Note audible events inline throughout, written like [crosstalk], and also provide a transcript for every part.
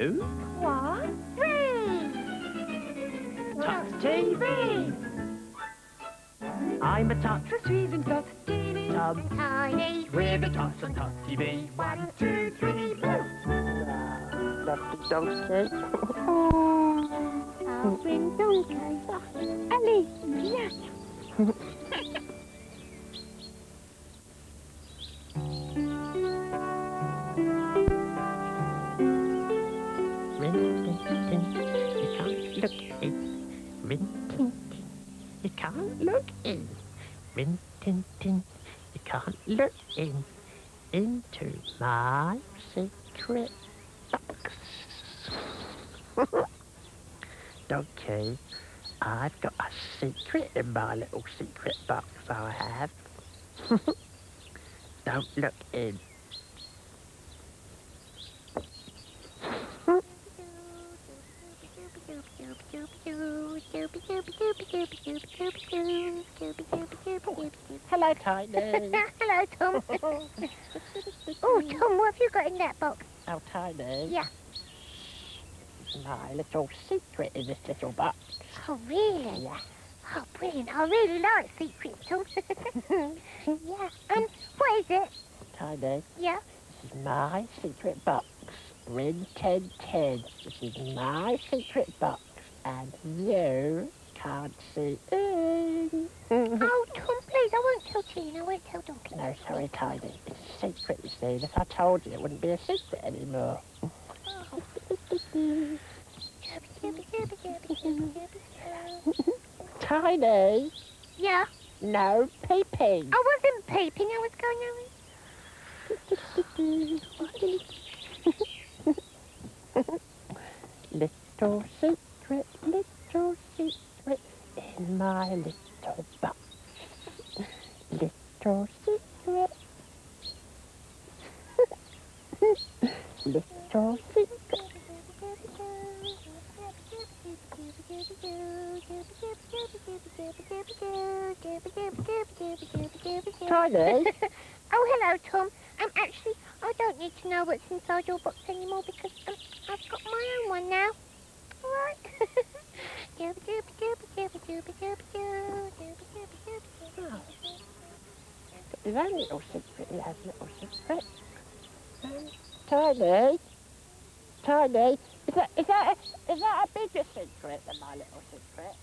two, trois, three. Tots TV. I'm a Tot. Je suis une tot TV. Tub. Tiny. The Tots on Tots TV. One, two, three, go. Lovely donkey. Our friend Donkey. Allez, secret [laughs] box. Donkey, I've got a secret in my little secret box I have. [laughs] Don't look in. Hello, Tiny. [laughs] Hello, Tom. oh, Tom, what have you got in that box? How tiny? Yeah. My little secret in this little box. Oh, really? Yeah. Oh, brilliant. I really like secrets, [laughs] yeah. Um, what is it? Tiny, Yeah. this is my secret box. Rin Ten. This is my secret box. And you can't see in. Oh, Tom, please, I won't tell Tina. I won't tell Donkey. No, sorry, Tiny. It's a secret, you see. If I told you, it wouldn't be a secret anymore. Oh. Tiny, Yeah. no peeping. I wasn't peeping. I was going over. [laughs] little secret, little secret in my little box. Little secret. little secret. Tiny, oh, hello, Tom. Um, actually, I don't need to know what's inside your box anymore because um, I've got my own one now. All right. [laughs] He has a little secret. Um, Tiny, Tiny, is that, is that, is that a bigger secret than my little secret?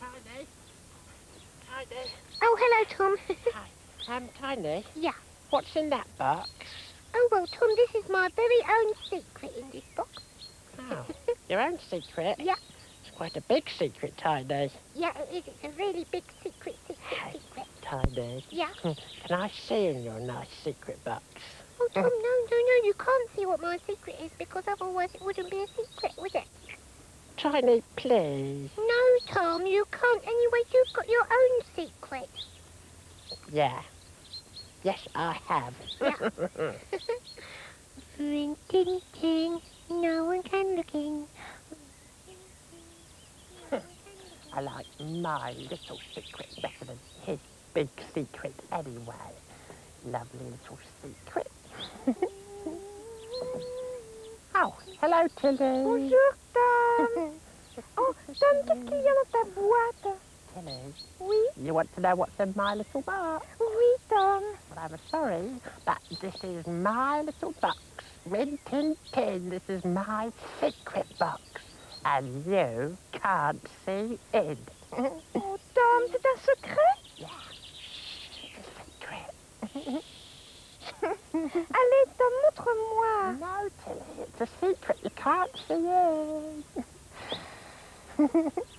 Tiny, Tiny, Oh, hello, Tom. Tiny, yeah. what's in that box? Oh, well, Tom, this is my very own secret in this box. Oh, your own secret? [laughs] Yeah. It's quite a big secret, Tiny. Yeah, it is. It's a really big secret, secret, secret. Tiny, Yeah. Hmm. can I see in your nice secret box? Oh, Tom, no, no, no, you can't see what my secret is because otherwise it wouldn't be a secret, would it? Tiny, please. No, Tom, you can't. Anyway, you've got your own secret. Yeah. Yes, I have. Ring, ting, ting, no one can look in. I like my little secret better than his big secret anyway. Lovely little secret. [laughs] oh, hello, Tilly. Bonjour, Tom. [laughs] Oh, Tom, qu'est-ce qu'il y a dans ta boîte Tilly, Oui, you want to know what's in my little box? oui, Tom. Well, I'm sorry, but this is my little box. Rin Tin Tin, this is my secret box. And you can't see in. [laughs] Oh, Tom, c'est un secret Yeah. It's a secret. Allez, Tom, montre-moi. No, Tilly, it's a secret. You can't see in. [laughs]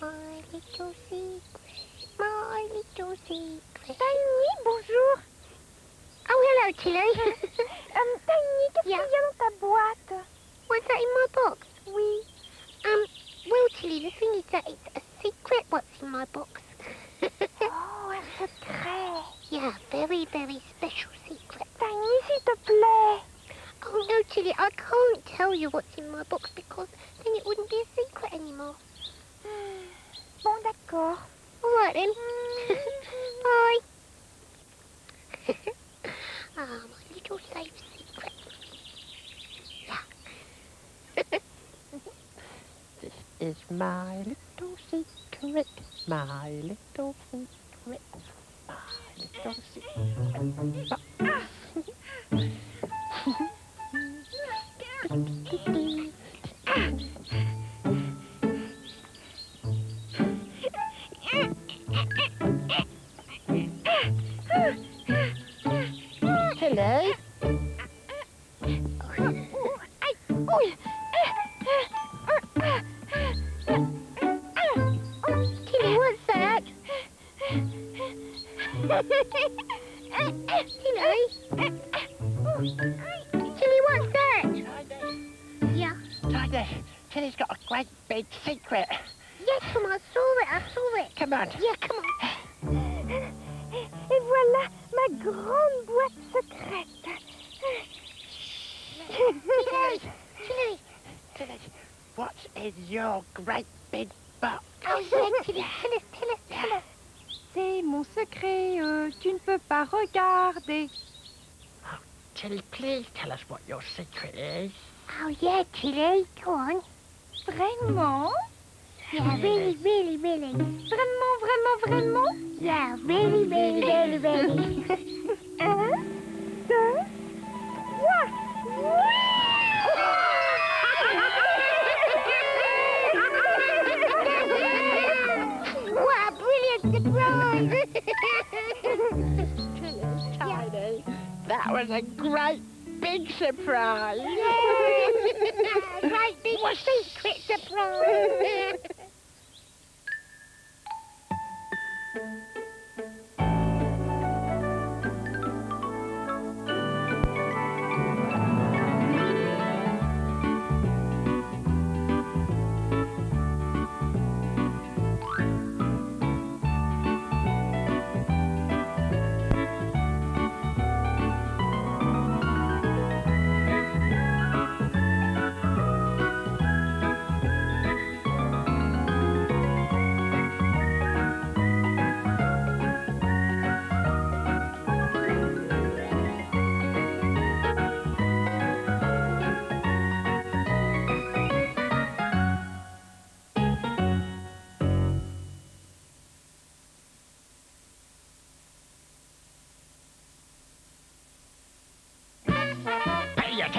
My little secret, my little secret. Tiny, bonjour. Oh, hello, Tilly. um, Tiny, qu'est-ce Yeah. qu'il y a dans ta boîte What's that in my box? Oui. Um, Tilly, the thing is that it's a secret what's in my box. Oh, un secret. yeah, very, very special secret. Tiny, s'il te plaît. Oh no, Tilly, I can't tell you what's in my box because then it wouldn't be a secret anymore. [sighs] Bon, d'accord. All right then. [laughs] [laughs] Bye. [laughs] Ah, my little safe secret. Yeah. This is my little secret, my little secret, my little secret. Hello. Oh, Tilly, oh, Tilly? Tilly, what's that? Yeah. Tidy, Tilly's got a great big secret. Yes, Tom, I saw it, I saw it. Come on. Yeah, come on. Et voilà ma grande boîte secrète. Tilly, Tilly. Tilly, what's in your great big box? Oh, yeah, Tilly, tell us, tell us, tell us. C'est mon secret, euh, tu ne peux pas regarder. Tilly, please tell us what your secret is? Oh, yeah, Tilly, go on. Vraiment? Yeah, really, really, really. Vraiment, vraiment, vraiment? Yeah, really, really, really, really. [laughs] Un, deux, trois. Surprise! [laughs] Tidy, that was a great big surprise. [laughs] Great big secret surprise. [laughs]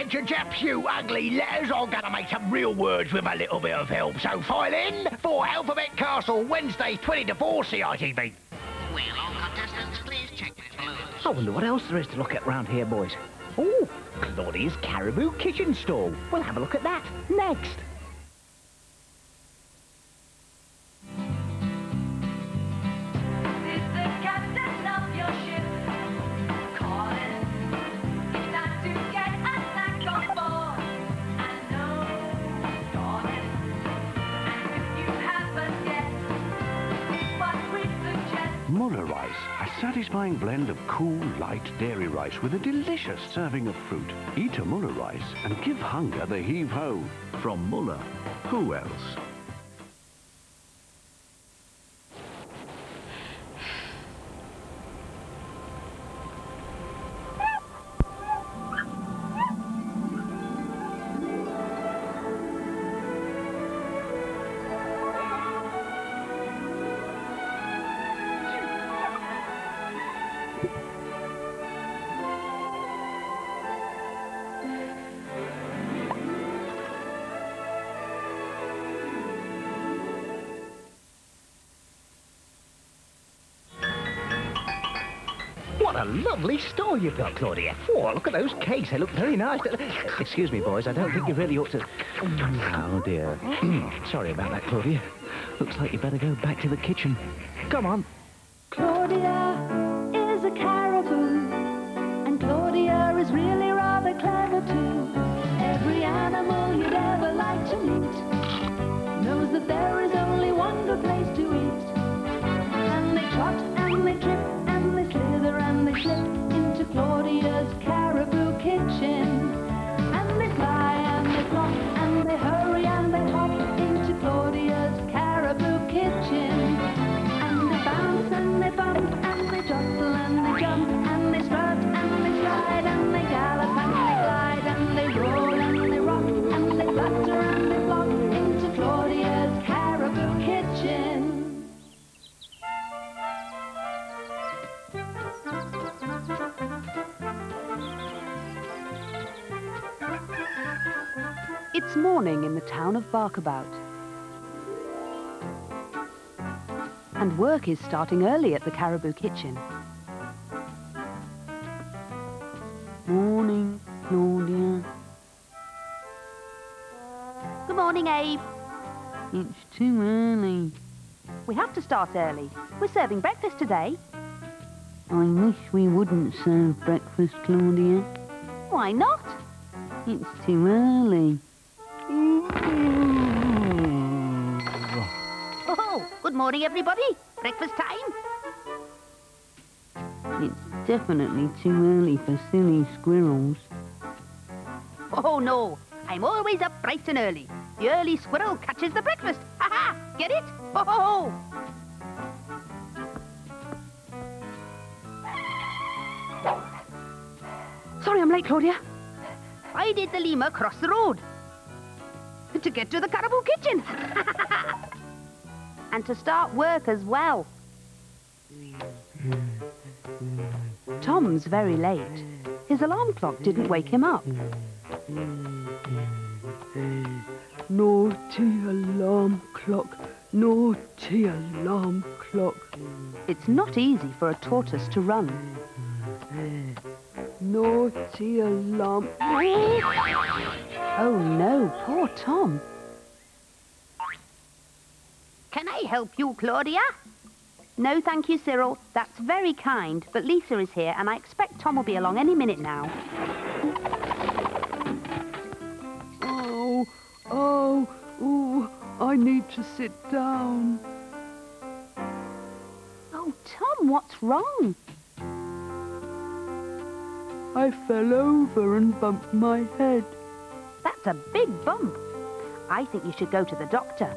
attention, chaps, you ugly letters. I'm going to make some real words with a little bit of help. So file in for Alphabet Castle, Wednesday, 20 to 4, CITV. Well, all contestants, please check your balloons. I wonder what else there is to look at round here, boys. Oh, Claudia's Caribou Kitchen Stall. We'll have a look at that next. Blend of cool, light dairy rice with a delicious serving of fruit. Eat a Muller rice and give hunger the heave-ho. From Muller, who else? Lovely store you've got, Claudia. Oh, look at those cakes. They look very nice. Excuse me, boys. I don't think you really ought to... Oh, dear. [clears throat] Sorry about that, Claudia. Looks like you better go back to the kitchen. Come on. Claudia morning in the town of Barkabout. And work is starting early at the Caribou Kitchen. Morning, Claudia. Good morning, Abe. It's too early. We have to start early. We're serving breakfast today. I wish we wouldn't serve breakfast, Claudia. Why not? It's too early. Oh, good morning, everybody. Breakfast time. It's definitely too early for silly squirrels. Oh, no. I'm always up bright and early. The early squirrel catches the breakfast. Ha ha! Get it? Ho ho ho! Sorry I'm late, Claudia. Why did the lemur cross the road? To get to the Caribou Kitchen. [laughs] and to start work as well. Tom's very late. His alarm clock didn't wake him up. Naughty alarm clock, naughty alarm clock. It's not easy for a tortoise to run. Naughty alarm. Oh no, poor Tom. Can I help you, Claudia? No, thank you, Cyril. That's very kind, but Lisa is here and I expect Tom will be along any minute now. Oh, oh, ooh, I need to sit down. Oh, Tom, what's wrong? I fell over and bumped my head. That's a big bump. I think you should go to the doctor.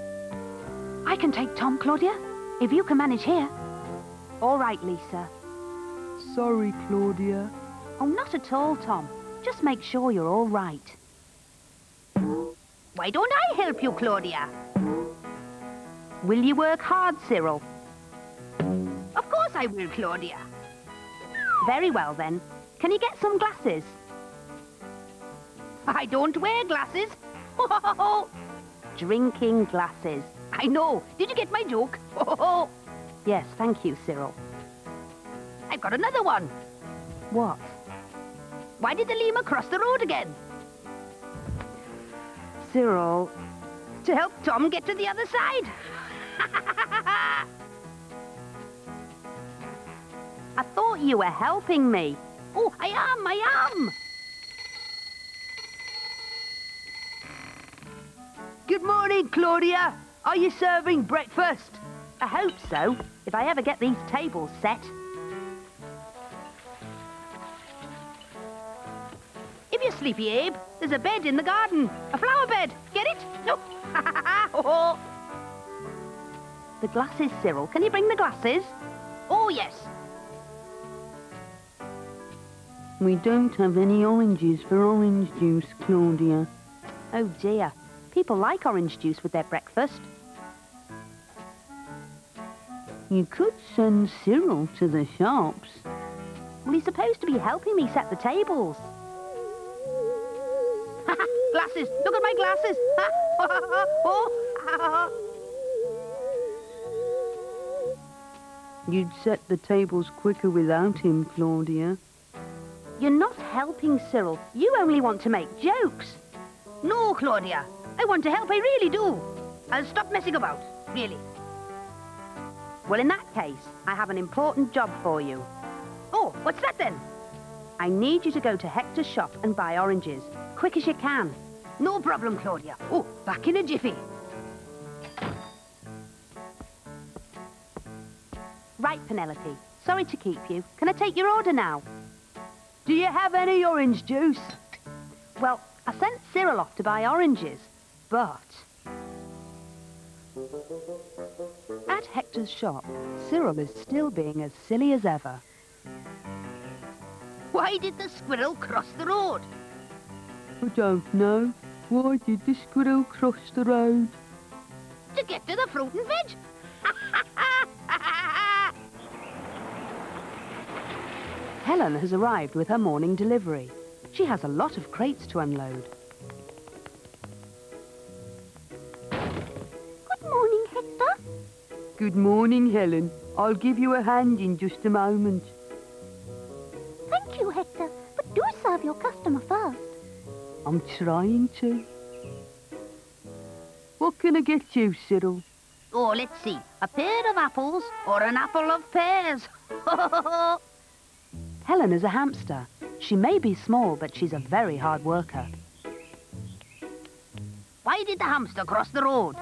I can take Tom, Claudia, if you can manage here. All right, Lisa. Sorry, Claudia. Oh, not at all, Tom. Just make sure you're all right. Why don't I help you, Claudia? Will you work hard, Cyril? Of course I will, Claudia. Very well, then. Can you get some glasses? I don't wear glasses. [laughs] Drinking glasses. I know. Did you get my joke? [laughs] Yes, thank you, Cyril. I've got another one. What? Why did the lemur cross the road again? Cyril, To help Tom get to the other side. [laughs] I thought you were helping me. Oh, I am, I am. Good morning, Claudia. Are you serving breakfast? I hope so, if I ever get these tables set. If you're sleepy, Abe, there's a bed in the garden. A flower bed. Get it? No. [laughs] oh, The glasses, Cyril. Can you bring the glasses? oh, yes. We don't have any oranges for orange juice, Claudia. Oh dear. People like orange juice with their breakfast. You could send Cyril to the shops. Well, he's supposed to be helping me set the tables. glasses. Look at my glasses. You'd set the tables quicker without him, Claudia. You're not helping, Cyril. You only want to make jokes. No, Claudia. I want to help, I really do. I'll stop messing about, really. Well, in that case, I have an important job for you. Oh, what's that then? I need you to go to Hector's shop and buy oranges. Quick as you can. No problem, Claudia. Oh, back in a jiffy. Right, Penelope. Sorry to keep you. Can I take your order now? Do you have any orange juice? Well, I sent Cyril off to buy oranges, but... At Hector's shop, Cyril is still being as silly as ever. Why did the squirrel cross the road? I don't know. Why did the squirrel cross the road? To get to the fruit and veg. [laughs] Helen has arrived with her morning delivery. She has a lot of crates to unload. Good morning, Hector. Good morning, Helen. I'll give you a hand in just a moment. Thank you, Hector, but do serve your customer first. I'm trying to. What can I get you, Cyril? Oh, let's see. A pair of apples or an apple of pears. [laughs] Helen is a hamster. She may be small, but she's a very hard worker. Why did the hamster cross the road?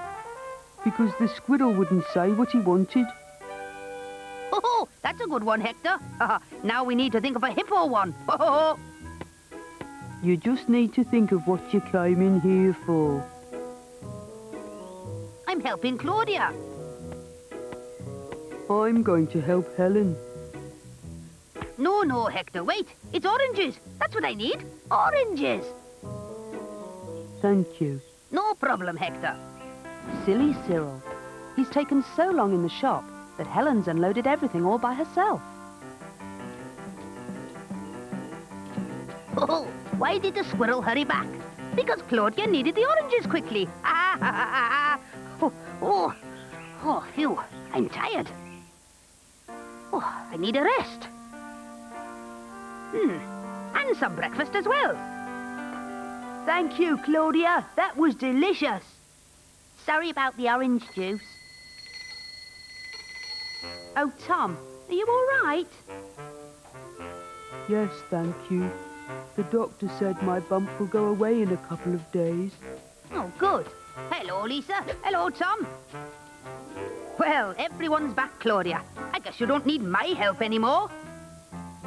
Because the squirrel wouldn't say what he wanted. Oh, [laughs] that's a good one, Hector. [laughs] now we need to think of a hippo one. [laughs] You just need to think of what you came in here for. I'm helping Claudia. I'm going to help Helen. No, no, Hector, wait. It's oranges. That's what I need. Oranges. Thank you. No problem, Hector. Silly Cyril. He's taken so long in the shop that Helen's unloaded everything all by herself. Oh, why did the squirrel hurry back? Because Claudia needed the oranges quickly. Ah, ah, ah, ah. Oh, oh, oh, phew, I'm tired. Oh, I need a rest. Hmm, and some breakfast as well. Thank you, Claudia. That was delicious. Sorry about the orange juice. Oh, Tom, are you all right? Yes, thank you. The doctor said my bump will go away in a couple of days. Oh, good. Hello, Lisa. Hello, Tom. Well, everyone's back, Claudia. I guess you don't need my help anymore.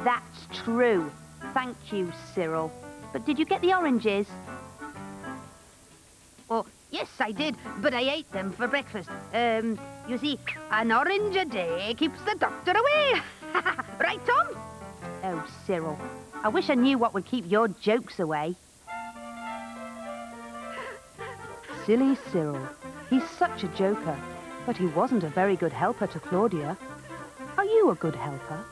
That's true. Thank you, Cyril. But did you get the oranges? Oh, yes, I did, but I ate them for breakfast. Um, you see, an orange a day keeps the doctor away. [laughs] right, Tom? Oh, Cyril. I wish I knew what would keep your jokes away. Silly Cyril. He's such a joker, but he wasn't a very good helper to Claudia. Are you a good helper?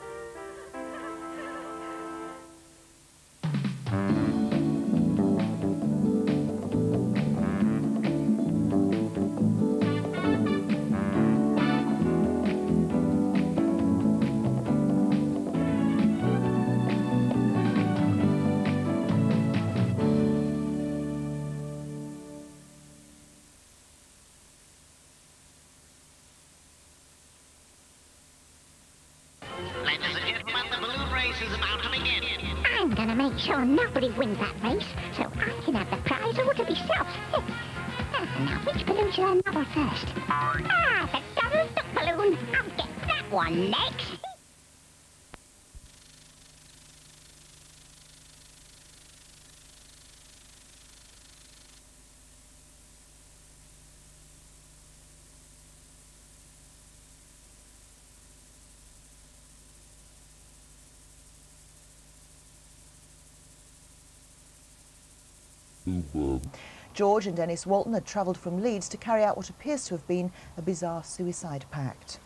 George and Dennis Walton had travelled from Leeds to carry out what appears to have been a bizarre suicide pact.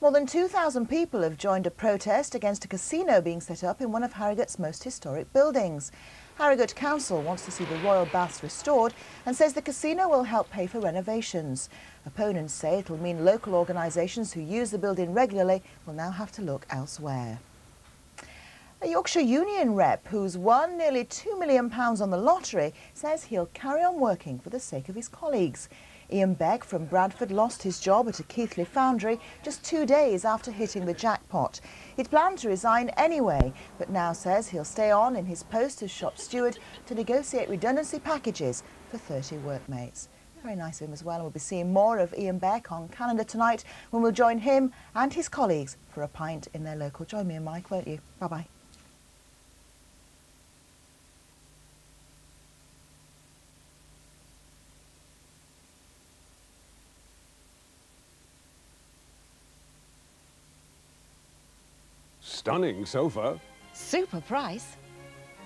More than 2,000 people have joined a protest against a casino being set up in one of Harrogate's most historic buildings. Harrogate Council wants to see the Royal Baths restored and says the casino will help pay for renovations. Opponents say it'll mean local organisations who use the building regularly will now have to look elsewhere. A Yorkshire Union rep who's won nearly £2 million on the lottery says he'll carry on working for the sake of his colleagues. Ian Beck from Bradford lost his job at a Keighley foundry just two days after hitting the jackpot. He'd planned to resign anyway, but now says he'll stay on in his post as shop steward to negotiate redundancy packages for 30 workmates. Very nice of him as well, and we'll be seeing more of Ian Beck on calendar tonight when we'll join him and his colleagues for a pint in their local. Join me and Mike, won't you? Bye-bye. Stunning sofa. Super price.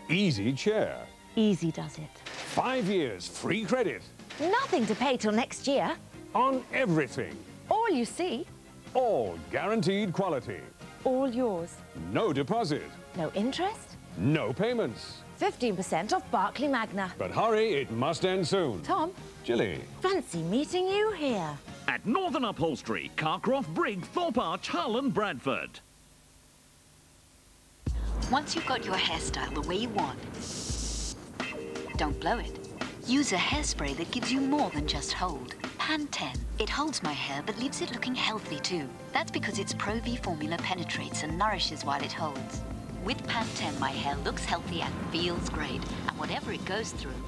Easy chair. Easy does it. Five years free credit. Nothing to pay till next year. On everything. All you see. All guaranteed quality. All yours. No deposit. No interest. No payments. 15% off Barclay Magna. But hurry, it must end soon. Tom, Jilly. fancy meeting you here. At Northern Upholstery, Carcroft, Brigg, Thorpe Arch, Hull and Bradford. Once you've got your hairstyle the way you want, don't blow it. Use a hairspray that gives you more than just hold. Pantene. It holds my hair but leaves it looking healthy too. That's because its Pro V formula penetrates and nourishes while it holds. With Pantene, my hair looks healthy and feels great. And whatever it goes through,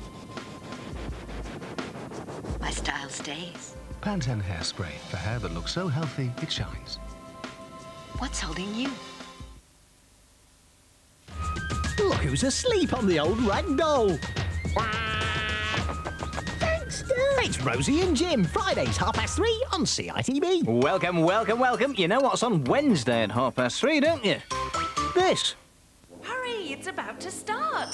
my style stays. Pantene hairspray for hair that looks so healthy it shines. What's holding you? Look who's asleep on the old rag doll. Thanks, Dad. It's Rosie and Jim. Fridays, half past three on CITV. Welcome, welcome, welcome. You know what's on Wednesday at half past three, don't you? This. Hurry, it's about to start.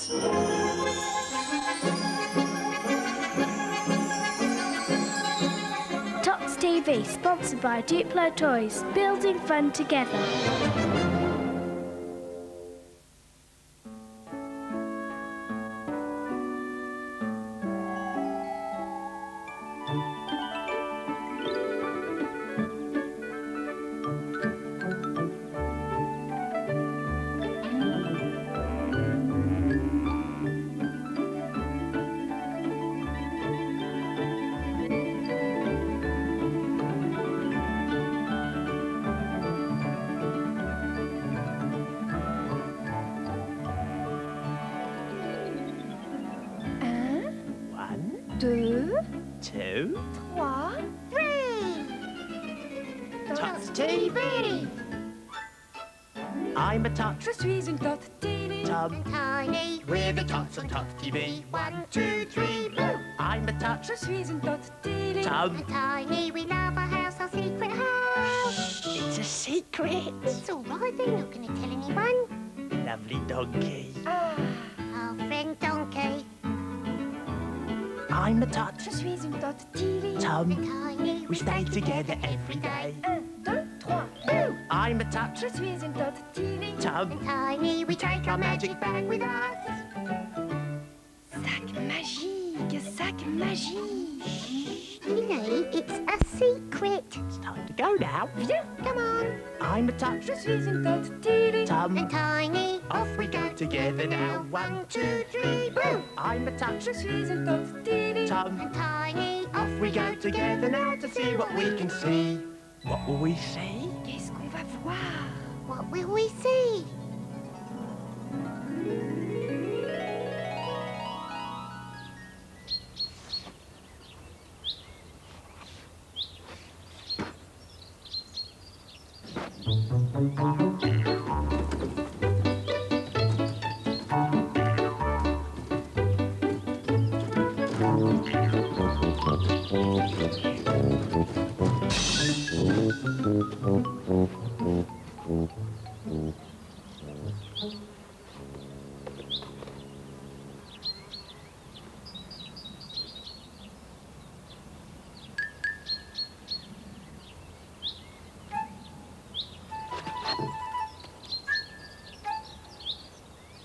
Tots TV, sponsored by Duplo Toys, building fun together. Je suis une tot TV. Tom. Tiny, we love our house, our secret house. It's a secret. It's all right, they're not going to tell anyone. Lovely donkey. Ah. Our friend Donkey. I'm a tot. Je suis une tot TV. Tom. Tiny. We stay together every day. Un, deux, trois, blue. I'm a tot. Je suis une tot TV. Tom. Tiny, we take our magic bag with us. Sac magique, sac magique. You know, it's a secret. It's time to go now. Viens, Come on. I'm a je suis une tot TV. Tom. And Tiny. Off we go together now. One, two, three, blue. I'm a. Je suis une tot TV. Tom. And Tiny. Off we go together now to see what we can see. What will we see? Qu'est-ce qu'on va voir What will we see? Oh,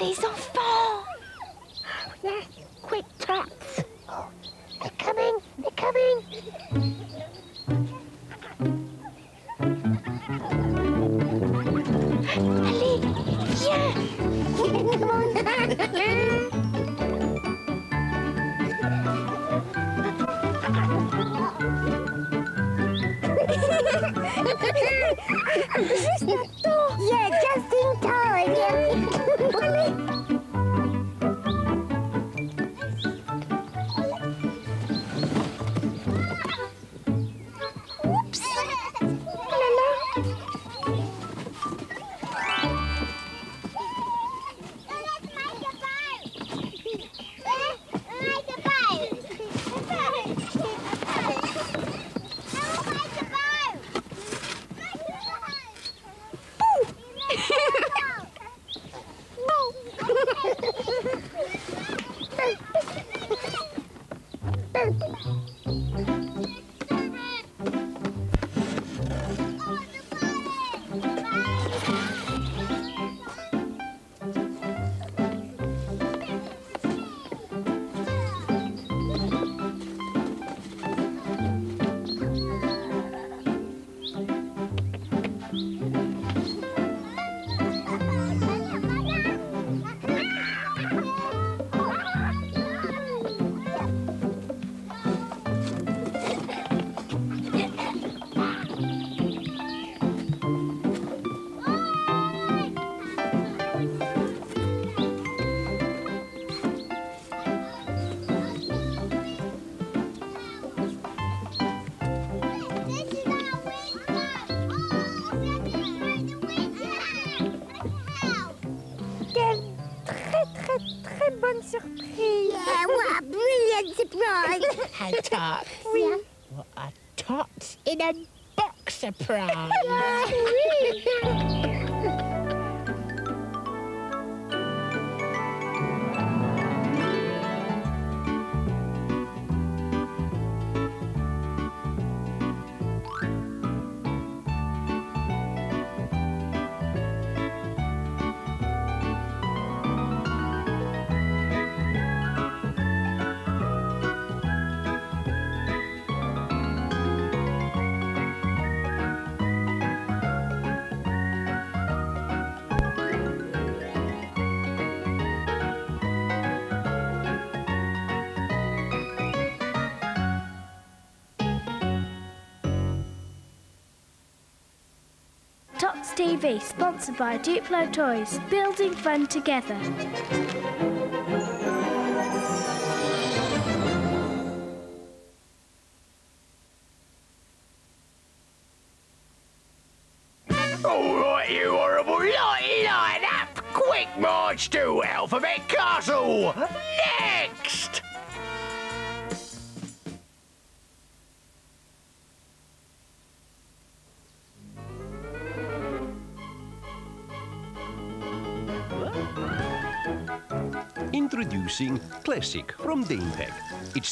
les enfants. surprise. [laughs] sponsored by Duplo Toys, building fun together.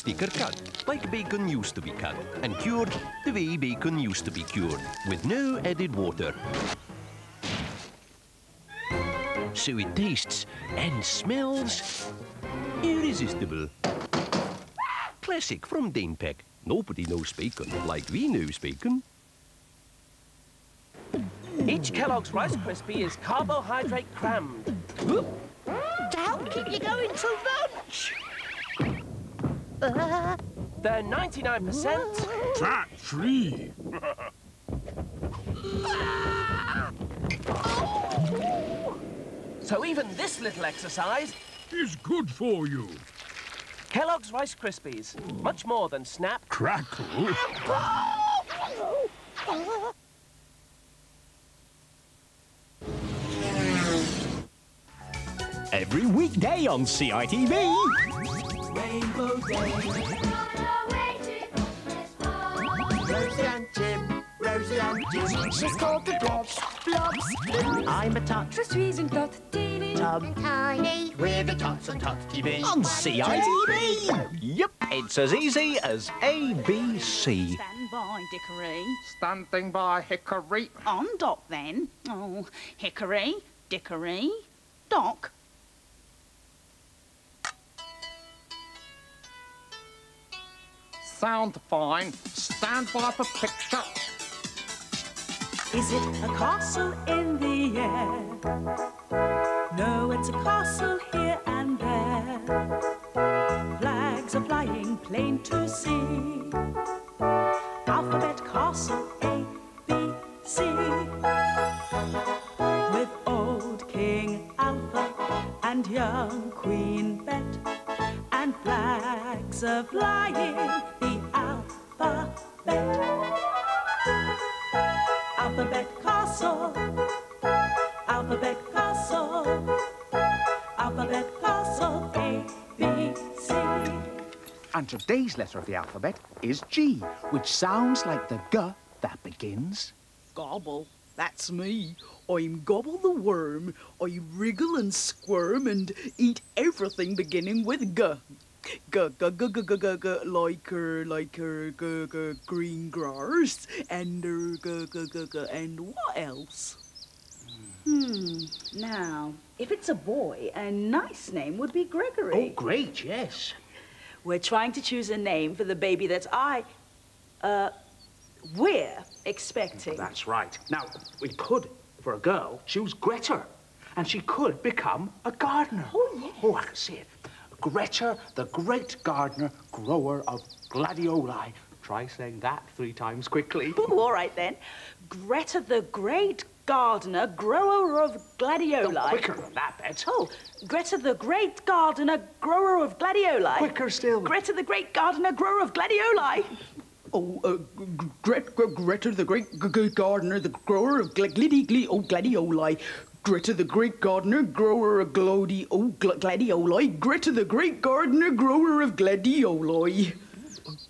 Thicker cut, like bacon used to be cut, and cured the way bacon used to be cured, with no added water. So it tastes and smells irresistible. Classic from Danepak. Nobody knows bacon like we know bacon. Each Kellogg's Rice Krispie is carbohydrate crammed. To help keep you going till lunch. Uh, They're 99%. Fat free. So even this little exercise is good for you. Kellogg's Rice Krispies. Much more than snap. Crackle. Every weekday on CITV. Rainbow Rosie and Jim, Rosie and Jim. She's called the Blobs, Blobs. I'm a tot. Je suis une tot teeny Tom. and tiny. We're the Tots and Tots TV. On CITV. Yep, it's as easy as ABC. Stand by, Dickory. Standing by Hickory. On Doc, then. Oh, Hickory, Dickory, Doc. Sound fine. Stand by for picture. Is it a castle in the air? No, it's a castle here and there. Flags are flying plain to see. Alphabet Castle A, B, C. With old King Alpha and young Queen flags are the alphabet. Alphabet Castle. Alphabet Castle. Alphabet Castle. A, B, C. And today's letter of the alphabet is G, which sounds like the G that begins. Gobble, that's me. I'm Gobble the worm. I wriggle and squirm and eat everything beginning with G. G, g, g, g, g, g, g, like er, like er, g, g, green grass, and g, g, g, g, and what else? Hmm, now, if it's a boy, a nice name would be Gregory. Oh, great, yes. We're trying to choose a name for the baby that I, uh, we're expecting. That's right. Now, we could, for a girl, choose Greta, and she could become a gardener. Oh, yes. Oh, I can see it. Greta, the great gardener, grower of gladioli. Try saying that three times quickly. Ooh, [laughs] all right then. Greta the Great Gardener, grower of gladioli. quicker than that, Bet. Oh, Greta the Great Gardener, grower of gladioli. Quicker still. Greta the Great Gardener, grower of gladioli. Oh, uh, Gret, Greta the Great g- g- Gardener, the grower of gl- gliddy, gli- oh, gladioli. Greta the Great Gardener, grower of glody, oh, gl- gladioli. Greta the Great Gardener, grower of gladioli.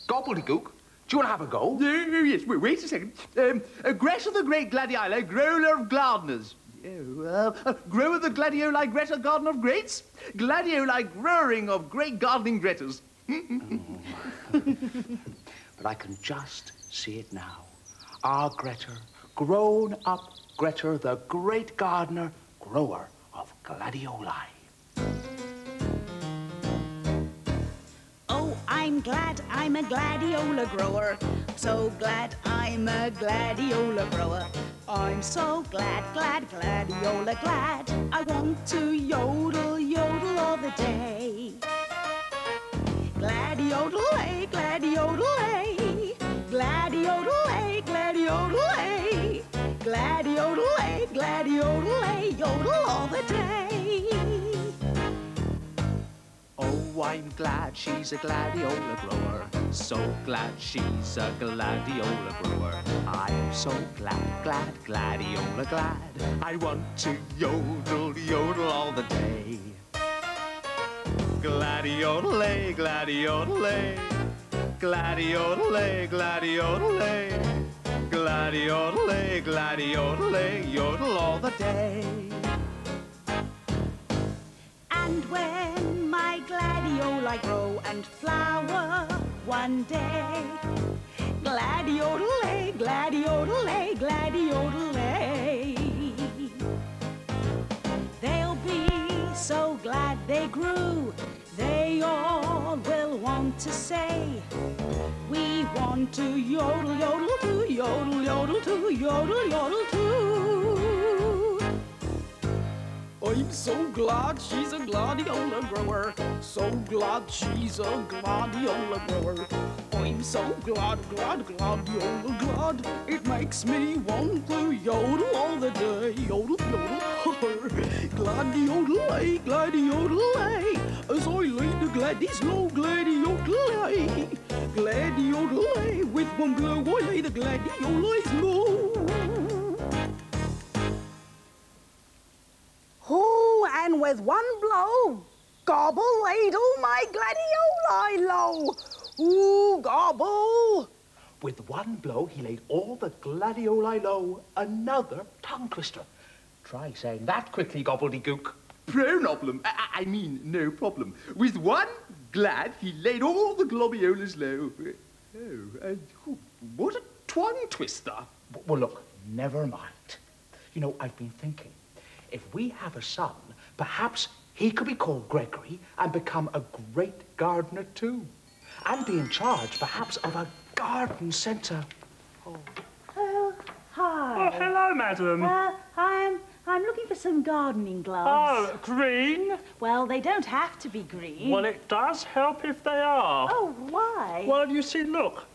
Gobbledygook, do you want to have a go? Uh, yes, wait, wait a second. Um, uh, Greta the Great Gladioli, grower of gardeners. Oh, uh, uh, grower the gladioli, Greta garden of greats. Gladioli growing of great gardening Gretas. [laughs] But I can just see it now. Our Greta, grown up Greta, the great gardener, grower of gladioli. Oh, I'm glad I'm a gladiola grower. So glad I'm a gladiola grower. I'm so glad, glad, gladiola, glad. I want to yodel, yodel all the day. Gladiodel, eh, gladiodel, eh. Eh, eh. Yodel all the day. Oh, I'm glad she's a gladiola grower. So glad she's a gladiola grower. I'm so glad, glad, gladiola glad. I want to yodel, yodel all the day. Gladiolay, gladiolay, gladiolay, gladiolay, gladiolay, gladiolay, yodel all the day. And when my gladioli grow and flower one day, gladiolay, gladiolay, gladiolay. They'll be so glad they grew. They all will want to say, We want to yodel, yodel, to yodel, yodel, to yodel, yodel, to. I'm so glad she's a gladiola grower. So glad she's a gladiola grower. I'm so glad, glad, gladiola glad. It makes me want to yodel all the day. Yodel, yodel, [laughs] gladiola, gladiola. As I lead the gladdies low, gladiola. Gladiola, with one blow I lay the gladiolas low. Oh, and with one blow, gobble ladle my gladioli low. Ooh, gobble. With one blow, he laid all the gladioli low. Another tongue twister. Try saying that quickly, gobbledygook. No problem. I, I I mean, no problem. With one glad, he laid all the globiolas low. Oh, and oh, what a tongue twister. Well, look, never mind. You know, I've been thinking. If we have a son, perhaps he could be called Gregory and become a great gardener too. And be in charge, perhaps, of a garden centre. Oh, hi. Oh, hello, madam. Uh, I'm, I'm looking for some gardening gloves. Oh, green? Well, they don't have to be green. Well, it does help if they are. Oh, why? Well, you see, look,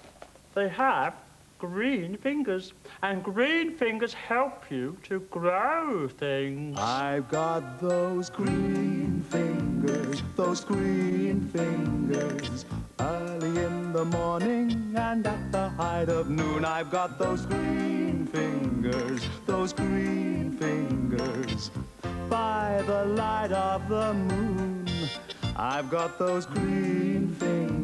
they have green fingers, and green fingers help you to grow things. I've got those green fingers, those green fingers. Early in the morning and at the height of noon, I've got those green fingers, those green fingers. By the light of the moon, I've got those green fingers,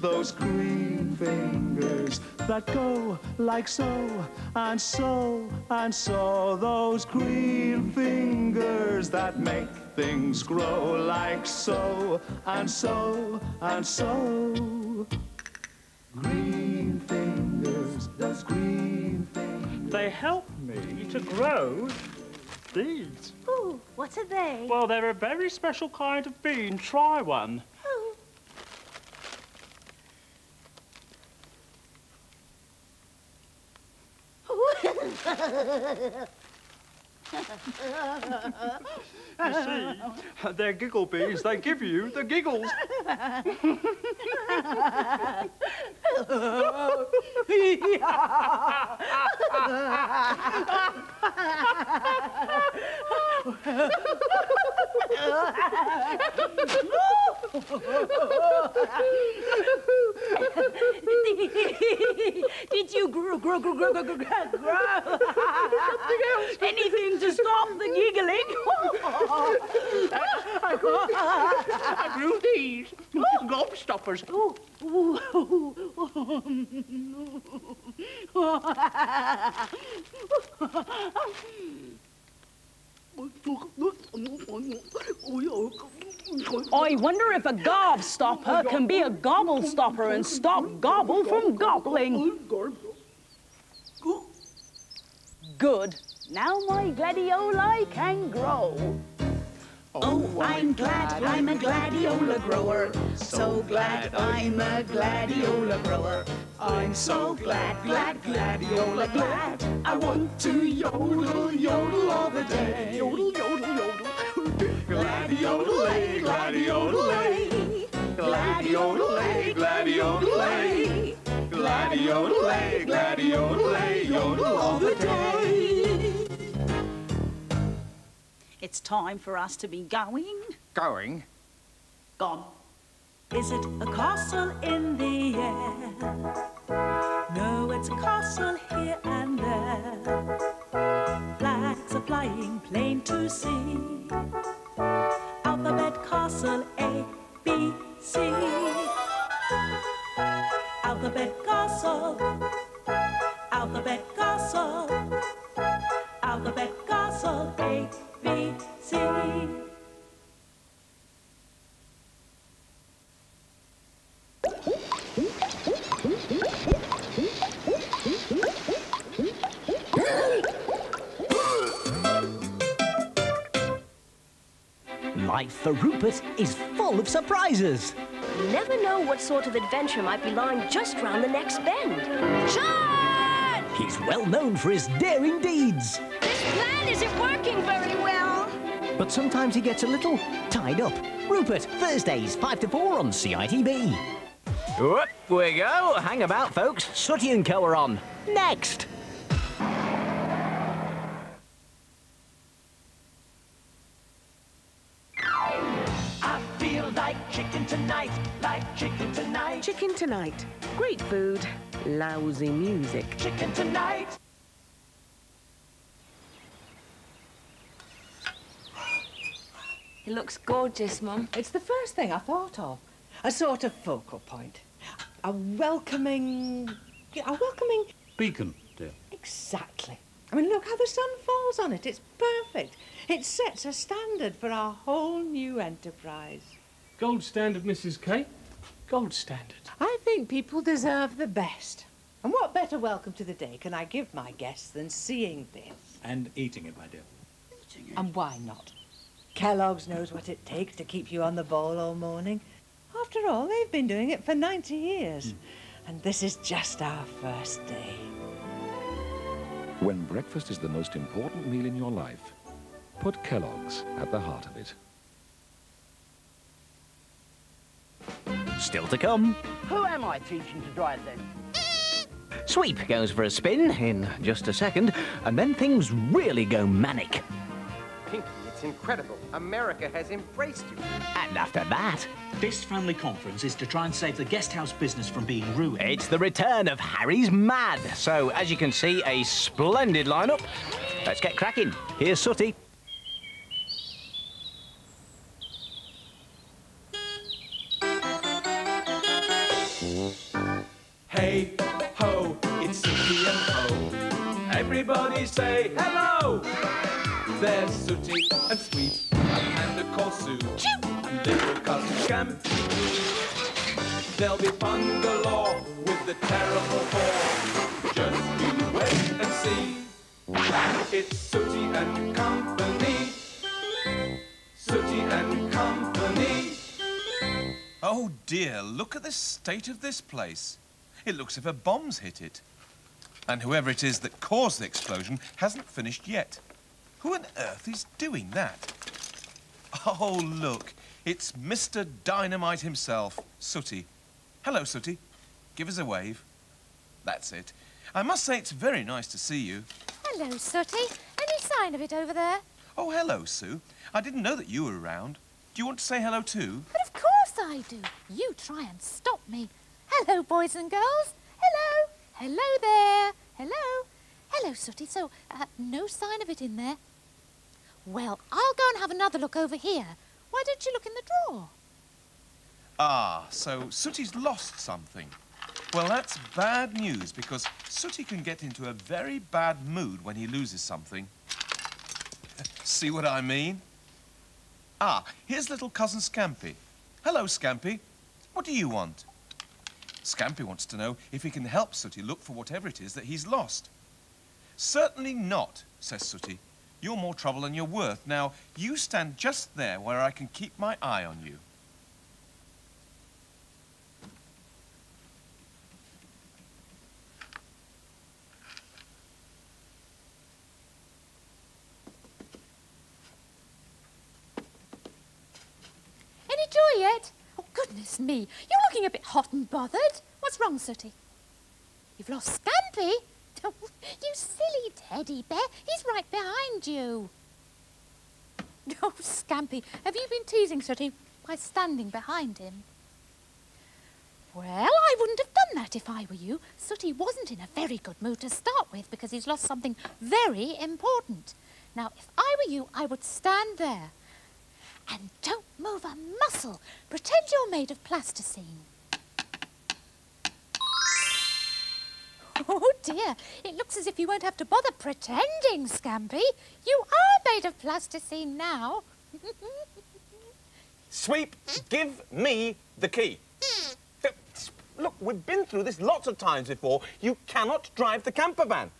those green fingers that go like so and so and so. Those green fingers that make things grow like so and so and so. Green fingers, those green fingers. They help me to grow these. Ooh, what are they? Well, they're a very special kind of bean. Try one. Oh. [laughs] You see, they're giggle bees. They give you the giggles. [laughs] Did you grow, grow, grow, grow, grow, grow, grow? To stop the giggling? [laughs] I grew these gobstoppers. I wonder if a gobstopper can be a gobble stopper and stop gobble from gobbling. Good. Now my gladioli can grow. Oh, I'm glad I'm a gladiola grower. So glad I'm a gladiola grower. I'm so glad, glad, gladiola glad. I want to yodel, yodel all the day. Yodel, yodel, yodel. Gladiolay, gladiolay. Gladiolay, gladiolay. Gladiolay, gladiolay, yodel all the day. It's time for us to be going. Going? Gone. Is it a castle in the air? No, it's a castle Life for Rupert is full of surprises. You never know what sort of adventure might be lying just round the next bend. Charge! He's well known for his daring deeds. This plan isn't working very well. But sometimes he gets a little tied up. Rupert, Thursdays, 5 to 4 on CITV. Up we go. Hang about, folks. Sooty and Co are on. Next. Tonight. Great food, lousy music. Chicken tonight. It looks gorgeous, Mum. It's the first thing I thought of. A sort of focal point. A welcoming... A welcoming... Beacon, dear. Exactly. I mean, look how the sun falls on it. It's perfect. It sets a standard for our whole new enterprise. Gold standard, Mrs. K. Gold standard. I think people deserve the best. And what better welcome to the day can I give my guests than seeing this? And eating it, my dear. Eating it? And why not? Kellogg's knows what it takes to keep you on the ball all morning. After all, they've been doing it for 90 years. Hmm. And this is just our first day. When breakfast is the most important meal in your life, put Kellogg's at the heart of it. Still to come. Who am I teaching to drive then? Sweep goes for a spin in just a second, and then things really go manic. Pinky, it's incredible. America has embraced you. And after that, This family conference is to try and save the guest house business from being ruined. it's the return of Harry's Mad. So, as you can see, a splendid lineup. Let's get cracking. Here's Sooty. Hey ho, it's Sooty and Co. Everybody say hello. There's Sooty and Sweep, and Panda called Sue, and little cousin Scampy. There'll be fun galore with the terrible four. Just you wait and see. It's Sooty and Company. Sooty and Company. Oh dear, look at the state of this place. It looks as if a bomb's hit it. And whoever it is that caused the explosion hasn't finished yet. Who on earth is doing that? Oh, look, it's Mr. Dynamite himself, Sooty. Hello, Sooty. Give us a wave. That's it. I must say it's very nice to see you. Hello, Sooty. Any sign of it over there? Oh, hello, Sue. I didn't know that you were around. Do you want to say hello too? But of course I do. You try and stop me. Hello, boys and girls. Hello. Hello there. Hello. Hello, Sooty. So, uh, no sign of it in there. Well, I'll go and have another look over here. Why don't you look in the drawer? Ah, so Sooty's lost something. Well, that's bad news because Sooty can get into a very bad mood when he loses something. [laughs] See what I mean? Ah, here's little cousin Scampy. Hello, Scampy. What do you want? Scampy wants to know if he can help Sooty look for whatever it is that he's lost. Certainly not, says Sooty. You're more trouble than you're worth. Now, you stand just there where I can keep my eye on you. Any joy yet? Goodness me. You're looking a bit hot and bothered. What's wrong, Sooty? You've lost Scampy? [laughs] Oh, you silly teddy bear. He's right behind you. [laughs] Oh, Scampy, have you been teasing Sooty by standing behind him? Well, I wouldn't have done that if I were you. Sooty wasn't in a very good mood to start with because he's lost something very important. Now, if I were you, I would stand there. And don't move a muscle. Pretend you're made of plasticine. Oh dear, it looks as if you won't have to bother pretending, Scampy. You are made of plasticine now. [laughs] Sweep, give me the key. Uh, look, we've been through this lots of times before. You cannot drive the camper van.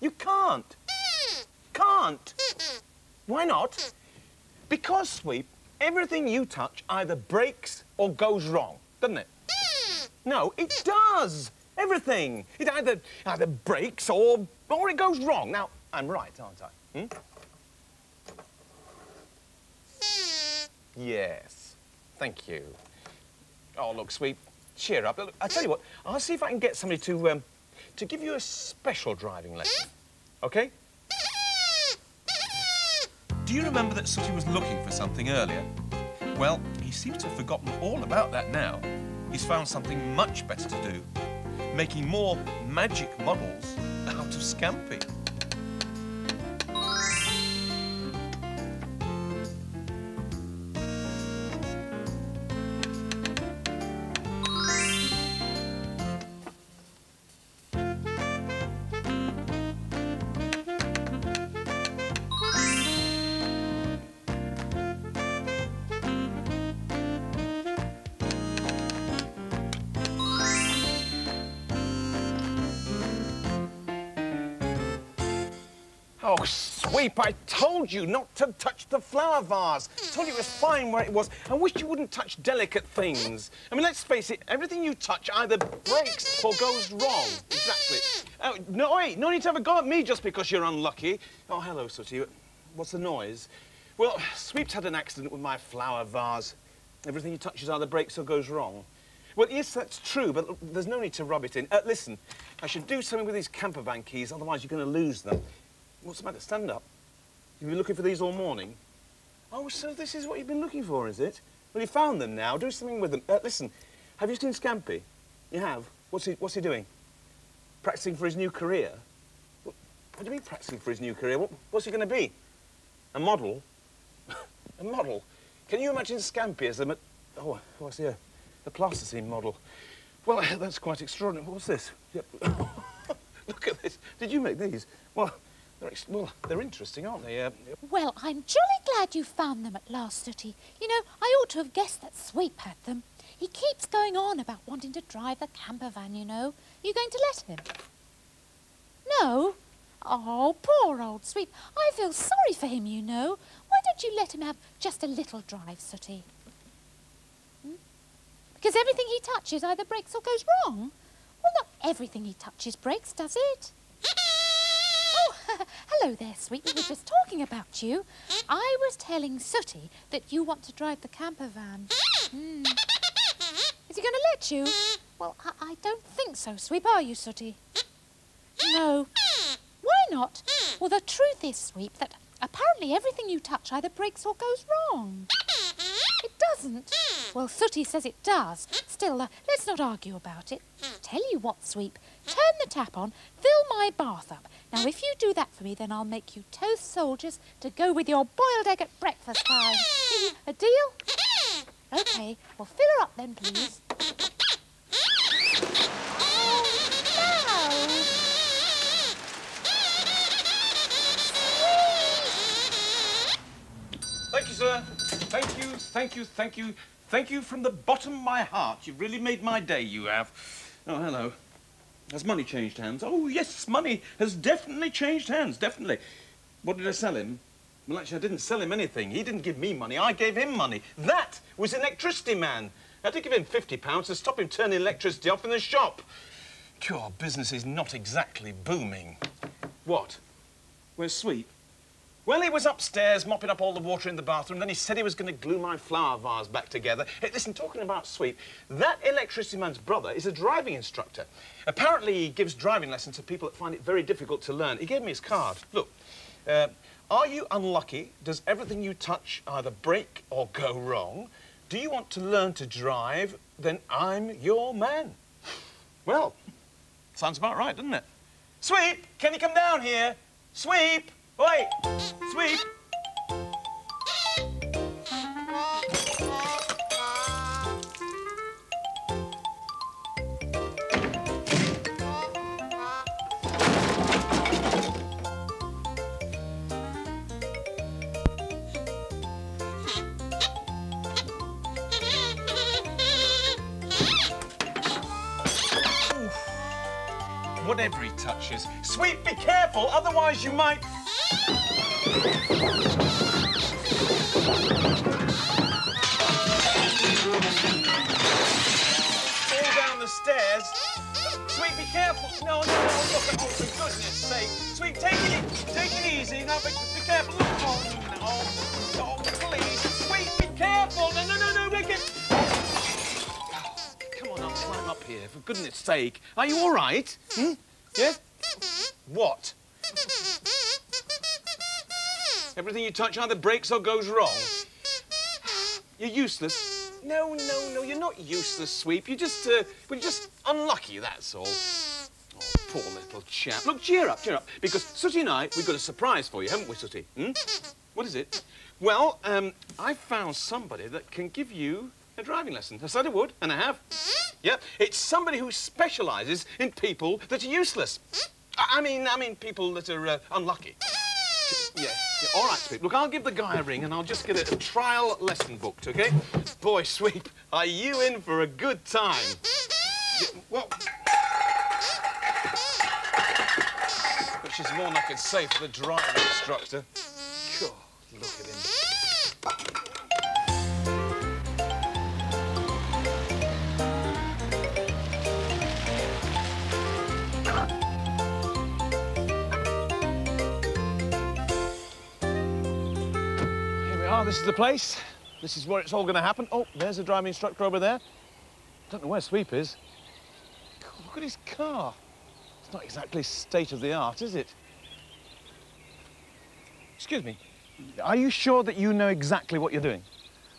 You can't. Can't. Why not? Because, Sweep, everything you touch either breaks or goes wrong, doesn't it? No, it does. Everything. It either either breaks or or it goes wrong. Now, I'm right, aren't I? Hmm? Yes. Thank you. Oh, look, Sweep, cheer up. Look, I tell you what, I'll see if I can get somebody to um, to give you a special driving lesson. Okay? Do you remember that Sooty was looking for something earlier? Well, he seems to have forgotten all about that now. He's found something much better to do. Making more magic models out of Scampy. Sweep, I told you not to touch the flower vase. I told you it was fine where it was. I wish you wouldn't touch delicate things. I mean, let's face it, everything you touch either breaks or goes wrong. Exactly. Oh, no, wait, no need to have a go at me just because you're unlucky. Oh, hello, Sooty. What's the noise? Well, Sweep's had an accident with my flower vase. Everything he touches either breaks or goes wrong. Well, yes, that's true, but there's no need to rub it in. Uh, listen, I should do something with these camper van keys, otherwise you're going to lose them. What's the matter? Stand up. You've been looking for these all morning? Oh, so this is what you've been looking for, is it? Well, you found them now. Do something with them. Uh, listen, have you seen Scampy? You have? What's he, what's he doing? Practicing for his new career? What, what do you mean practicing for his new career? What, what's he going to be? A model? [laughs] a model? Can you imagine Scampy as a... ma- Oh, what's here? The plasticine model. Well, [laughs] that's quite extraordinary. What's this? Yep. [laughs] Look at this. Did you make these? Well, well, they're interesting, aren't they? Uh, Well, I'm jolly glad you found them at last, Sooty. You know, I ought to have guessed that Sweep had them. He keeps going on about wanting to drive the camper van, you know. Are you going to let him? No? Oh, poor old Sweep. I feel sorry for him, you know. Why don't you let him have just a little drive, Sooty? Hmm? Because everything he touches either breaks or goes wrong. Well, not everything he touches breaks, does it? [laughs] Hello there, Sweep. We were just talking about you. I was telling Sooty that you want to drive the camper van. Hmm. Is he going to let you? Well, I, I don't think so, Sweep, are you, Sooty? No. Why not? Well, the truth is, Sweep, that apparently everything you touch either breaks or goes wrong. It doesn't. Well, Sooty says it does. Still, uh, let's not argue about it. Tell you what, Sweep. Turn the tap on, fill my bath up. Now, if you do that for me, then I'll make you toast soldiers to go with your boiled egg at breakfast time. A deal? OK, well, fill her up then, please. Thank you, sir. Thank you, thank you, thank you. Thank you from the bottom of my heart. You've really made my day, you have. Oh, hello. Has money changed hands? Oh, yes, money has definitely changed hands, definitely. What did I sell him? Well, actually, I didn't sell him anything. He didn't give me money. I gave him money. That was electricity man. I had to give him £50 to stop him turning electricity off in the shop. Your business is not exactly booming. What? Where's Sweep? Well, he was upstairs mopping up all the water in the bathroom. Then he said he was going to glue my flower vase back together. Hey, listen, talking about Sweep, that electricity man's brother is a driving instructor. Apparently, he gives driving lessons to people that find it very difficult to learn. He gave me his card. Look, uh, are you unlucky? Does everything you touch either break or go wrong? Do you want to learn to drive? then I'm your man. Well, sounds about right, doesn't it? Sweep, can you come down here? Sweep! Wait! Sweep! Whatever he touches. Sweep, be careful, otherwise you might... Fall down the stairs. Sweep, be careful. No, no, no, look, oh, for goodness sake. Sweep, take it, take it easy. No, be, be careful. Look, oh, no, oh, please. Sweep, be careful. No, no, no, no, make. Come on, I'll climb up here, for goodness sake. Are you all right? Hmm? Yes? What? Everything you touch either breaks or goes wrong. You're useless. No, no, no, you're not useless, Sweep. You're just, uh, well, you're just unlucky, that's all. Oh, poor little chap. Look, cheer up, cheer up. Because Sooty and I, we've got a surprise for you, haven't we, Sooty? Hmm? What is it? Well, um, I found somebody that can give you a driving lesson. I said I would, and I have. Yeah, it's somebody who specialises in people that are useless. I I mean, I mean people that are uh, unlucky. Yeah, yeah, all right, Sweep. Look, I'll give the guy a ring and I'll just get a, a trial lesson booked, OK? Boy, Sweep, are you in for a good time? Yeah, well... Which is more than I can say for the driving instructor. God, look at him. Are, this is the place. This is where it's all going to happen. Oh, there's a driving instructor over there. Don't know where Sweep is. Look at his car. It's not exactly state of the art, is it? Excuse me. Are you sure that you know exactly what you're doing?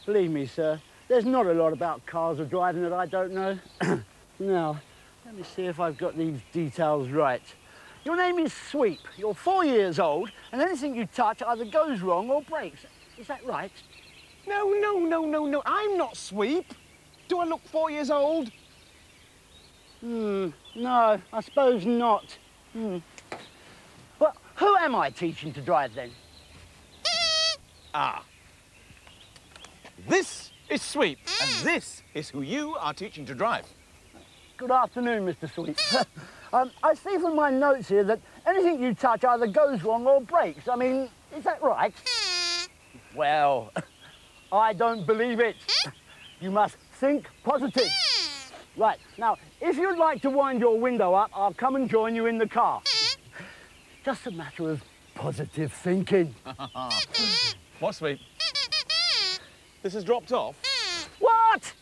Believe me, sir, there's not a lot about cars or driving that I don't know. [clears throat] now, let me see if I've got these details right. Your name is Sweep. You're four years old, and anything you touch either goes wrong or breaks. Is that right? No, no, no, no, no. I'm not Sweep. Do I look four years old? Hmm, no, I suppose not. Hmm. But who am I teaching to drive then? Ah. This is Sweep, and this is who you are teaching to drive. Good afternoon, Mr. Sweep. [laughs] um, I see from my notes here that anything you touch either goes wrong or breaks. I mean, is that right? Well, [laughs] I don't believe it. [laughs] You must think positive. Right, now, if you'd like to wind your window up, I'll come and join you in the car. [laughs] Just a matter of positive thinking. what, Sweep? This has dropped off? What?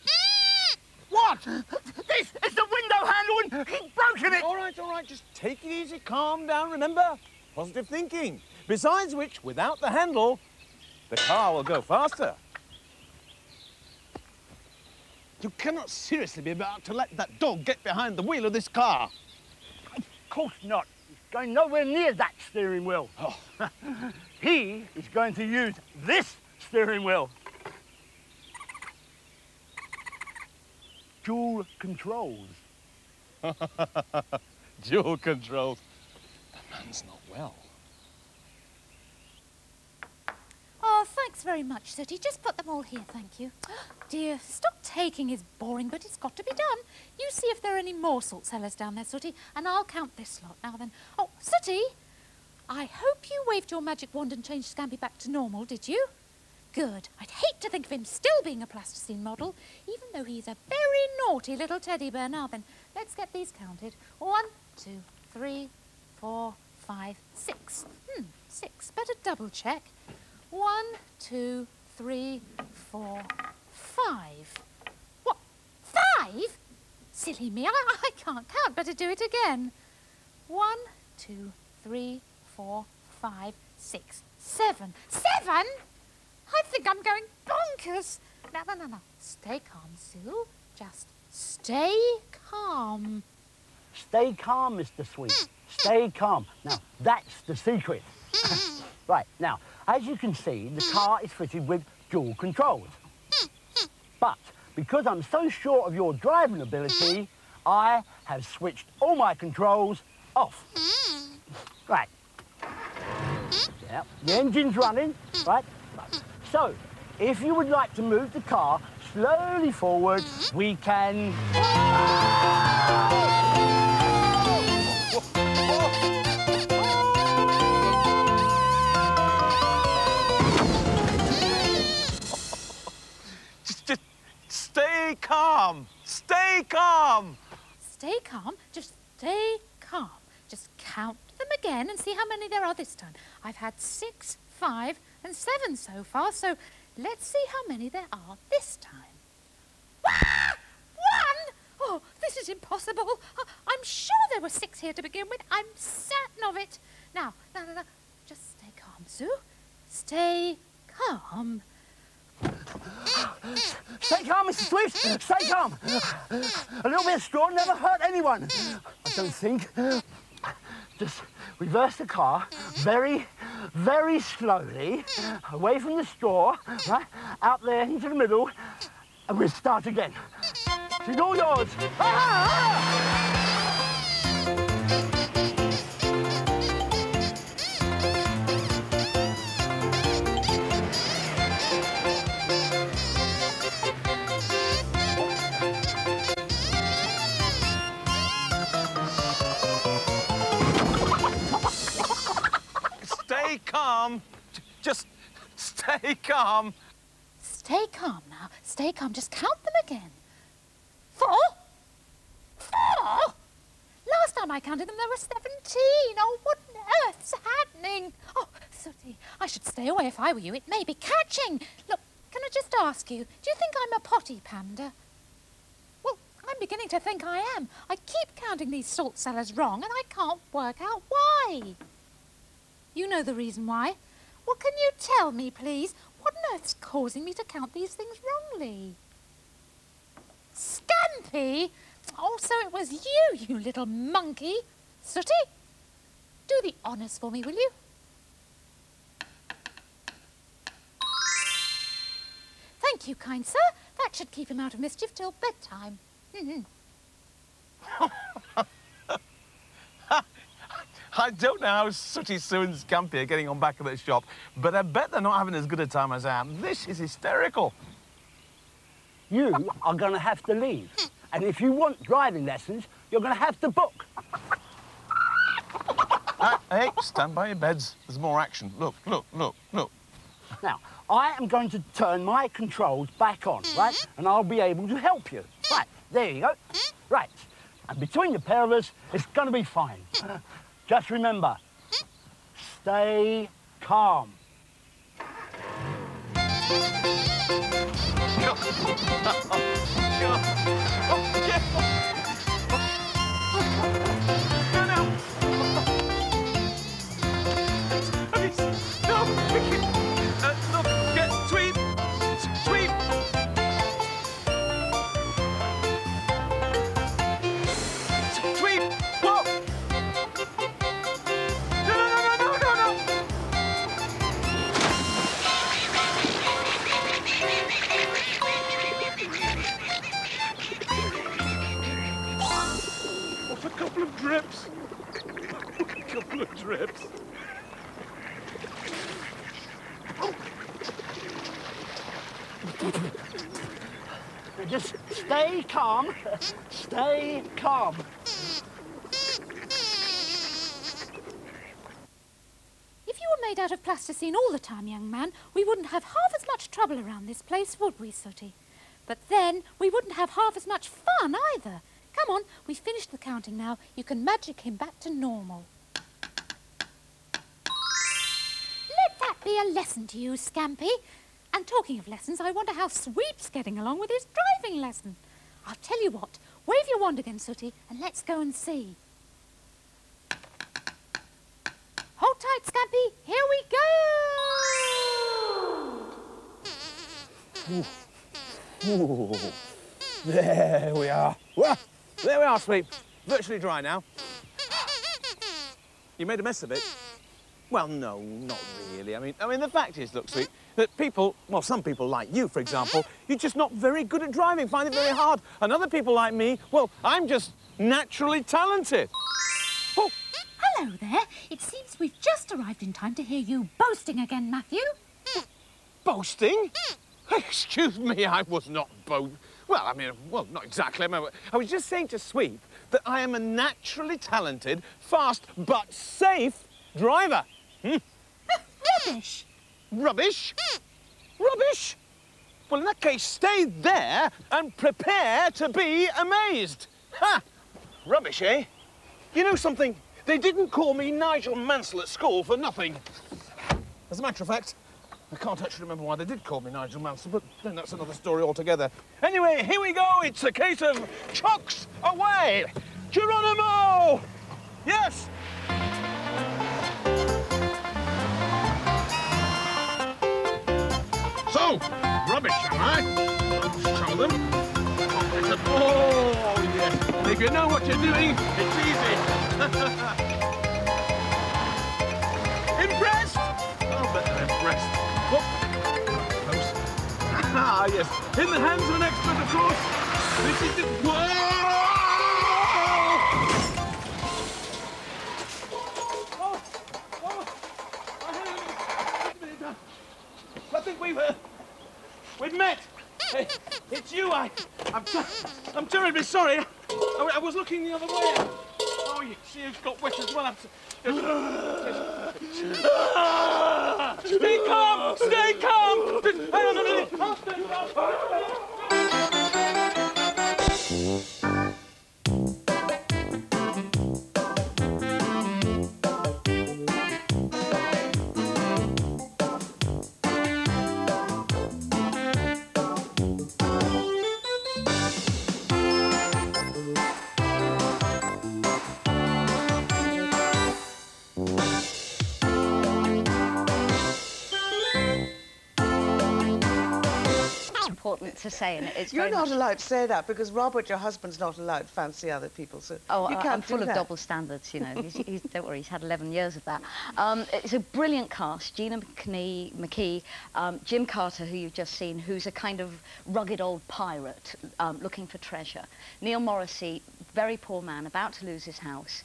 What? This is the window handle and he's broken it! All right, all right, just take it easy, calm down, remember? Positive thinking. Besides which, without the handle, the car will go faster. You cannot seriously be about to let that dog get behind the wheel of this car. Of course not. He's going nowhere near that steering wheel. Oh. [laughs] he is going to use this steering wheel. Dual controls. [laughs] Dual controls. The man's not well. Oh, thanks very much, Sooty. Just put them all here, thank you. [gasps] Dear, stop taking his boring, but it's got to be done. You see if there are any more salt cellars down there, Sooty, and I'll count this lot. Now then. Oh, Sooty, I hope you waved your magic wand and changed Scampy back to normal, did you? Good. I'd hate to think of him still being a plasticine model, even though he's a very naughty little teddy bear. Now then, let's get these counted. One, two, three, four, five, six. Hmm, six. Better double check. One, two, three, four, five. What? Five? Silly me, I, I can't count. Better do it again. One, two, three, four, five, six, seven. Seven? I think I'm going bonkers. No, no, no, no. Stay calm, Sue. Just stay calm. Stay calm, Mr. Sweep. Stay calm. Now, that's the secret. [laughs] right, now, as you can see, the hmm. car is fitted with dual controls. Hmm, hmm. But because I'm so sure of your driving ability, I have switched all my controls off. Right. Yeah, the engine's running, right? So, if you would like to move the car slowly forward, we can... calm. Stay calm. Stay calm. Just stay calm. Just count them again and see how many there are this time. I've had six, five, and seven so far, so let's see how many there are this time. One! Oh, this is impossible. I'm sure there were six here to begin with. I'm certain of it. Now, now, now, now. Just stay calm, Sue. Stay calm. Stay calm, Mr. Sweep. Stay calm. A little bit of straw never hurt anyone. I don't think. Just reverse the car very, very slowly, away from the straw, right? Out there into the middle, and we'll start again. She's all yours. Stay calm. Stay calm now. Stay calm. Just count them again. Four? Four? Last time I counted them, there were 17. Oh, what on earth's happening? Oh, Sooty, I should stay away if I were you. It may be catching. Look, can I just ask you, do you think I'm a potty panda? Well, I'm beginning to think I am. I keep counting these salt cellars wrong, and I can't work out why. You know the reason why. Well, can you tell me, please, what on earth's causing me to count these things wrongly? Scampy? Oh, so it was you, you little monkey. Sooty, do the honours for me, will you? Thank you, kind sir. That should keep him out of mischief till bedtime. Mhm. [laughs] [laughs] I don't know how Sooty Sue and Scampy are getting on back at the shop, but I bet they're not having as good a time as I am. This is hysterical. You are going to have to leave. And if you want driving lessons, you're going to have to book. Uh, hey, stand by your beds. There's more action. Look, look, look, look. Now, I am going to turn my controls back on, mm-hmm. right? And I'll be able to help you. Mm-hmm. Right, there you go. Mm-hmm. Right. And between the pair of us, it's going to be fine. Just remember, stay calm. Of drips. a couple of drips. Just stay calm. Stay calm. If you were made out of plasticine all the time, young man, we wouldn't have half as much trouble around this place, would we, Sooty? But then we wouldn't have half as much fun either. Come on, we've finished the counting now. You can magic him back to normal. Let that be a lesson to you, Scampi. And talking of lessons, I wonder how Sweep's getting along with his driving lesson. I'll tell you what, wave your wand again, Sooty, and let's go and see. Hold tight, Scampi. Here we go! Ooh. There we are. There we are, Sweep. Virtually dry now. You made a mess of it. Well, no, not really. I mean, I mean, the fact is, look, Sweep, that people, well, some people like you, for example, you're just not very good at driving, find it very hard. And other people like me, well, I'm just naturally talented. Oh. Hello there. It seems we've just arrived in time to hear you boasting again, Matthew. Boasting? Excuse me, I was not bo... Well, I mean, well, not exactly. I, mean, I was just saying to Sweep that I am a naturally talented, fast, but safe driver. Hmm? Rubbish. Rubbish? Rubbish? Well, in that case, stay there and prepare to be amazed. Ha! Rubbish, eh? You know something? They didn't call me Nigel Mansell at school for nothing. As a matter of fact, I can't actually remember why they did call me Nigel Mansell, but then that's another story altogether. Anyway, here we go. It's a case of chocks away. Geronimo! Yes! So, rubbish, am I? I'll show them. Oh, yes. If you know what you're doing, it's easy. [laughs] impressed? Ah, yes. In the hands of an expert, of course. This is the... Oh, oh, I a minute. I think we've, uh, we've met. Hey, it's you. I, I'm, I'm terribly sorry. I, I was looking the other way. Oh, you see, you've got wet as well. I'm s- just- [sighs] Stay calm. Stay calm. Hang on a minute. I'll stay calm. Important to say, and it's You're not allowed to say that because Robert, your husband's not allowed to fancy other people. So Oh, you I- can't I'm full of that. double standards, you know. He's, he's, don't worry, he's had 11 years of that. Um, it's a brilliant cast. Gina McKee, McKee um, Jim Carter, who you've just seen, who's a kind of rugged old pirate um, looking for treasure. Neil Morrissey, very poor man, about to lose his house,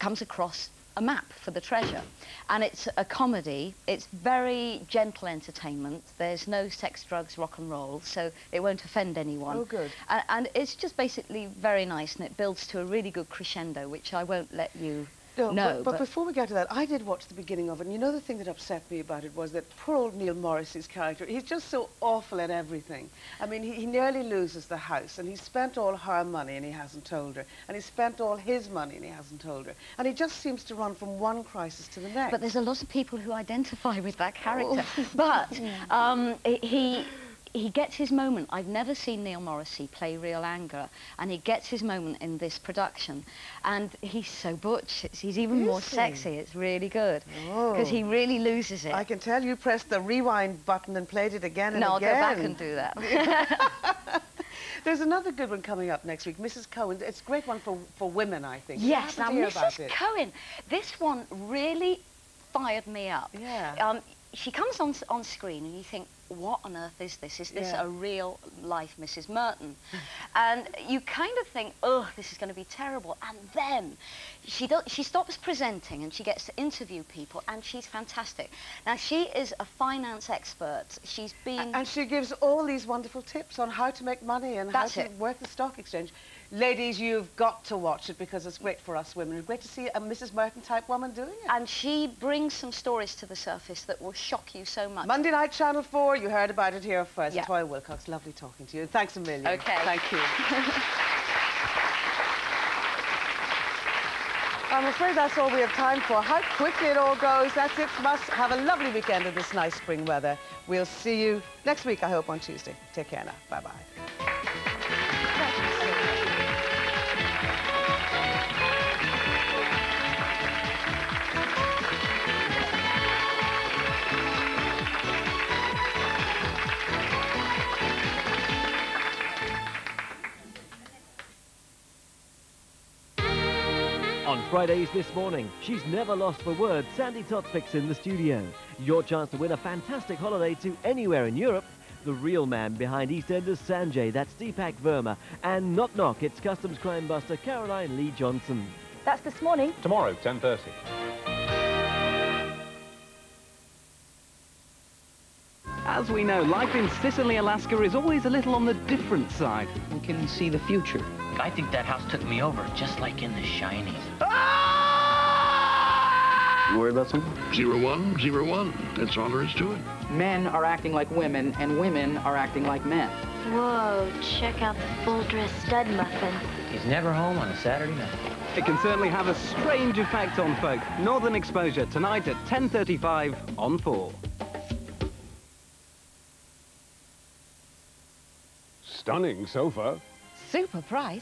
comes across a map for the treasure. And it's a comedy. It's very gentle entertainment. There's no sex, drugs, rock and roll, so it won't offend anyone. Oh, good. And, and it's just basically very nice, and it builds to a really good crescendo, which I won't let you No, know. but, but before we get to that, I did watch the beginning of it, and you know the thing that upset me about it was that poor old Neil Morrissey's character, he's just so awful at everything. I mean, he, he nearly loses the house, and he spent all her money and he hasn't told her, and he spent all his money and he hasn't told her, and he just seems to run from one crisis to the next. But there's a lot of people who identify with that character. Oh. [laughs] But um, he he gets his moment. I've never seen Neil Morrissey play real anger, and he gets his moment in this production. And he's so butch. It's, he's even more he? sexy. It's really good because he Oh. really loses it. I can tell you pressed the rewind button and played it again and no, I'll again. go back and do that. [laughs] There's another good one coming up next week, Mrs. Cohen. It's a great one for, for women, I think. Yes, now happen to hear about Mrs. Cohen, this one really fired me up. Yeah. Um, she comes on on screen and you think, what on earth is this? Is this Yeah. a real life Mrs. Merton? [laughs] and you kind of think, oh, this is going to be terrible. And then she does, she stops presenting and she gets to interview people, and she's fantastic. Now she is a finance expert. She's been And she gives all these wonderful tips on how to make money and That's how to it. work the stock exchange. Ladies, you've got to watch it because it's great for us women. It's great to see a Mrs. Merton type woman doing it. And she brings some stories to the surface that will shock you so much. Monday night, Channel 4, you heard about it here first. Yeah. Toyah Willcox, lovely talking to you. Thanks a million. Okay. Thank you. [laughs] I'm afraid that's all we have time for. How quickly it all goes. That's it from us. Have a lovely weekend in this nice spring weather. We'll see you next week, I hope, on Tuesday. Take care now. Bye-bye. Fridays this morning, she's never lost for words. Sandi Toksvig in the studio. Your chance to win a fantastic holiday to anywhere in Europe. The real man behind EastEnders Sanjay, that's Deepak Verma. And Knock Knock, it's Customs Crime Buster Caroline Lee Johnson. That's this morning. Tomorrow, 10.30. As we know, life in Cicely, Alaska is always a little on the different side. We can see the future. I think that house took me over, just like in The Shining. Ah! You worried about something? Zero one, zero one. That's all there is to it. Men are acting like women, and women are acting like men. Whoa, check out the full-dress stud muffin. He's never home on a Saturday night. It can certainly have a strange effect on folk. Northern Exposure tonight at 10.35 on 4. Stunning sofa. Super price.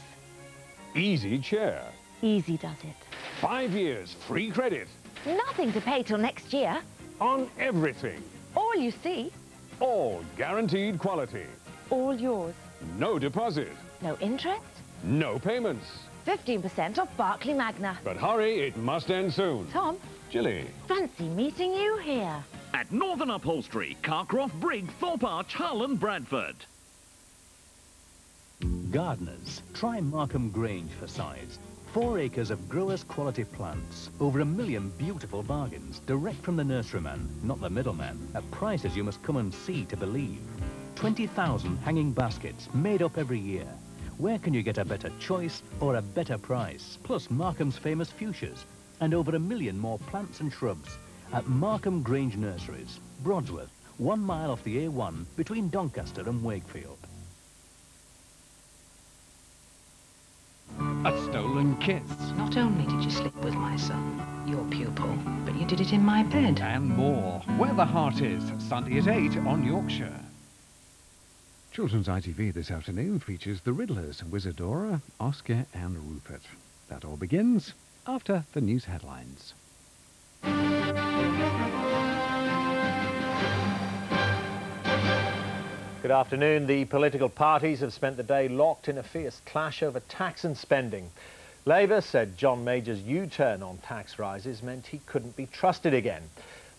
Easy chair. Easy does it. Five years free credit. Nothing to pay till next year. On everything. All you see. All guaranteed quality. All yours. No deposit. No interest. No payments. 15% off Barclay Magna. But hurry, it must end soon. Tom. Jilly. Fancy meeting you here. At Northern Upholstery, Carcroft, Brigg, Thorpe Arch, Hull and Bradford. Gardeners, try Markham Grange for size. Four acres of growers' quality plants, over a million beautiful bargains, direct from the nurseryman, not the middleman, at prices you must come and see to believe. 20,000 hanging baskets made up every year. Where can you get a better choice or a better price? Plus Markham's famous fuchsias and over a million more plants and shrubs at Markham Grange Nurseries, Brodsworth, one mile off the A1 between Doncaster and Wakefield. A stolen kiss. Not only did you sleep with my son, your pupil, but you did it in my bed. And more. Where the Heart Is, Sunday at 8 on Yorkshire. Children's ITV this afternoon features the Riddlers, Wizadora, Oscar and Rupert. That all begins after the news headlines. Good afternoon. The political parties have spent the day locked in a fierce clash over tax and spending. Labour said John Major's U-turn on tax rises meant he couldn't be trusted again.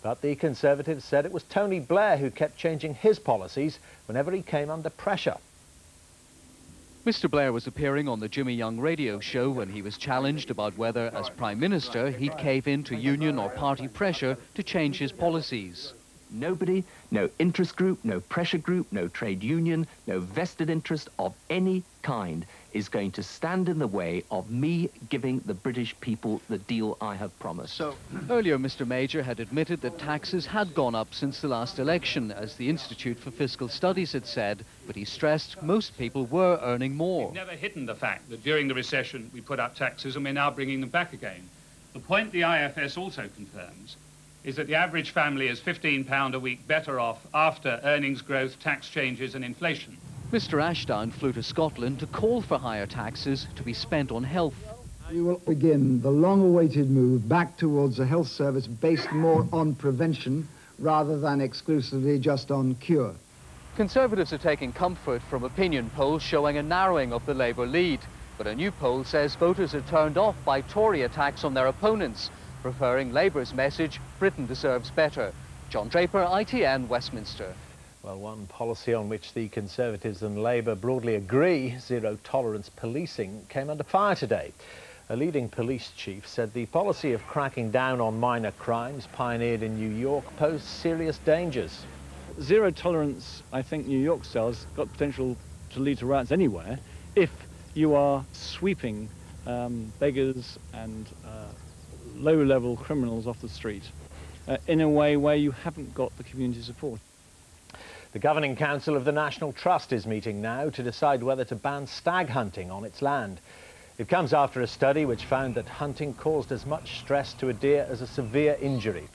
But the Conservatives said it was Tony Blair who kept changing his policies whenever he came under pressure. Mr Blair was appearing on the Jimmy Young radio show when he was challenged about whether, as Prime Minister, he'd cave in to union or party pressure to change his policies. Nobody, no interest group, no pressure group, no trade union, no vested interest of any kind is going to stand in the way of me giving the British people the deal I have promised. So, hmm. Earlier, Mr Major had admitted that taxes had gone up since the last election, as the Institute for Fiscal Studies had said, but he stressed most people were earning more. We've never hidden the fact that during the recession we put up taxes and we're now bringing them back again. The point the IFS also confirms is that the average family is £15 a week better off after earnings growth, tax changes and inflation. Mr Ashdown flew to Scotland to call for higher taxes to be spent on health. We will begin the long-awaited move back towards a health service based more on prevention rather than exclusively just on cure. Conservatives are taking comfort from opinion polls showing a narrowing of the Labour lead. But a new poll says voters are turned off by Tory attacks on their opponents, preferring Labour's message, Britain deserves better. John Draper, ITN, Westminster. Well, one policy on which the Conservatives and Labour broadly agree, zero-tolerance policing, came under fire today. A leading police chief said the policy of cracking down on minor crimes pioneered in New York posed serious dangers. Zero tolerance, I think New York style's got potential to lead to riots anywhere if you are sweeping um, beggars and uh, low-level criminals off the street uh, in a way where you haven't got the community support. The Governing Council of the National Trust is meeting now to decide whether to ban stag hunting on its land. It comes after a study which found that hunting caused as much stress to a deer as a severe injury.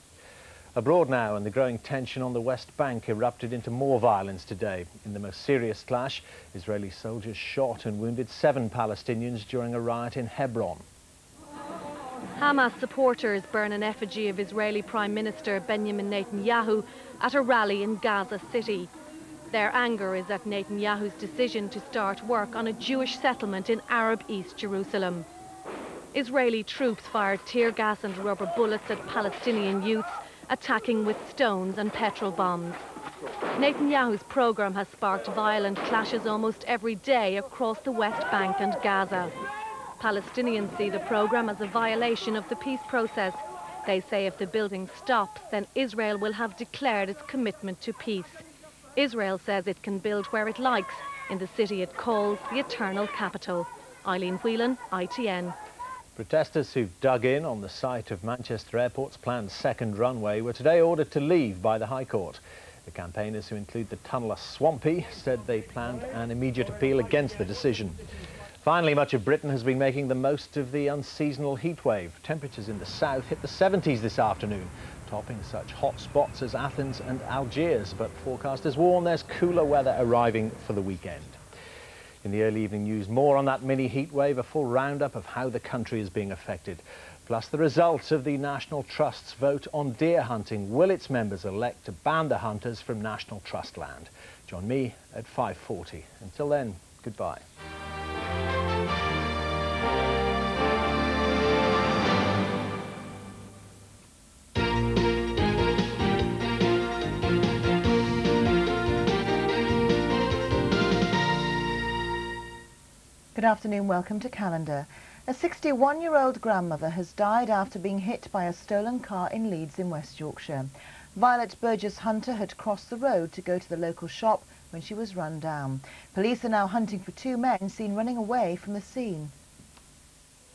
Abroad now, and the growing tension on the West Bank erupted into more violence today. In the most serious clash, Israeli soldiers shot and wounded seven Palestinians during a riot in Hebron. Hamas supporters burn an effigy of Israeli Prime Minister Benjamin Netanyahu at a rally in Gaza City. Their anger is at Netanyahu's decision to start work on a Jewish settlement in Arab East Jerusalem. Israeli troops fired tear gas and rubber bullets at Palestinian youths, attacking with stones and petrol bombs. Netanyahu's programme has sparked violent clashes almost every day across the West Bank and Gaza. Palestinians see the programme as a violation of the peace process. They say if the building stops, then Israel will have declared its commitment to peace. Israel says it can build where it likes, in the city it calls the Eternal Capital. Eileen Whelan, ITN. Protesters who've dug in on the site of Manchester Airport's planned second runway were today ordered to leave by the High Court. The campaigners, who include the tunneller Swampy, said they planned an immediate appeal against the decision. Finally, much of Britain has been making the most of the unseasonal heatwave. Temperatures in the south hit the 70s this afternoon, topping such hot spots as Athens and Algiers. But forecasters warn there's cooler weather arriving for the weekend. In the early evening news, more on that mini heatwave, a full roundup of how the country is being affected. Plus the results of the National Trust's vote on deer hunting. Will its members elect to ban the hunters from National Trust land? Join me at 5.40. Until then, goodbye. Good afternoon, welcome to Calendar. A 61-year-old grandmother has died after being hit by a stolen car in Leeds in West Yorkshire. Violet Burgess Hunter had crossed the road to go to the local shop when she was run down. Police are now hunting for two men seen running away from the scene.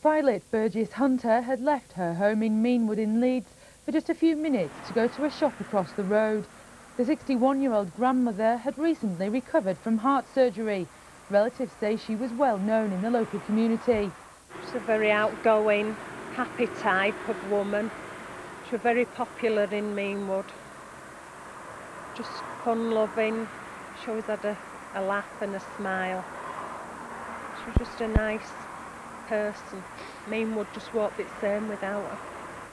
Violet Burgess Hunter had left her home in Meanwood in Leeds for just a few minutes to go to a shop across the road. The 61-year-old grandmother had recently recovered from heart surgery Relatives say she was well known in the local community. She's a very outgoing, happy type of woman. She was very popular in Meanwood. Just fun-loving. She always had a, a laugh and a smile. She was just a nice person. Meanwood just walked its same without her.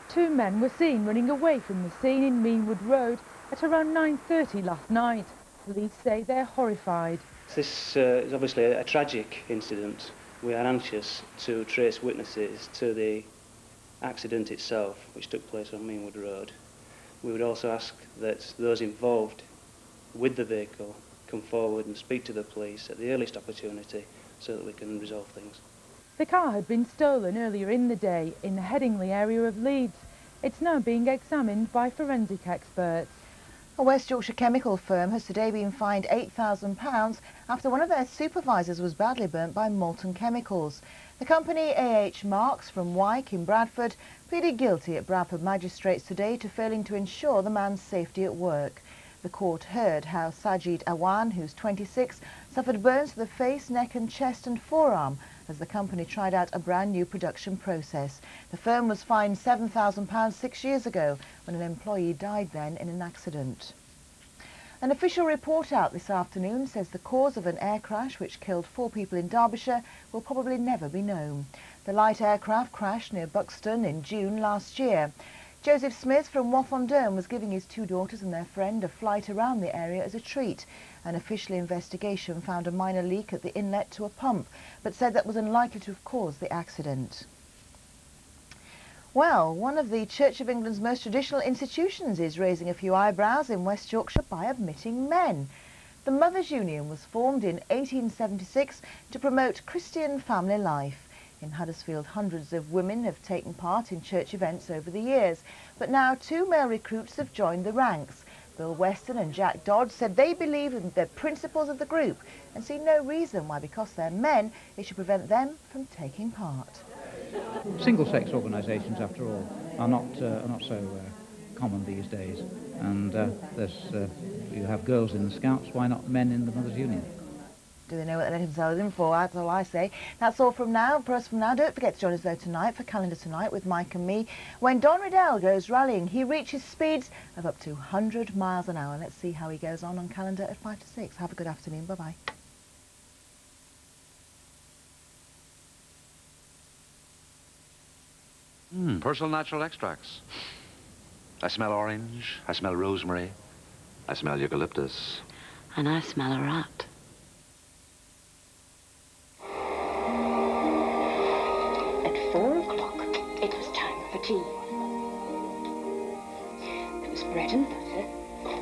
Two men were seen running away from the scene in Meanwood Road at around 9.30 last night. Police say they're horrified. This uh, is obviously a, a tragic incident. We are anxious to trace witnesses to the accident itself, which took place on Meanwood Road. We would also ask that those involved with the vehicle come forward and speak to the police at the earliest opportunity so that we can resolve things. The car had been stolen earlier in the day in the Headingley area of Leeds. It's now being examined by forensic experts. A West Yorkshire chemical firm has today been fined £8,000 after one of their supervisors was badly burnt by molten chemicals. The company AH Marks from Wyke in Bradford pleaded guilty at Bradford magistrates today to failing to ensure the man's safety at work. The court heard how Sajid Awan, who's 26, suffered burns to the face, neck and chest and forearm as the company tried out a brand new production process. The firm was fined £7,000 six years ago when an employee died then in an accident. An official report out this afternoon says the cause of an air crash which killed four people in Derbyshire will probably never be known. The light aircraft crashed near Buxton in June last year. Joseph Smith from Wath-on-Dearne was giving his two daughters and their friend a flight around the area as a treat. An official investigation found a minor leak at the inlet to a pump, but said that was unlikely to have caused the accident. Well, one of the Church of England's most traditional institutions is raising a few eyebrows in West Yorkshire by admitting men. The Mothers' Union was formed in 1876 to promote Christian family life. In Huddersfield, hundreds of women have taken part in church events over the years, but now two male recruits have joined the ranks. Bill Weston and Jack Dodd said they believe in the principles of the group and see no reason why, because they're men, it should prevent them from taking part. Single-sex organisations, after all, are not, uh, are not so uh, common these days. And uh, there's, uh, you have girls in the Scouts, why not men in the Mothers' Union? Do they know what they're letting themselves in for? That's all I say. That's all from now. For us from now, don't forget to join us though tonight for Calendar Tonight with Mike and me. When Don Riddell goes rallying, he reaches speeds of up to 100 miles an hour. Let's see how he goes on on Calendar at 5 to 6. Have a good afternoon. Bye-bye. Mm, personal natural extracts. I smell orange. I smell rosemary. I smell eucalyptus. And I smell a rat. Tea. There was bread and butter,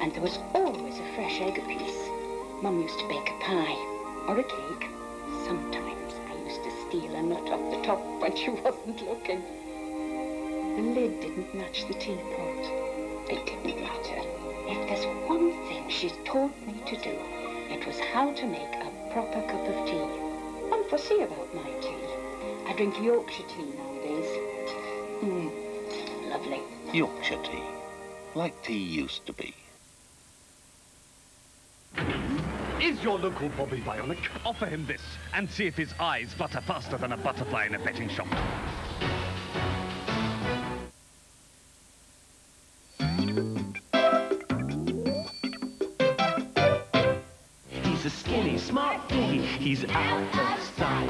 and there was always a fresh egg apiece. Mum used to bake a pie or a cake. Sometimes I used to steal a nut off the top when she [laughs] wasn't looking. The lid didn't match the teapot. It didn't matter. If there's one thing she's taught me to do, it was how to make a proper cup of tea. I'm fussy about my tea. I drink Yorkshire tea nowadays. Mm, lovely. Yorkshire tea. Like tea used to be. Is your local Bobby bionic? Offer him this and see if his eyes flutter faster than a butterfly in a betting shop. Smart piggy. He's out of sight.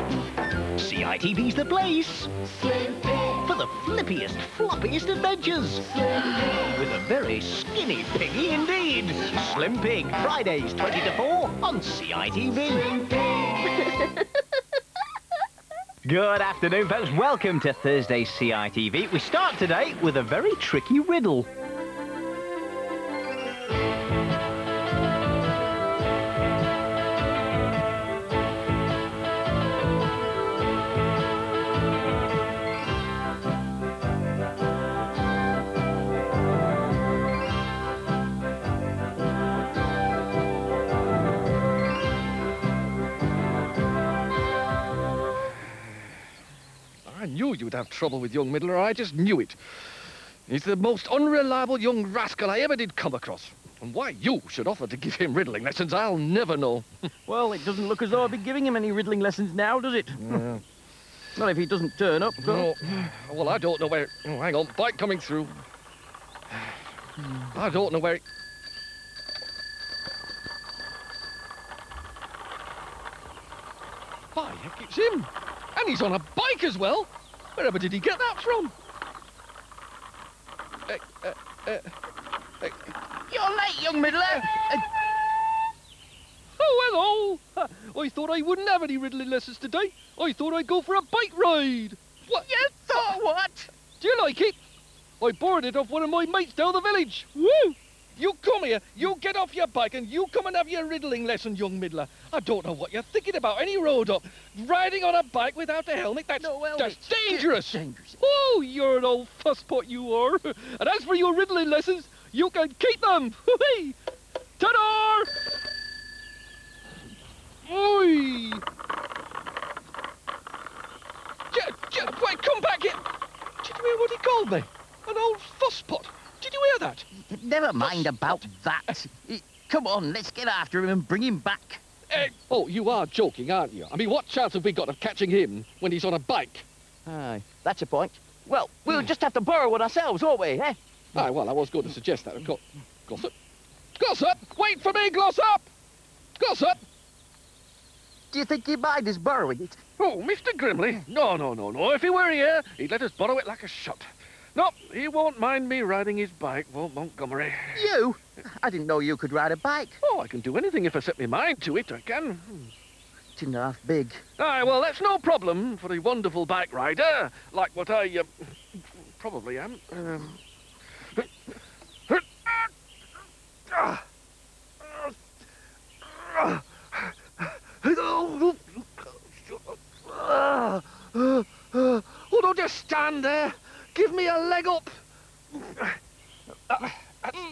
CITV's the place. For the flippiest, floppiest adventures. With a very skinny piggy indeed. Slim Pig, Fridays 20 to 4 on CITV. [laughs] Good afternoon, folks. Welcome to Thursday's CITV. We start today with a very tricky riddle. You'd have trouble with young Middler. I just knew it. He's the most unreliable young rascal I ever did come across. And why you should offer to give him riddling lessons, I'll never know. [laughs] Well, it doesn't look as though I'll be giving him any riddling lessons now, does it? Yeah. Not if he doesn't turn up. No. Well, I don't know where... Oh, hang on, bike coming through. I don't know where... he- By heck, it's him! And he's on a bike as well! Wherever did he get that from? Uh, uh, uh, uh, You're late, young Middler. Uh, Oh, hello! [laughs] I thought I wouldn't have any riddling lessons today. I thought I'd go for a bike ride. What? You thought what? Do you like it? I borrowed it off one of my mates down the village. Woo! You come here, you get off your bike and you come and have your riddling lesson, young Middler. I don't know what you're thinking about. Any road up, riding on a bike without a helmet, that's, that's dangerous. dangerous. Oh, you're an old fusspot, you are. And as for your riddling lessons, you can keep them. [laughs] Ta-da! Oi! J- j- wait, come back here. Did you hear what he called me? An old fusspot. Did you hear that? Never mind about that. Come on, let's get after him and bring him back. Eh, oh, you are joking, aren't you? I mean, what chance have we got of catching him when he's on a bike? Aye, that's a point. Well, we'll just have to borrow it ourselves, won't we, eh? Aye, well, I was going to suggest that. Go- Glossop? Glossop! Wait for me, Glossop! Glossop! Do you think he'd mind us borrowing it? Oh, Mr. Grimley? No, no, no, no. If he were here, he'd let us borrow it like a shot. No, he won't mind me riding his bike, won't Montgomery? You? I didn't know you could ride a bike. Oh, I can do anything if I set my mind to it, I can. It's enough big. Aye, well, that's no problem for a wonderful bike rider, like what I uh, probably am. Um, Oh, don't just stand there. Give me a leg up.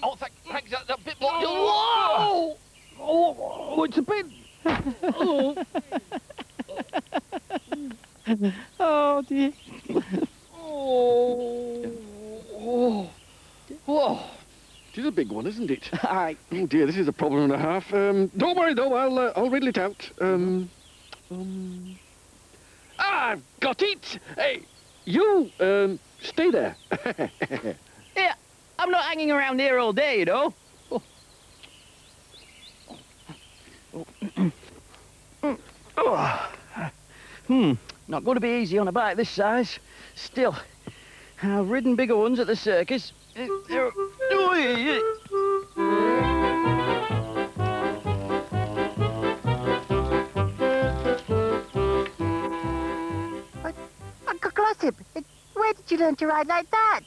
Oh, thank, thanks. A, a bit more. Whoa! Oh, oh, it's a bit. Oh. [laughs] oh, dear. Oh. Oh. Whoa. It is a big one, isn't it? [laughs] Aye. Oh dear, this is a problem and a half. Um, don't worry though, I'll uh, I'll riddle it out. Um, um. I've got it. Hey, you um, stay there. [laughs] Yeah, I'm not hanging around here all day, you know. Oh. Hmm, not going to be easy on a bike this size. Still, I've ridden bigger ones at the circus. They're- oh, yeah, yeah. Uncle Glossop, where did you learn to ride like that?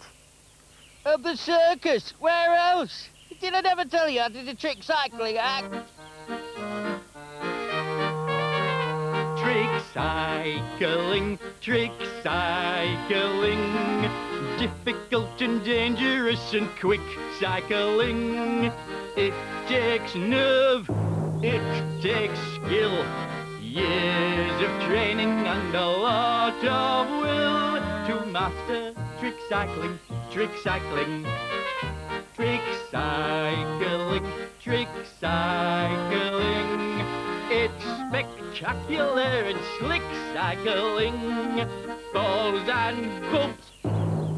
At the circus. Where else? Did I never tell you I did a trick cycling act? Trick cycling, trick cycling. Difficult and dangerous and quick cycling. It takes nerve, it takes skill. Years of training and a lot of will to master trick cycling, trick cycling. Trick cycling, trick cycling. It's spectacular and slick cycling. Falls and bumps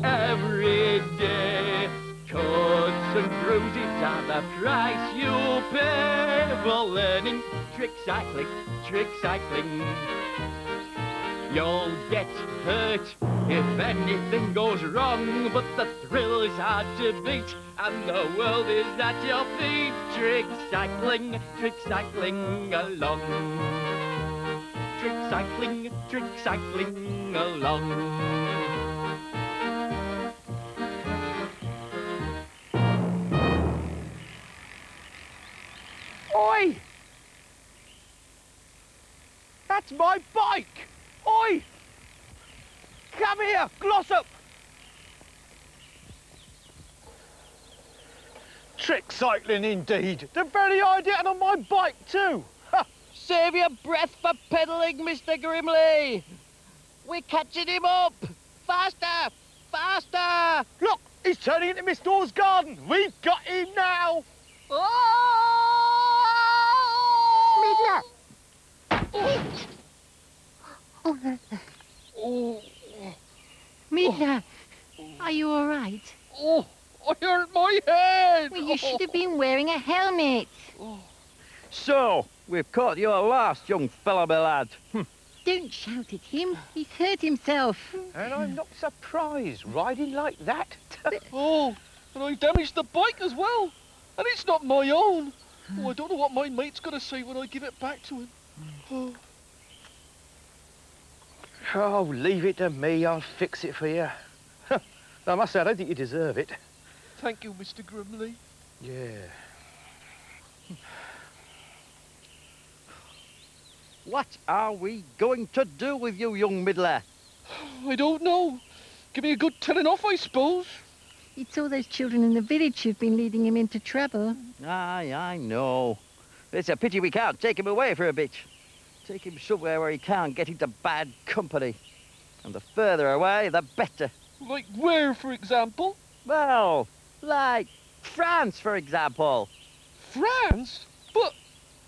every day. Cuts and bruises are the price you pay for learning trick cycling, trick cycling. You'll get hurt if anything goes wrong, but the thrill is hard to beat, and the world is at your feet. Trick cycling, trick cycling along. Trick cycling, trick cycling along. Oi! That's my bike! Oi! Come here, Glossop! Trick cycling indeed. The very idea and on my bike too. Save your breath for pedalling, Mr. Grimley. We're catching him up. Faster, faster. Look, he's turning into Miss Dawes' garden. We've got him now. Middler! Oh, Oh, Middler, oh. are you all right? oh, I hurt my head. Well, you should have oh. been wearing a helmet. Oh. So, we've caught you at last, young fella, my lad. Hm. Don't shout at him. He's hurt himself. And I'm not surprised, riding like that. [laughs] oh, and I damaged the bike as well. And it's not my own. Oh, I don't know what my mate's going to say when I give it back to him. Hmm. Oh. Oh, leave it to me. I'll fix it for you. I must say, I don't think you deserve it. Thank you, Mr. Grimley. Yeah. What are we going to do with you, young middler? I don't know. Give me a good telling off, I suppose. It's all those children in the village who've been leading him into trouble. Aye, I know. It's a pity we can't take him away for a bit. Take him somewhere where he can't get into bad company. And the further away, the better. Like where, for example? Well, like France, for example. France? But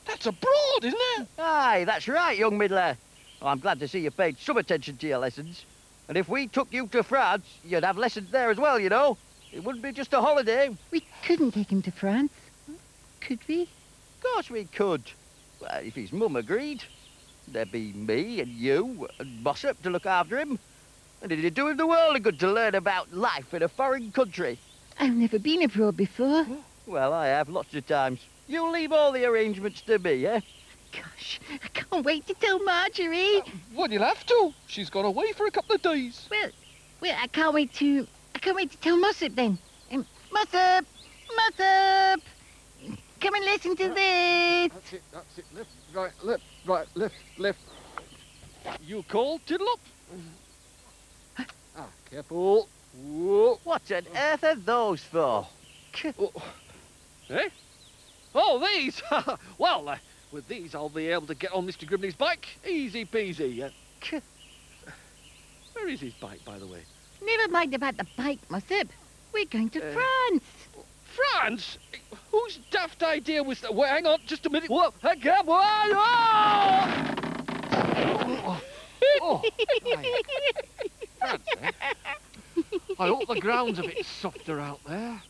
that's abroad, isn't it? Aye, that's right, young middler. Oh, I'm glad to see you paid some attention to your lessons. And if we took you to France, you'd have lessons there as well, you know. It wouldn't be just a holiday. We couldn't take him to France, could we? Of course we could. Well, if his mum agreed. There'd be me and you and Mossop to look after him. And it'd do him the world of good to learn about life in a foreign country. I've never been abroad before. Well, I have lots of times. You leave all the arrangements to me, eh? Gosh, I can't wait to tell Marjorie. Well, you'll have to. She's gone away for a couple of days. Well, well, I can't wait to. I can't wait to tell Mossop then. Um, Mossop, Mossop, come and listen to this. That's it, that's it. Left, right, left, right, left, left. You call, Tiddle up. Ah, careful. Whoa. What on earth are those for? Oh. Eh? Oh, these! [laughs] well, uh, with these I'll be able to get on Mr. Grimley's bike. Easy peasy. Uh, where is his bike, by the way? Never mind about the bike, Mossop. We're going to Uh, France. France? Whose daft idea was that? Wait, hang on, just a minute. Whoa, hang on, whoa! Oh, France, eh? I hope the ground's a bit softer out there.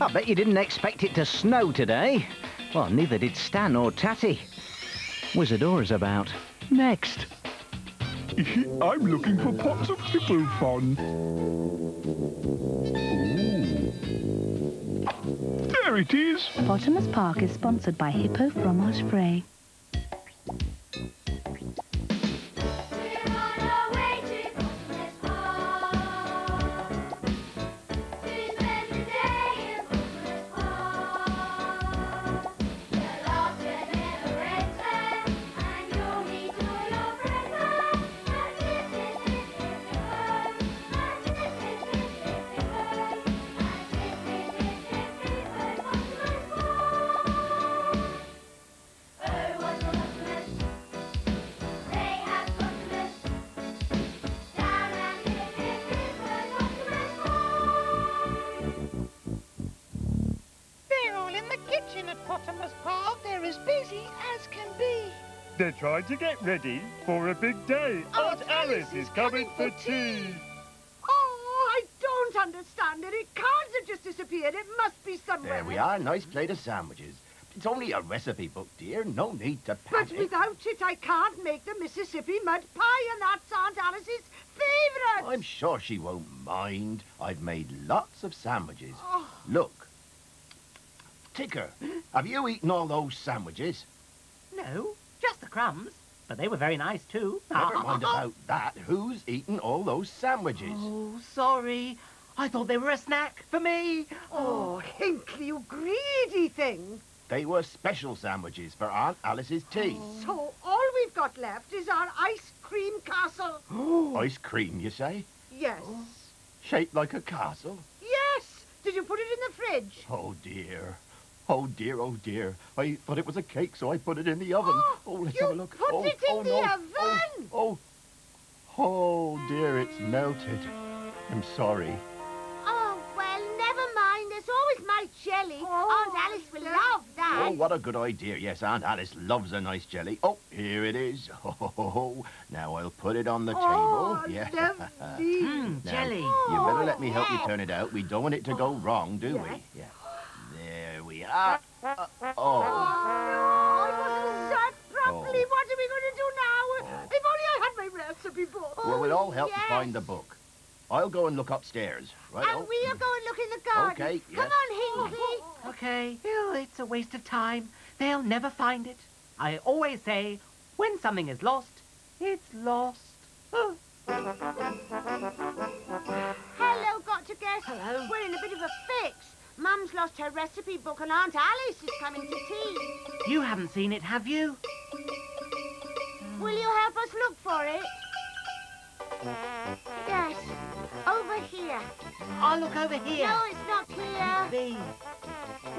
I bet you didn't expect it to snow today. Well, neither did Stan or Tatty. Wizadora's about. Next. I'm looking for pots of hippo fun. There it is. Bottomless Park is sponsored by Hippo Fromage Frais. They're trying to get ready for a big day. Aunt Aunt Alice is coming for tea. Oh, I don't understand it. It can't have just disappeared. It must be somewhere. There we are, nice plate of sandwiches. It's only a recipe book, dear. No need to panic. But without it, I can't make the Mississippi mud pie, and that's Aunt Alice's favourite. I'm sure she won't mind. I've made lots of sandwiches. Oh. Look. Ticker, have you eaten all those sandwiches? No, just the crumbs. But they were very nice too. Never mind about that. Who's eaten all those sandwiches? Oh, sorry. I thought they were a snack for me. Oh, Hinkley, you greedy thing. They were special sandwiches for Aunt Alice's tea. Oh, so all we've got left is our ice cream castle. [gasps] Ice cream, you say? Yes. Shaped like a castle? Yes. Did you put it in the fridge? Oh, dear. Oh, dear, oh, dear. I thought it was a cake, so I put it in the oven. [gasps] Oh, let's have a look. Put oh, it in oh, the no. oven. Oh, oh, dear, it's melted. I'm sorry. Oh, well, never mind. There's always my jelly. Aunt Alice will love that. Oh, what a good idea. Yes, Aunt Alice loves a nice jelly. Oh, here it is. [laughs] Oh, now I'll put it on the Oh, table. Yeah. lovely. [laughs] Mm, Now, [laughs] jelly. You better let me help you turn it out. We don't want it to go wrong, do we? Yeah. There. Uh, Oh, oh. no, it wasn't served properly. What are we going to do now? If only I had my recipe book. Well, we'll all help yes. to find the book. I'll go and look upstairs. Right? And we'll go and look in the garden. Okay, Come on, Hinkley. Okay. Oh, it's a waste of time. They'll never find it. I always say, when something is lost, it's lost. Oh. Hello, got to guess. Hello. We're in a bit of a fix. Mum's lost her recipe book and Aunt Alice is coming to tea. You haven't seen it, have you? Will you help us look for it? Yes, over here. I'll look over here. No, it's not here. Be.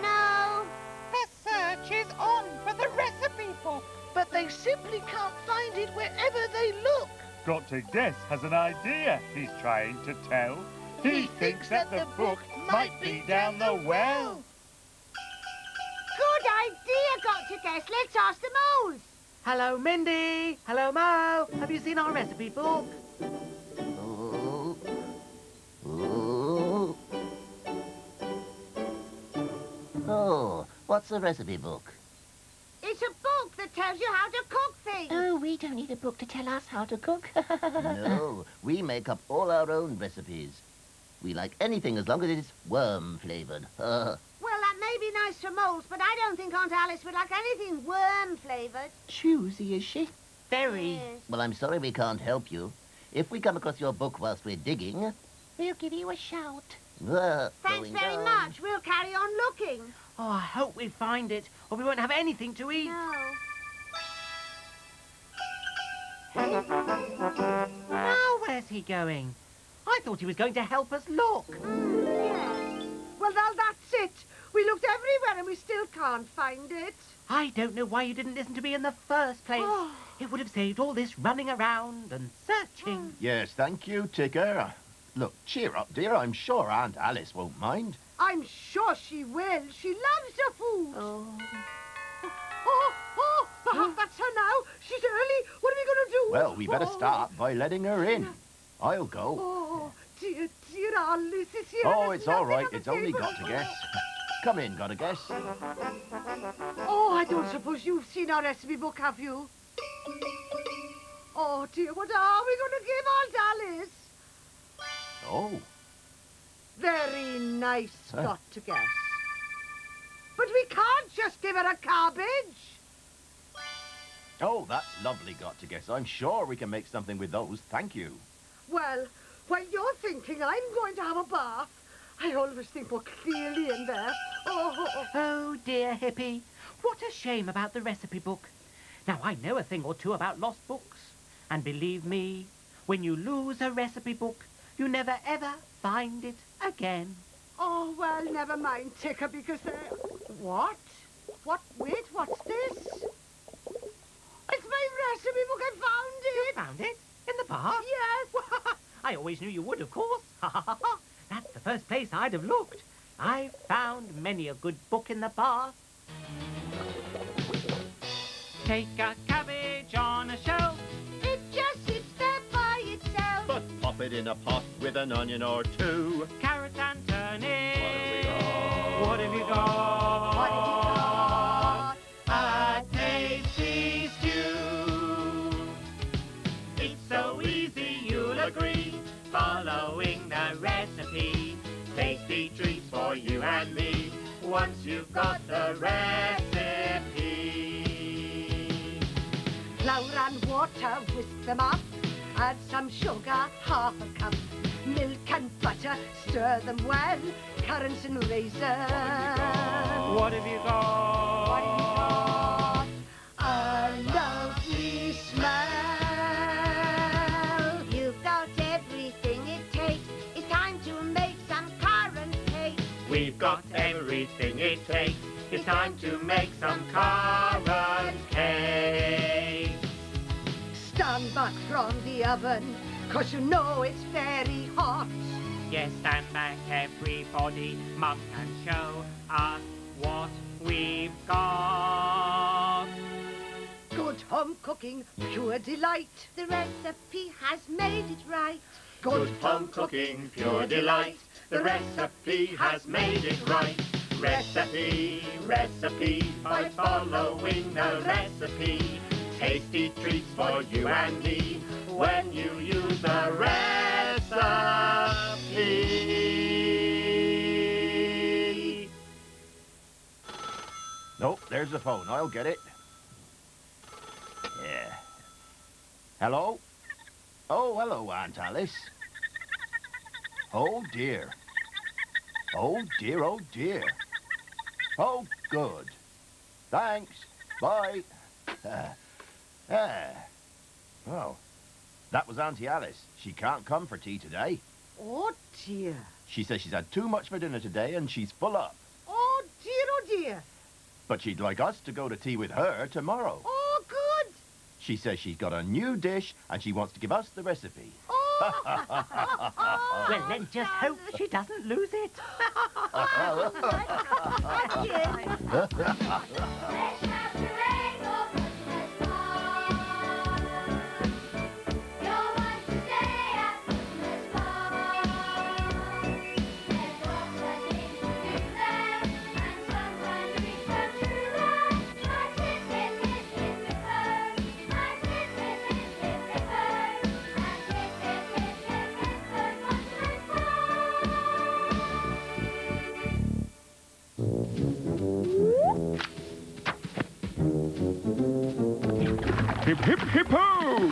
No. The search is on for the recipe book, but they simply can't find it wherever they look. Dr. Guess has an idea he's trying to tell. He, thinks that the book might be down the well. Good idea, got to guess. Let's ask the moles. Hello, Mindy. Hello, Mo. Have you seen our recipe book? Oh. Oh. Oh, what's the recipe book? It's a book that tells you how to cook things. Oh, we don't need a book to tell us how to cook. [laughs] no, we make up all our own recipes. We like anything as long as it's worm-flavored. [laughs] Well, that may be nice for moles, but I don't think Aunt Alice would like anything worm-flavoured. Choosy, is she? Very. Well, I'm sorry we can't help you. If we come across your book whilst we're digging... We'll give you a shout. [laughs] Uh, Thanks very down. much. We'll carry on looking. Oh, I hope we find it, or we won't have anything to eat. No. Now, where's he going? I thought he was going to help us look. Mm, yes. Well, now that's it. We looked everywhere and we still can't find it. I don't know why you didn't listen to me in the first place. Oh. it would have saved all this running around and searching. Oh. Yes, thank you, Ticker. Uh, look, cheer up, dear. I'm sure Aunt Alice won't mind. I'm sure she will. She loves the food. Oh. Oh, oh, oh. perhaps that's her now. She's early. What are we going to do? Well, we better Oh. start by letting her in. I'll go. Oh, dear, dear, Alice is here. Oh, it's all right. It's only got to guess. [laughs] Come in, got a guess? Oh, I don't suppose you've seen our recipe book, have you? Oh, dear, what are we going to give Aunt Alice? Oh. Very nice, Huh. got to guess. But we can't just give her a cabbage. Oh, that's lovely, got to guess. I'm sure we can make something with those. Thank you. Well, while you're thinking I'm going to have a bath, I always think more clearly in there. Oh, Oh, dear Hippie. What a shame about the recipe book. Now, I know a thing or two about lost books. And believe me, when you lose a recipe book, you never ever find it again. oh, well, never mind, Ticker, because they... What? What? Wait, what's this? It's my recipe book. I found it. You found it? In the bath? Yes. [laughs] I always knew you would, of course. Ha ha ha ha. That's the first place I'd have looked. I've found many a good book in the bath. Take a cabbage on a shelf. It just sits there by itself. But pop it in a pot with an onion or two. Carrot and turnip. What have you got? What have you got? A tasty stew. So easy, you'll agree. Following the recipe. Tasty treats for you and me. Once you've got the recipe. Flour and water, whisk them up. Add some sugar, half a cup. Milk and butter, stir them well. Currants and raisins. What have you got? What have you got? A lovely everything it takes. It's time to make some currant cake. Stand back from the oven, cause you know it's very hot. Yes, stand back, everybody. Mum can show us what we've got. Good home cooking, pure delight. The recipe has made it right. Good home cooking, pure delight. The recipe has made it right. Recipe, recipe, by following the recipe. Tasty treats for you and me when you use the recipe. Nope, there's the phone. I'll get it. Yeah. Hello? Oh, hello, Aunt Alice. Oh, dear. Oh, dear, oh, dear. Oh, good. Thanks. Bye. Ah. [laughs] ah. Oh. That was Auntie Alice. She can't come for tea today. Oh dear. She says she's had too much for dinner today and she's full up. Oh dear, oh dear. But she'd like us to go to tea with her tomorrow. Oh good. She says she's got a new dish and she wants to give us the recipe. [laughs] Well, then just hope she doesn't lose it. [laughs] Hip, hip, hip, ho!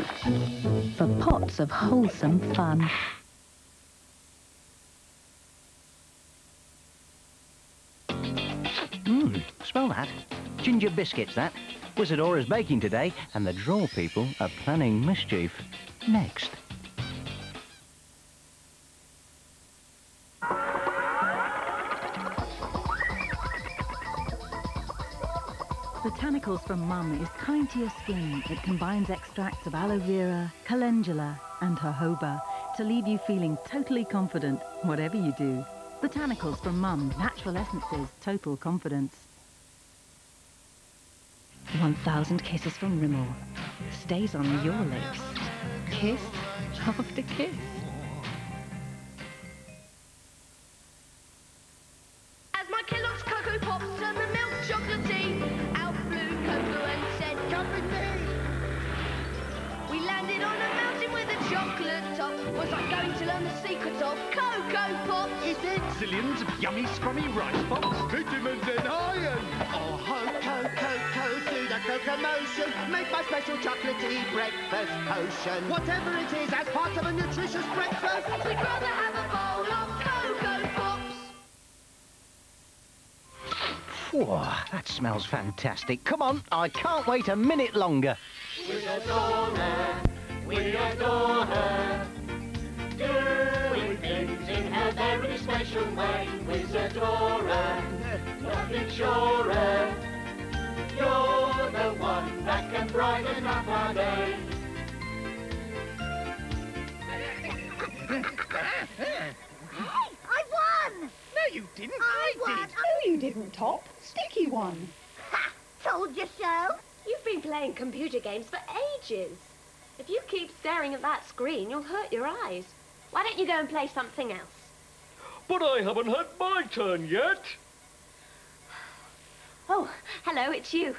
For pots of wholesome fun. Mmm, smell that. Ginger biscuits, that. Wizadora's baking today, and the draw people are planning mischief. Next. Botanicals from Mum is kind to your skin. It combines extracts of aloe vera, calendula, and jojoba to leave you feeling totally confident, whatever you do. Botanicals from Mum, natural essences, total confidence. 1000 kisses from Rimmel. Stays on your lips. Kiss after kiss. As my Kellogg's Cocoa chocolate top. Was I going to learn the secrets of Cocoa Pops? It's excellent. Yummy, scrummy rice pops. Vitamins and iron. Oh, ho, co, co, co, do the cocoa motion. Make my special chocolatey breakfast potion. Whatever it is, as part of a nutritious breakfast. We'd rather have a bowl of Cocoa Pops. Whoa, that smells fantastic. Come on, I can't wait a minute longer. We adore her, we adore her. Doing things in her very special way. Wizadora, nothing surer. You're the one that can brighten up our day. I won! No, you didn't. I, won. No, you didn't, Top. Sticky won. Ha! Told you so. You've been playing computer games for ages. If you keep staring at that screen, you'll hurt your eyes. Why don't you go and play something else? But I haven't had my turn yet. Oh, hello, it's you.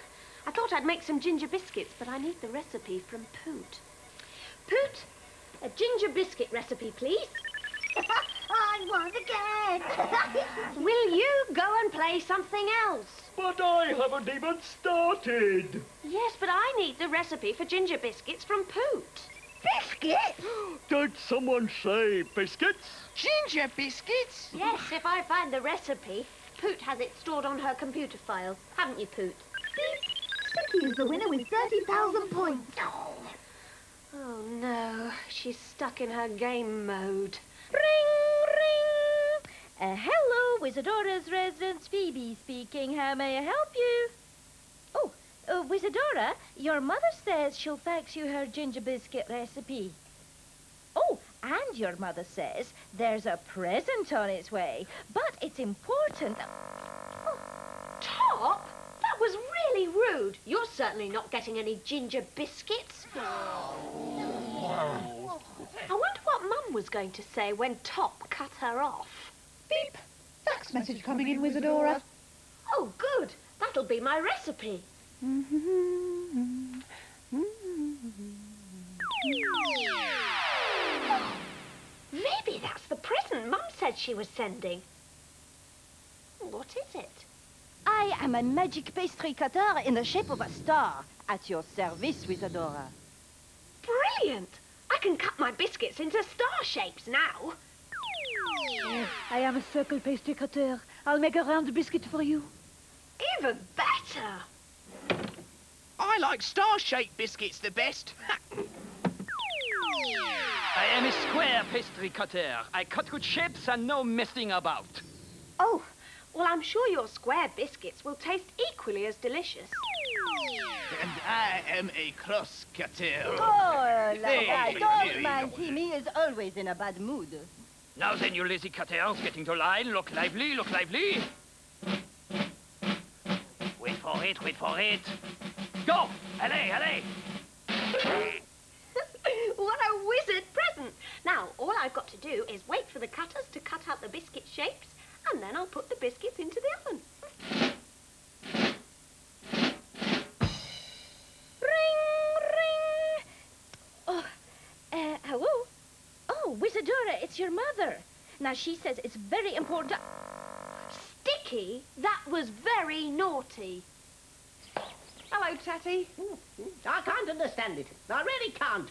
I thought I'd make some ginger biscuits, but I need the recipe from Poot. Poot, a ginger biscuit recipe, please. [laughs] I won again. [laughs] Will you go and play something else? But I haven't even started. Yes, but I need the recipe for ginger biscuits from Poot. Biscuits? [gasps] Did someone say biscuits? Ginger biscuits? Yes, if I find the recipe. Poot has it stored on her computer files. Haven't you, Poot? Sticky is the winner with 30,000 points. Oh, no. She's stuck in her game mode. Ring, ring! Uh, hello, Wizadora's residence. Phoebe speaking. How may I help you? Oh, uh, Wizadora, your mother says she'll fax you her ginger biscuit recipe. Oh, and your mother says there's a present on its way, but it's important. Oh, Top? That was really rude. You're certainly not getting any ginger biscuits. I wonder what Mum was going to say when Top cut her off. Beep. Fax message coming in, Wizadora. Oh, good. That'll be my recipe. Maybe that's the present Mum said she was sending. What is it? I am a magic pastry cutter in the shape of a star. At your service, Wizadora. Brilliant! I can cut my biscuits into star shapes now. I am a circle pastry cutter. I'll make a round biscuit for you. Even better. I like star-shaped biscuits the best. [laughs] I am a square pastry cutter. I cut good shapes and no messing about. Oh, well, I'm sure your square biscuits will taste equally as delicious. And I am a cross cutter. Oh, la, Hey, la, hey, don't mind him. He is always in a bad mood. Now then, you lazy cutters, getting to line. Look lively, look lively. Wait for it, wait for it. Go! Allez, allez! [laughs] what a wizard present! Now, all I've got to do is wait for the cutters to cut out the biscuit shapes, and then I'll put the biscuits into the oven. Oh, Wizadora, it's your mother. Now, she says it's very important to... Sticky, that was very naughty. Hello, Tatty. Mm-hmm. I can't understand it. I really can't.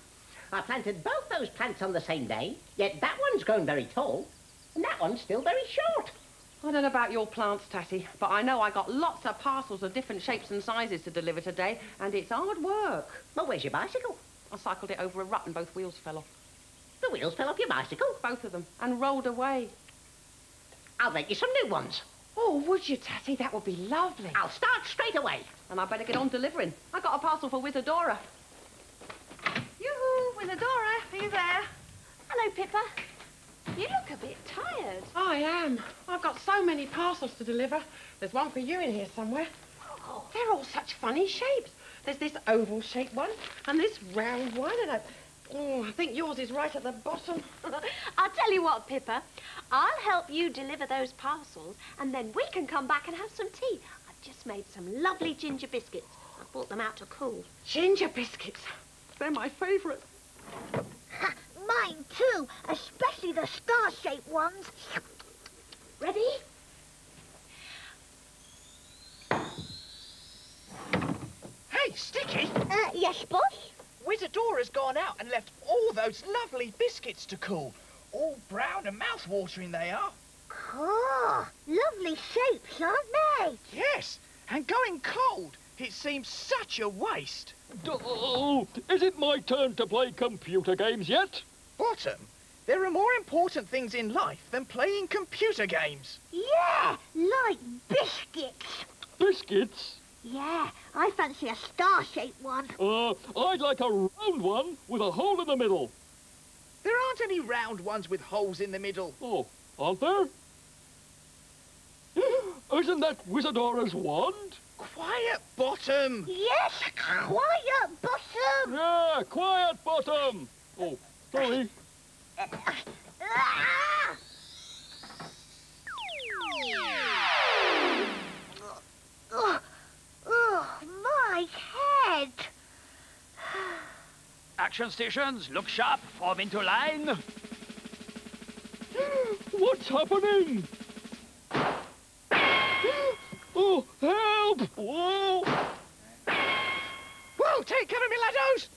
I planted both those plants on the same day, yet that one's grown very tall, and that one's still very short. I don't know about your plants, Tatty, but I know I got lots of parcels of different shapes and sizes to deliver today, and it's hard work. Well, where's your bicycle? I cycled it over a rut and both wheels fell off. The wheels fell off your bicycle? Both of them, and rolled away. I'll make you some new ones. Oh, would you, Tatty? That would be lovely. I'll start straight away. And I'd better get on delivering. I've got a parcel for Wizadora. Yoo-hoo, Wizadora, are you there? Hello, Pippa. You look a bit tired. I am. I've got so many parcels to deliver. There's one for you in here somewhere. Oh, they're all such funny shapes. There's this oval-shaped one, and this round one, and a... Oh, I think yours is right at the bottom. [laughs] I'll tell you what, Pippa. I'll help you deliver those parcels, and then we can come back and have some tea. I've just made some lovely ginger biscuits. I brought them out to cool. Ginger biscuits. They're my favourite. Mine too, especially the star-shaped ones. Ready? Hey, Sticky! Uh, yes, boss? Wizadora's gone out and left all those lovely biscuits to cool. All brown and mouth-watering they are. Ah, lovely shapes, aren't they? Yes, and going cold. It seems such a waste. Oh, is it my turn to play computer games yet? Bottom, there are more important things in life than playing computer games. Yeah, like biscuits. Biscuits? Yeah, I fancy a star-shaped one. Uh, I'd like a round one with a hole in the middle. There aren't any round ones with holes in the middle. Oh, aren't there? [gasps] Isn't that Wizadora's wand? Quiet, Bottom! Yes, quiet, Bottom! Yeah, quiet, Bottom! Oh, sorry. Oh, my head! Action stations, look sharp, form into line. What's happening? Oh, help! Whoa! Whoa, take cover, me laddos!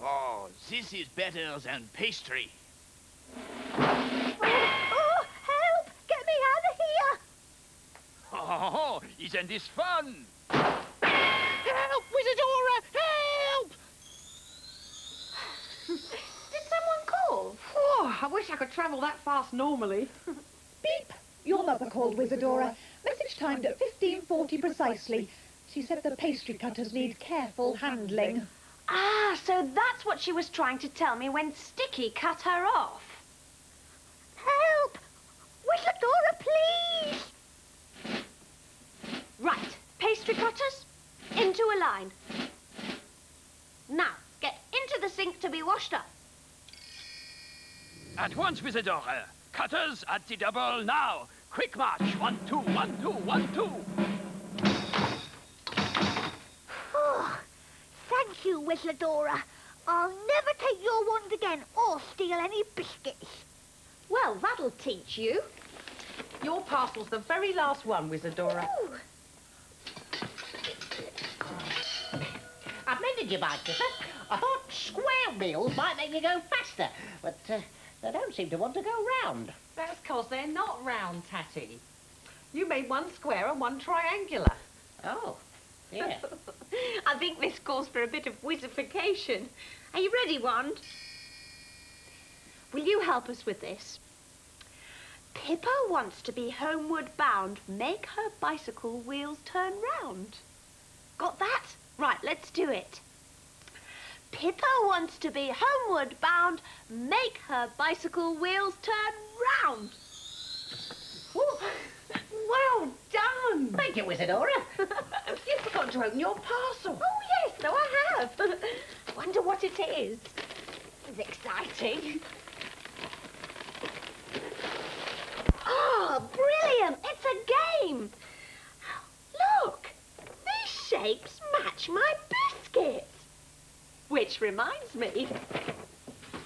Oh, this is better than pastry. Oh, help! Get me out of here! Oh, isn't this fun? Help, Wizadora! Help! Did someone call? Oh, I wish I could travel that fast normally. Beep! Your mother called Wizadora. Message timed at 15.40 precisely. She said the pastry cutters need careful handling. Ah, so that's what she was trying to tell me when Sticky cut her off. Help! Wizadora, please! Right, pastry cutters, into a line. Now, get into the sink to be washed up. At once, Wizadora. Cutters at the double now. Quick march. One, two, one, two, one, two. Oh, thank you, Wizadora. I'll never take your wand again or steal any biscuits. Well, that'll teach you. Your parcel's the very last one, Wizadora. Ooh. I've mended your bike, sir. I thought square wheels might make you go faster, but uh, they don't seem to want to go round. That's because they're not round, Tatty. You made one square and one triangular. Oh, yeah. [laughs] I think this calls for a bit of whizzification. Are you ready, Wand? Will you help us with this? Pippa wants to be homeward bound. Make her bicycle wheels turn round. Got that? Right, let's do it. Pippa wants to be homeward bound. Make her bicycle wheels turn round. Well done! Thank you, Wizadora. [laughs] you forgot to open your parcel. Oh, yes, no, I have. [laughs] Wonder what it is. It's exciting. Oh, brilliant! It's a game. Shapes match my biscuits. Which reminds me.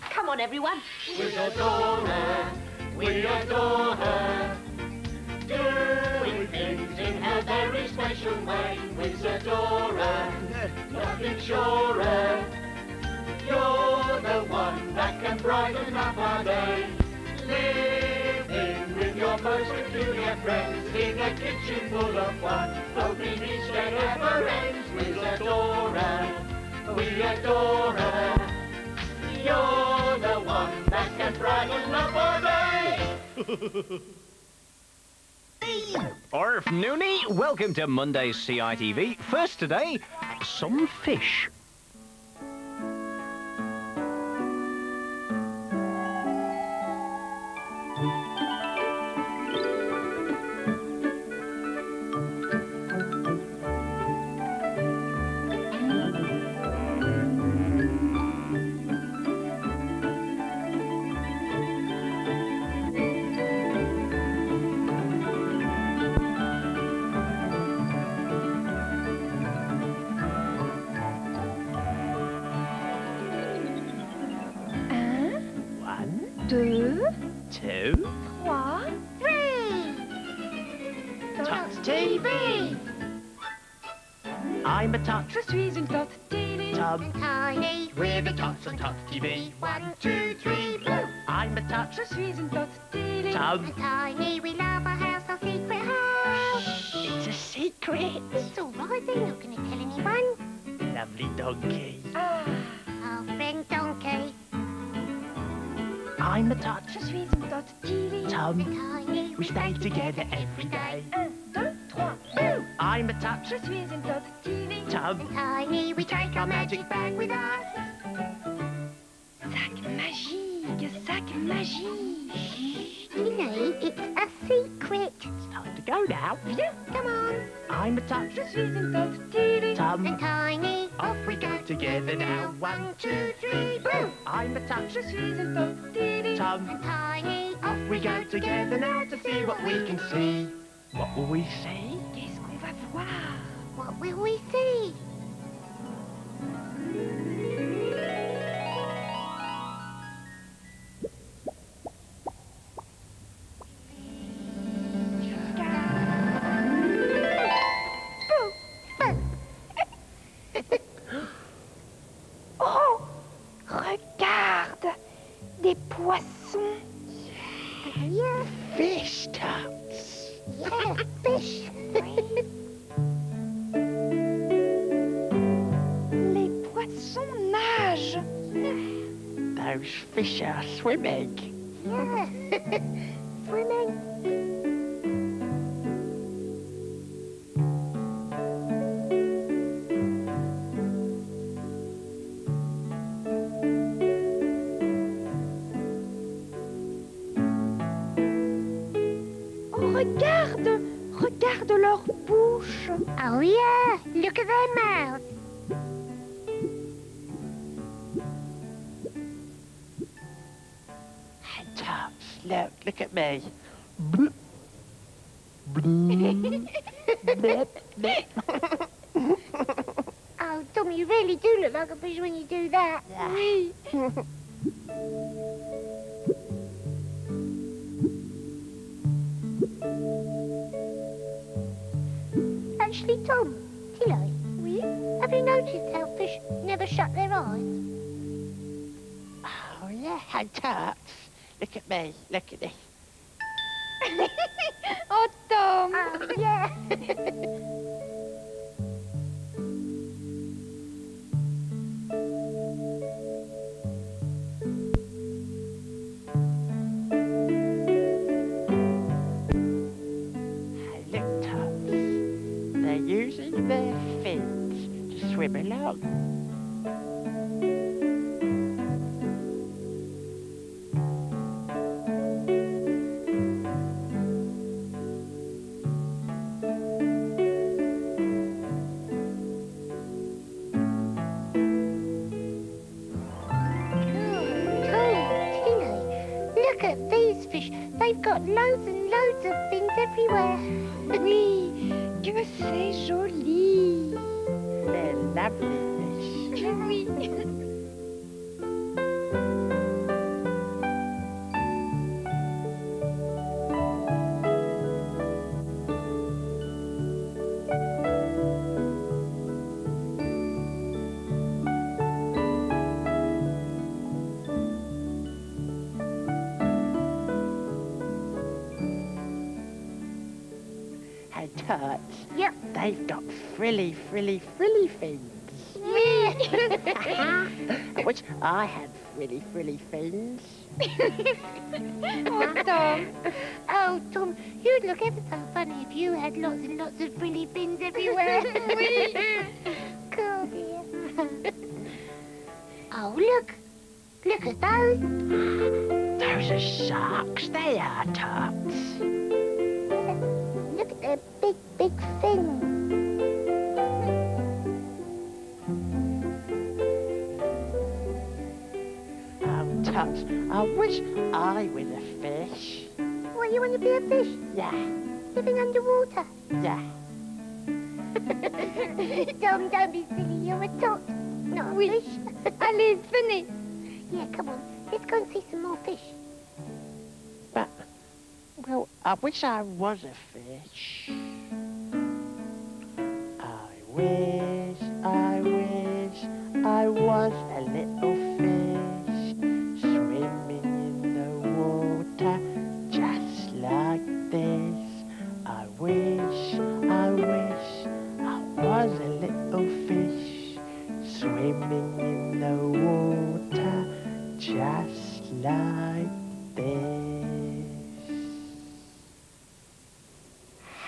Come on, everyone. We adore her, we adore her. Doing things in her very special way. We adore her, nothing surer. You're the one that can brighten up our day. Living your most peculiar friends in a kitchen full of each day ends. We adore her, we adore her. You're the one that can brighten up our day. [laughs] Orf Noonie, welcome to Monday's CITV. First today, some fish. Donkey. Our friend Donkey. I'm a tot. Je suis torte TV. Tom. We stay together every day. Un, deux, trois. I'm a tot. Je suis torte TV. Tom. Tiny, we take our magic bag sac magique. Tilly, it's a secret. It's time to go now. Phew, come on. I'm a tot. Je suis une torte TV. Tom. And Tiny, Off we go together now. One, two, three, blue. I'm a tot. Je suis une torte TV. Tom. and Tiny, Off we go together now to see what we can see. What will we see? Qu'est-ce qu'on va voir what will we see? Frilly, frilly, frilly fins. I wish I had frilly, frilly fins. Oh, Tom oh, Tom, you'd look ever so funny if you had lots and lots of frilly fins everywhere. [laughs] cool, dear. oh, look. Look at those. Those are sharks, they are, tots. Look at their big, big fins. I wish I was a fish. What, you want to be a fish? Yeah, Living underwater? yeah. [laughs] Tom, don't be silly. You're a tot, not a fish. [laughs] Allez, venez yeah, come on. Let's go and see some more fish. But, Well, I wish I was a fish. I wish, I wish I was a little fish swimming in the water just like this.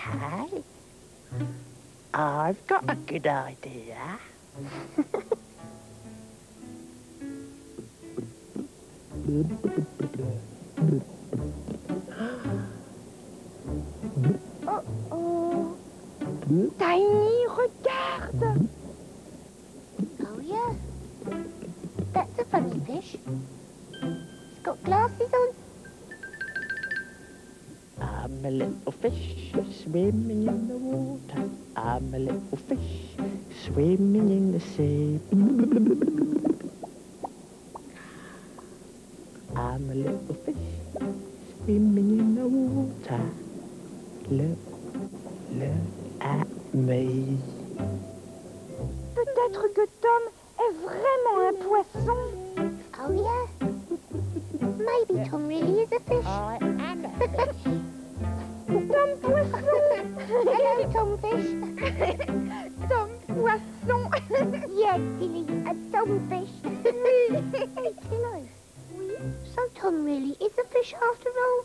Hi. I've got a good idea. [gasps] Tiny, regarde! Yeah. That's a funny fish. It's got glasses on. I'm a little fish swimming in the water. I'm a little fish swimming in the sea. I'm a little fish swimming in the water. Look, look at me. Peut-être que Tom est vraiment un poisson. Oh, yeah. Maybe Tom really is a fish. Oh, I am a [laughs] fish. Tom Poisson. Hello, Tom Fish. [laughs] Tom Poisson. [laughs] yes, silly, a Tom Fish. hey, Pillow. So Tom really is a fish after all?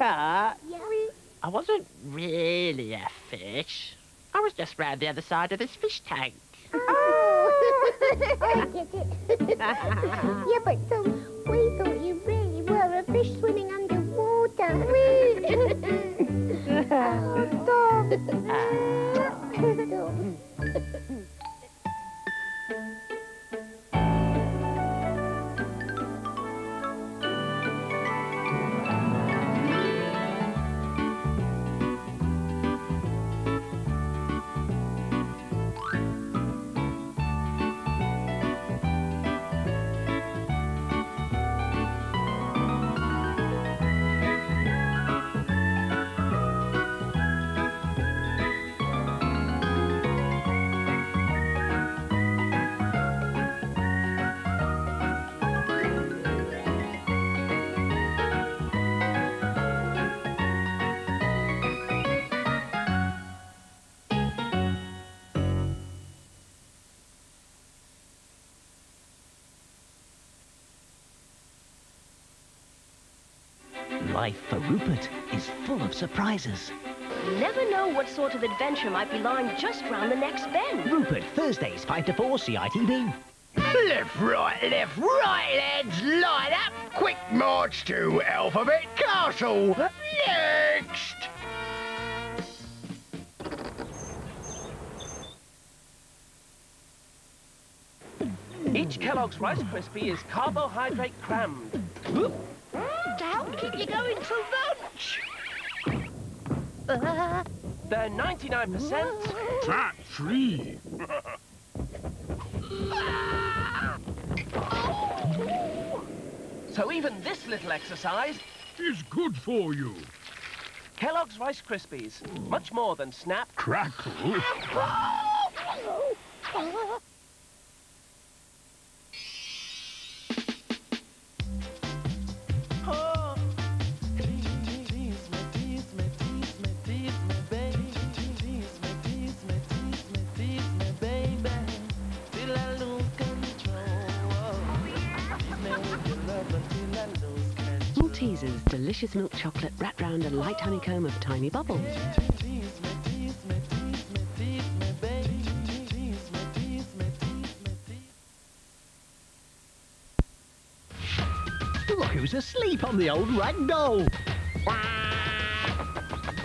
I wasn't really a fish. I was just round the other side of this fish tank. Oh, I get it. yeah, but Tom, we thought you really were a fish swimming underwater. [laughs] oh, Tom. Ah. [laughs] Life for Rupert is full of surprises. You never know what sort of adventure might be lying just round the next bend. Rupert, Thursdays, 5 to 4, CITV. Left, right, left, right, lads, line up. Quick march to Alphabet Castle. Next. Each Kellogg's Rice Krispie is carbohydrate crammed. To help keep you going through lunch. They're 99%. Fat free. So even this little exercise is good for you. Kellogg's Rice Krispies. Much more than snap. Crackle. [laughs] [laughs] Maltesers delicious milk chocolate wrapped round a light honeycomb of tiny bubbles. Look who's asleep on the old rag doll.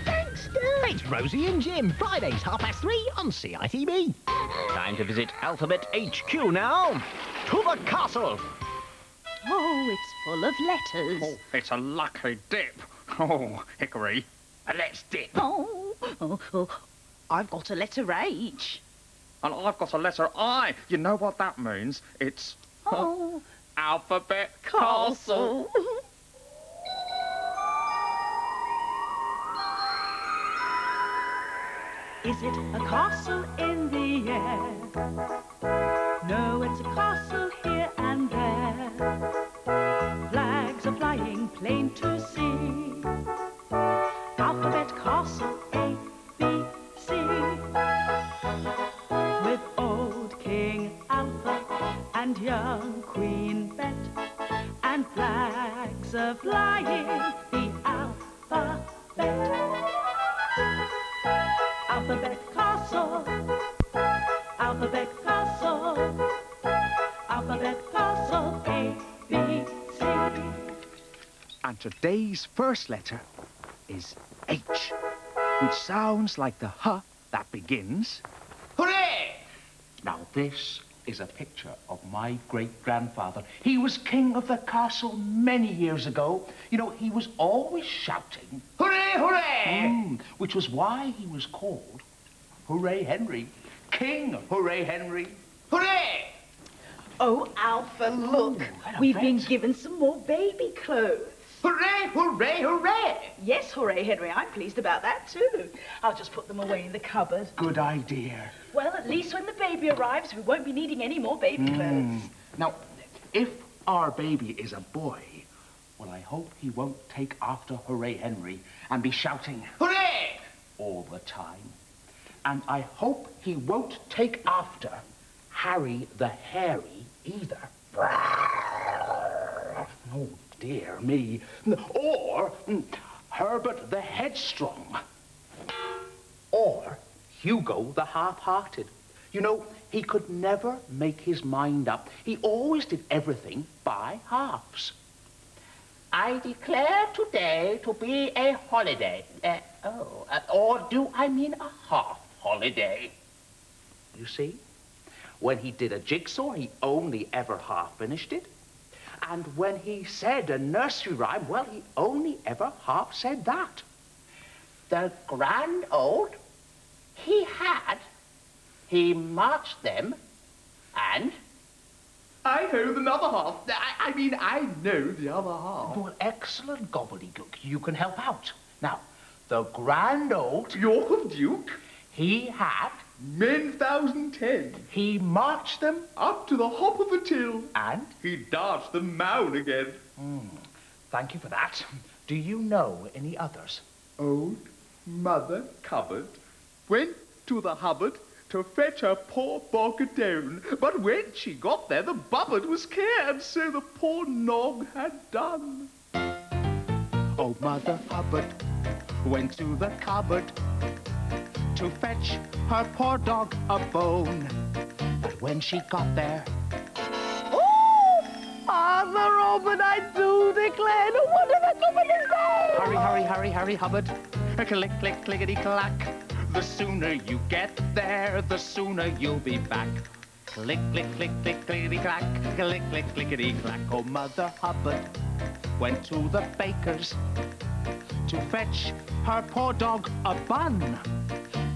Thanks, Dad. It's Rosie and Jim, Fridays half past three on CITV. Time to visit Alphabet HQ now. To the castle. Oh, it's full of letters. Oh, it's a lucky dip. Oh, Hickory, let's dip. Oh, oh, oh, I've got a letter H. and I've got a letter I. You know what that means? It's Oh. Alphabet Castle. Is it a castle in the air? No, it's a castle here plain to see. Alphabet Castle A, B, C. With old King Alpha and young Queen Bet. And flags are flying the alphabet. Alphabet Castle. Alphabet Castle. Alphabet And today's first letter is H, which sounds like the H that begins. Hooray! Now, this is a picture of my great-grandfather. He was king of the castle many years ago. You know, he was always shouting, Hooray, hooray! Mm, which was why he was called Hooray Henry. King Hooray Henry. Hooray! Oh, Alpha, look. We've been given some more baby clothes. Hooray, hooray, hooray! Yes, hooray, Henry. I'm pleased about that, too. I'll just put them away in the cupboard. Good idea. Well, at least when the baby arrives, we won't be needing any more baby Mm. clothes. Now, if our baby is a boy, well, I hope he won't take after Hooray Henry and be shouting, Hooray! all the time. And I hope he won't take after Harry the Hairy either. [laughs] Oh, dear me. Or mm, Herbert the Headstrong. Or Hugo the Half-Hearted. You know, he could never make his mind up. He always did everything by halves. I declare today to be a holiday. Uh, oh, uh, or do I mean a half holiday? You see? When he did a jigsaw, he only ever half finished it. And when he said a nursery rhyme, well, he only ever half said that. The grand old, he had, he marched them, and... I know the other half. I, I mean, I know the other half. Well, excellent gobbledygook. You can help out. Now, the grand old... York of Duke? He had... Men thousand ten. He marched them... Up to the hop of the till. And? He darts them down again. Hmm. Thank you for that. Do you know any others? Old Mother Cupboard went to the Hubbard to fetch her poor bogger down. But when she got there, the bubbard was scared, so the poor nog had done. Old Mother Hubbard went to the cupboard to fetch her poor dog a bone. But when she got there, Oh, Father Robin, I do declare, no wonder the cupboard is gone. hurry, hurry, hurry, hurry, Hubbard. Click, click, clickety, clack. The sooner you get there, the sooner you'll be back. Click, click, click, click, clickety, clack. Click, click, clickety, clack. Oh, Mother Hubbard went to the baker's to fetch her poor dog a bun.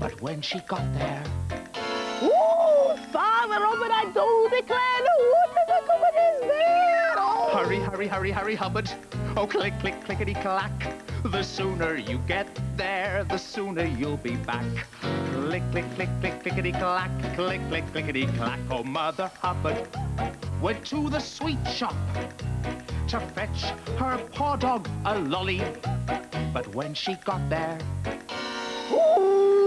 But when she got there, Oh, Father Robin, I do declare, wonder the cupboard is there. Oh. Hurry, hurry, hurry, hurry, Hubbard. Oh, click, click, clickety, clack. The sooner you get there, the sooner you'll be back. Click, click, click, click, clickety, clack. Click, click, clickety, clack. Oh, Mother Hubbard went to the sweet shop to fetch her poor dog a lolly. But when she got there, Ooh,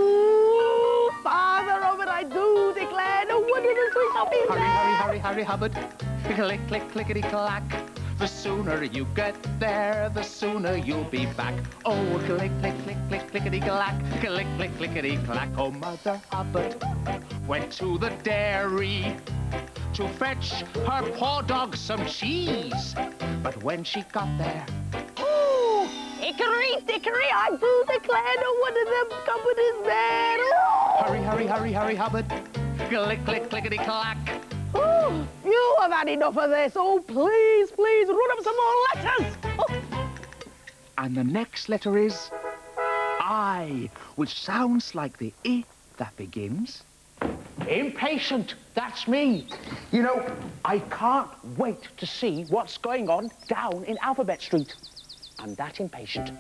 Father Robin, I do declare, no wonder the sweet shop is hurry, there. hurry, hurry, hurry, Hubbard. Click, click, clickety, clack. The sooner you get there, the sooner you'll be back. Oh, click, click, click, click, clickety, clack. Click, click, clickety, clack. Oh, Mother Hubbard went to the dairy to fetch her poor dog some cheese. But when she got there, Ooh, hickory dickory, I do declare, no wonder the cupboard is there. Oh. hurry, hurry, hurry, hurry, Hubbard. Click, click, clickety, clack. Oh, you have had enough of this. Oh, please, please, run up some more letters. Oh. And the next letter is I, which sounds like the I that begins. Impatient, that's me. You know, I can't wait to see what's going on down in Alphabet Street. I'm that impatient.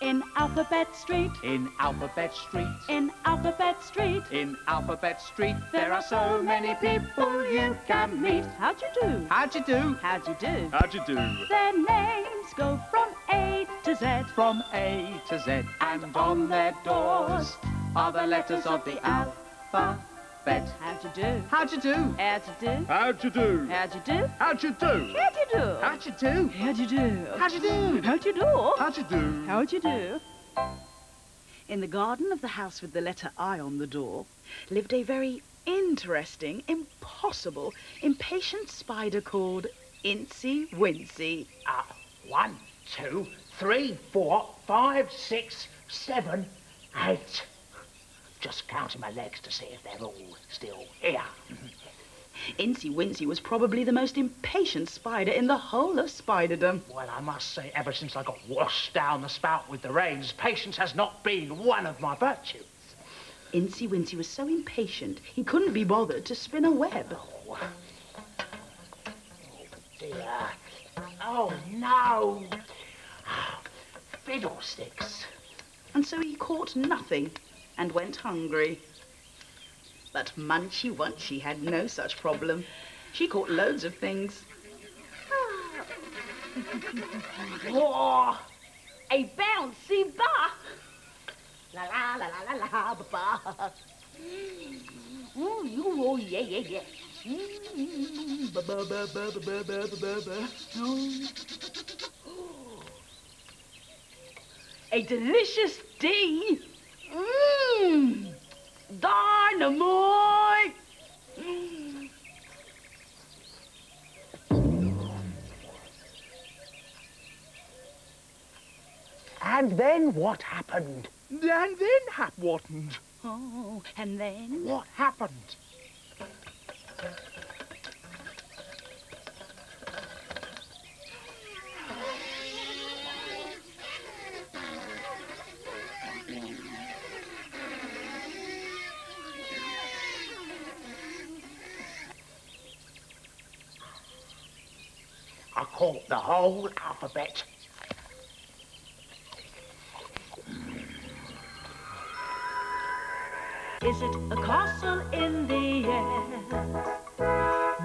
In Alphabet Street, In Alphabet Street, in Alphabet Street, in Alphabet Street, there are so many people you can meet. How'd you do? How'd you do? How'd you do? How'd you do? Their names go from A to Z. From A to Z, and on their doors are the letters of the alphabet. How'd you do? How'd you do? How'd you do? How'd you do? How'd you do? How'd you do? How'd you do? How'd you do? How'd you do? How'd you do? How'd you do? How'd you do? How'd do? In the garden of the house with the letter I on the door lived a very interesting, impossible, impatient spider called Incy Wincy. Uh, one, two, three, four, five, six, seven, eight. Just counting my legs to see if they're all still here. [laughs] Incy Wincy was probably the most impatient spider in the whole of spiderdom. Well, I must say, ever since I got washed down the spout with the rains, patience has not been one of my virtues. Incy Wincy was so impatient he couldn't be bothered to spin a web. Oh, oh dear. Oh, no. [sighs] Fiddlesticks. And so he caught nothing and went hungry. But Munchy Wunchy had no such problem. She caught loads of things. Whoa! [laughs] Oh, a bouncy bar. La la la la la la ba ba. Oh, you, oh yeah yeah yeah. Ba ba ba ba ba ba ba ba ba. Oh. A delicious tea. Mmm. Dynamite. Mm. And then what happened? And then hap whatned? Oh, and then? What happened? The whole alphabet. Is it a castle in the air?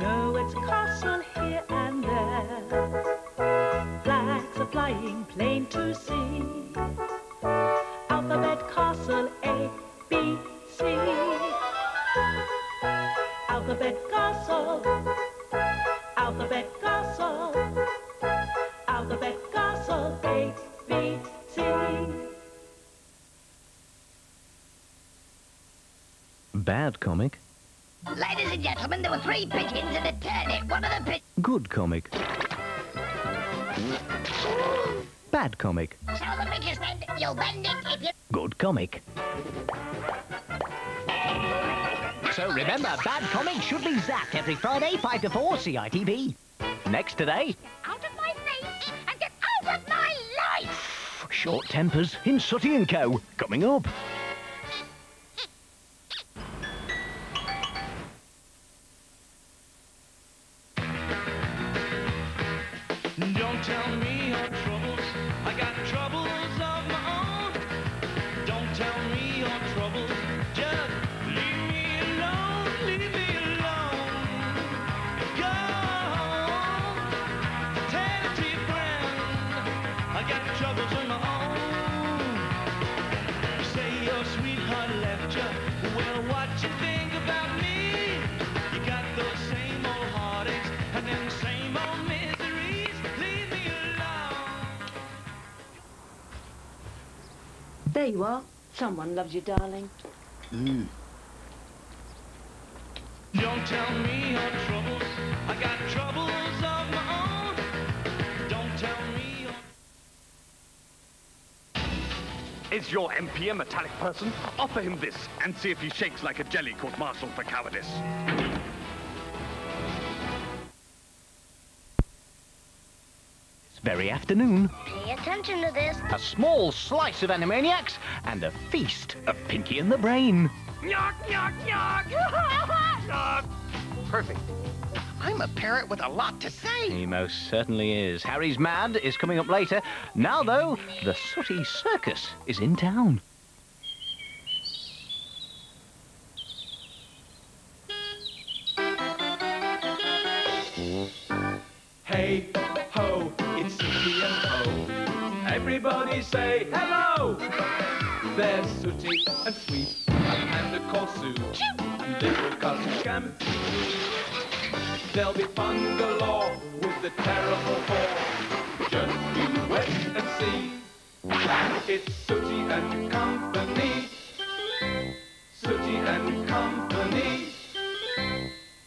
No, it's a castle here and there. Flags are flying plain to see. Bad comic. Ladies and gentlemen, there were three pigeons in a turnip. One of the pigeons... Good comic. Bad comic. So the biggest end, you'll bend it if you... Good comic. So remember, bad comic should be zapped every Friday, 5 to 4, CITV. Next today, Out of my face and get out of my life! Short Tempers in Sooty and Co. Coming up. Loves you, darling. Mm. Don't tell me your troubles. I got troubles of my own. Don't tell me your... Is your MP a metallic person? Offer him this and see if he shakes like a jelly court-martial for cowardice. very afternoon. Pay attention to this. A small slice of Animaniacs and a feast of Pinky and the Brain. Knock, knock, [laughs] knock! Perfect. I'm a parrot with a lot to say. He most certainly is. Harry's Mad is coming up later. Now, though, the Sooty Circus is in town. There'll be fun galore with the terrible four. Just you wait and see. It's Sooty and Company. Sooty and Company.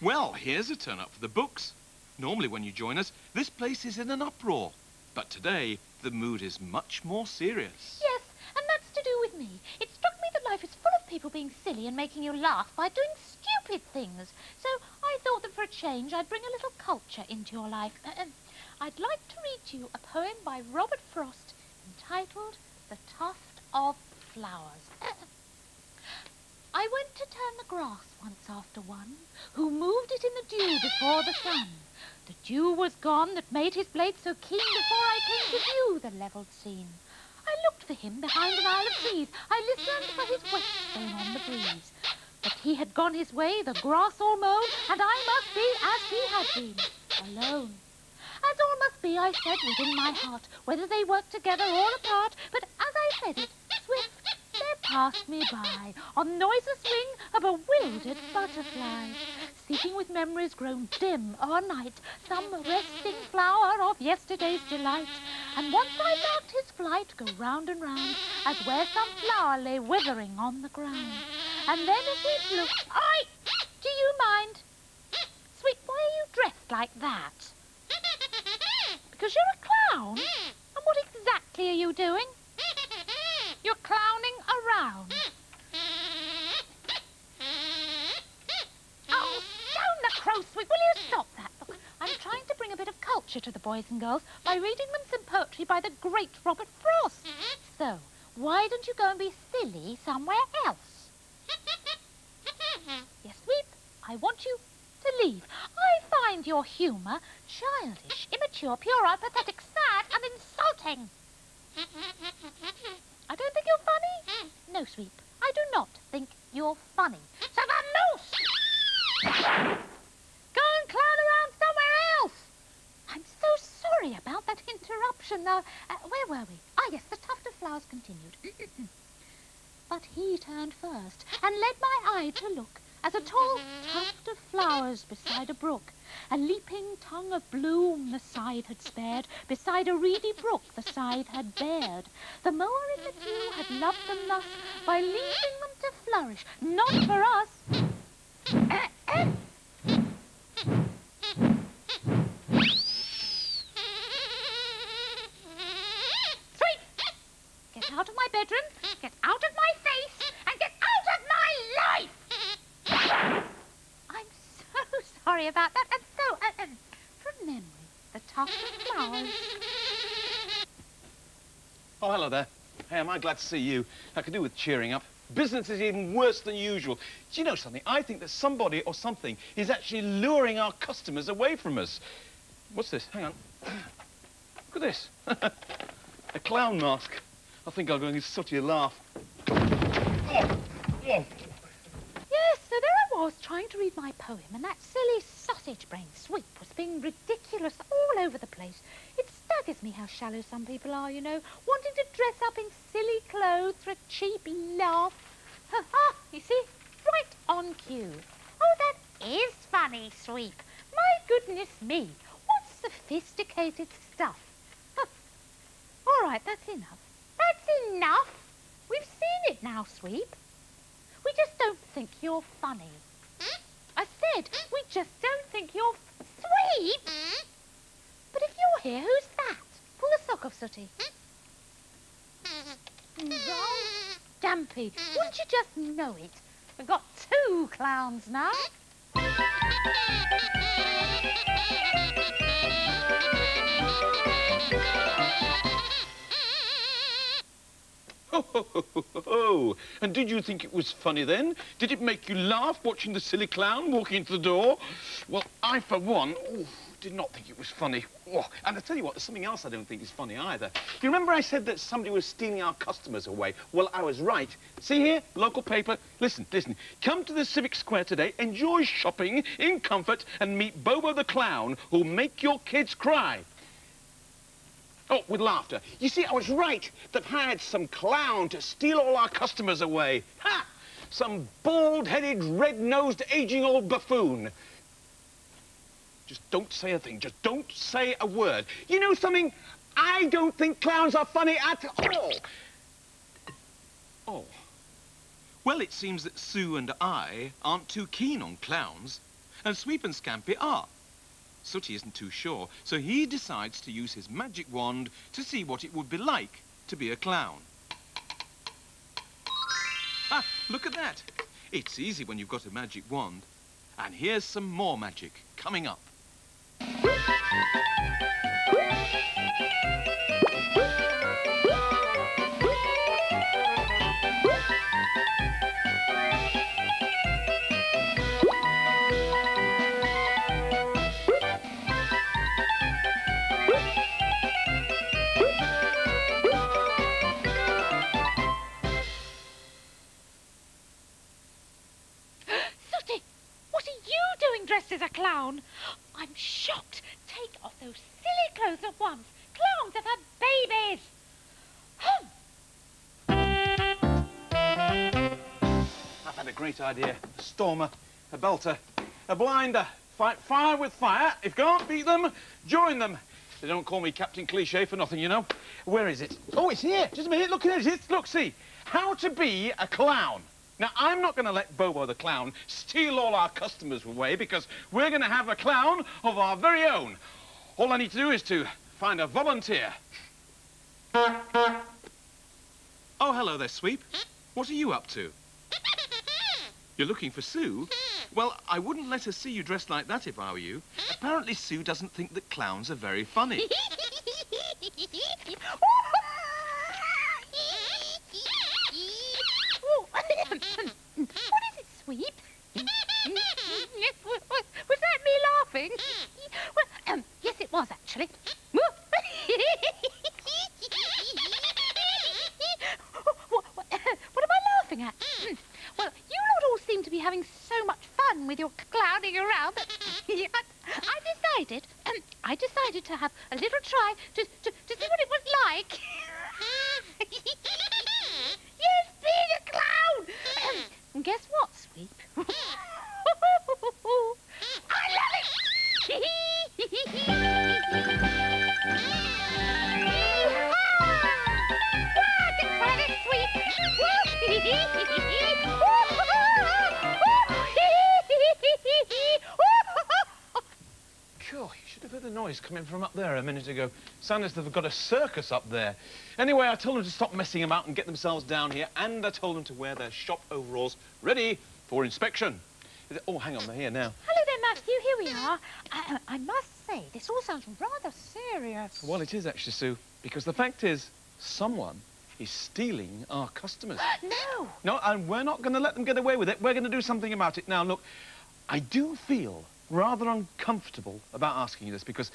Well, here's a turn up for the books. Normally when you join us, this place is in an uproar. But today, the mood is much more serious. Yes, and that's to do with me. It struck me that life is full of people being silly and making you laugh by doing stupid things. So I thought that for a change, I'd bring a little culture into your life. Uh, uh, I'd like to read to you a poem by Robert Frost entitled The Tuft of Flowers. Uh, I went to turn the grass once after one, who moved it in the dew before the sun. The dew was gone that made his blade so keen before I came to view the levelled scene. I looked for him behind an isle of trees. I listened for his whetstone on the breeze. But he had gone his way, the grass all mown, and I must be as he had been, alone. As all must be, I said within my heart, whether they work together or apart. But as I said it, swift there passed me by, on noiseless wing, of a bewildered butterfly, seeking with memories grown dim o'ernight, some resting flower of yesterday's delight. And once I marked his flight go round and round, as where some flower lay withering on the ground. And then as he flew, I, do you mind? Sweep, why are you dressed like that? Because you're a clown? And what exactly are you doing? You're clowning around. Oh, down the crow, Sweep. Will you stop that? Look, I'm trying to bring a bit of culture to the boys and girls by reading them some poetry by the great Robert Frost. So, why don't you go and be silly somewhere else? Yes, Sweep, I want you to leave. I find your humour childish, immature, puerile, pathetic, sad and insulting. I don't think you're funny. No, Sweep, I do not think you're funny. So the moose! Go and clown around somewhere else. I'm so sorry about that interruption. Now, uh, where were we? Ah, yes, the tuft of flowers continued. but he turned first and led my eye to look as a tall tuft of flowers beside a brook. A leaping tongue of bloom the side had spared, beside a reedy brook the side had bared. The mower in the dew had loved them thus, by leaving them to flourish, not for us. Sweep! Get out of my bedroom, get out of my face, and get out of my life! I'm so sorry about that, and so, uh, um, from memory, the tuft of flowers. Oh, hello there. Hey, am I glad to see you? I could do with cheering up. Business is even worse than usual. Do you know something? I think that somebody or something is actually luring our customers away from us. What's this? Hang on. [clears throat] Look at this. [laughs] a clown mask. I think I'm going to Sooty a laugh. Oh, oh. Yes, so there I was trying to read my poem, and that silly sausage-brain sweep was being ridiculous all over the place. It staggers me how shallow some people are, you know, wanting to dress up in silly clothes for a cheap laugh. Ha ha, you see, right on cue. Oh, that is funny, Sweep. My goodness me, what sophisticated stuff. Huh. All right, that's enough. That's enough. We've seen it now, Sweep. We just don't think you're funny. I said, we just don't think you're... sweet. But if you're here, who's that? Pull the sock off, Sooty. Scampi, wouldn't you just know it? We've got two clowns now. Oh, ho, ho, ho, ho, ho, ho. And did you think it was funny then? Did it make you laugh watching the silly clown walking into the door? Well, I, for one, ooh, did not think it was funny. Oh, and I tell you what, there's something else I don't think is funny either. You remember I said that somebody was stealing our customers away? Well, I was right. See here, local paper. Listen, listen. Come to the Civic Square today, enjoy shopping in comfort, and meet Bobo the Clown, who'll make your kids cry. Oh, with laughter. You see, I was right. They've hired some clown to steal all our customers away. Ha! Some bald-headed, red-nosed, aging old buffoon. Just don't say a thing. Just don't say a word. You know something? I don't think clowns are funny at all. Oh. Well, it seems that Sue and I aren't too keen on clowns, and Sweep and Scampi are. Sooty isn't too sure, so he decides to use his magic wand to see what it would be like to be a clown. Ah, look at that. It's easy when you've got a magic wand. And here's some more magic coming up. Idea. A stormer, a belter, a blinder. Fight fire with fire. If you can't beat them, join them. They don't call me Captain Cliche for nothing, you know. Where is it? Oh, it's here. Just a minute. Look at it. It's, look, see. How to be a clown. Now, I'm not going to let Bobo the clown steal all our customers away because we're going to have a clown of our very own. All I need to do is to find a volunteer. Oh, hello there, Sweep. What are you up to? You're looking for Sue? Well, I wouldn't let her see you dressed like that if I were you. Apparently, Sue doesn't think that clowns are very funny. [laughs] what is it, Sweep? was, was that me laughing? well, um, yes, it was actually. [laughs] what, what, what am I laughing at? Hmm. Well, you lot all seem to be having so much fun with your clowning around that [laughs] I, decided, um, I decided to have a little try to, to, to see what it was like. [laughs] yes, being a clown. Um, and guess what, Sweep? [laughs] I love Cool, have heard the noise coming from up there a minute ago. Sounded as if they've got a circus up there. Anyway, I told them to stop messing about and get themselves down here, and I told them to wear their shop overalls ready for inspection. Oh, hang on, they're here now. Hello there, Matthew. Here we are. I, I must say, this all sounds rather serious. Well, it is actually, Sue, because the fact is, someone is stealing our customers. [gasps] no! No, and we're not going to let them get away with it. We're going to do something about it. Now, look, I do feel rather uncomfortable about asking you this because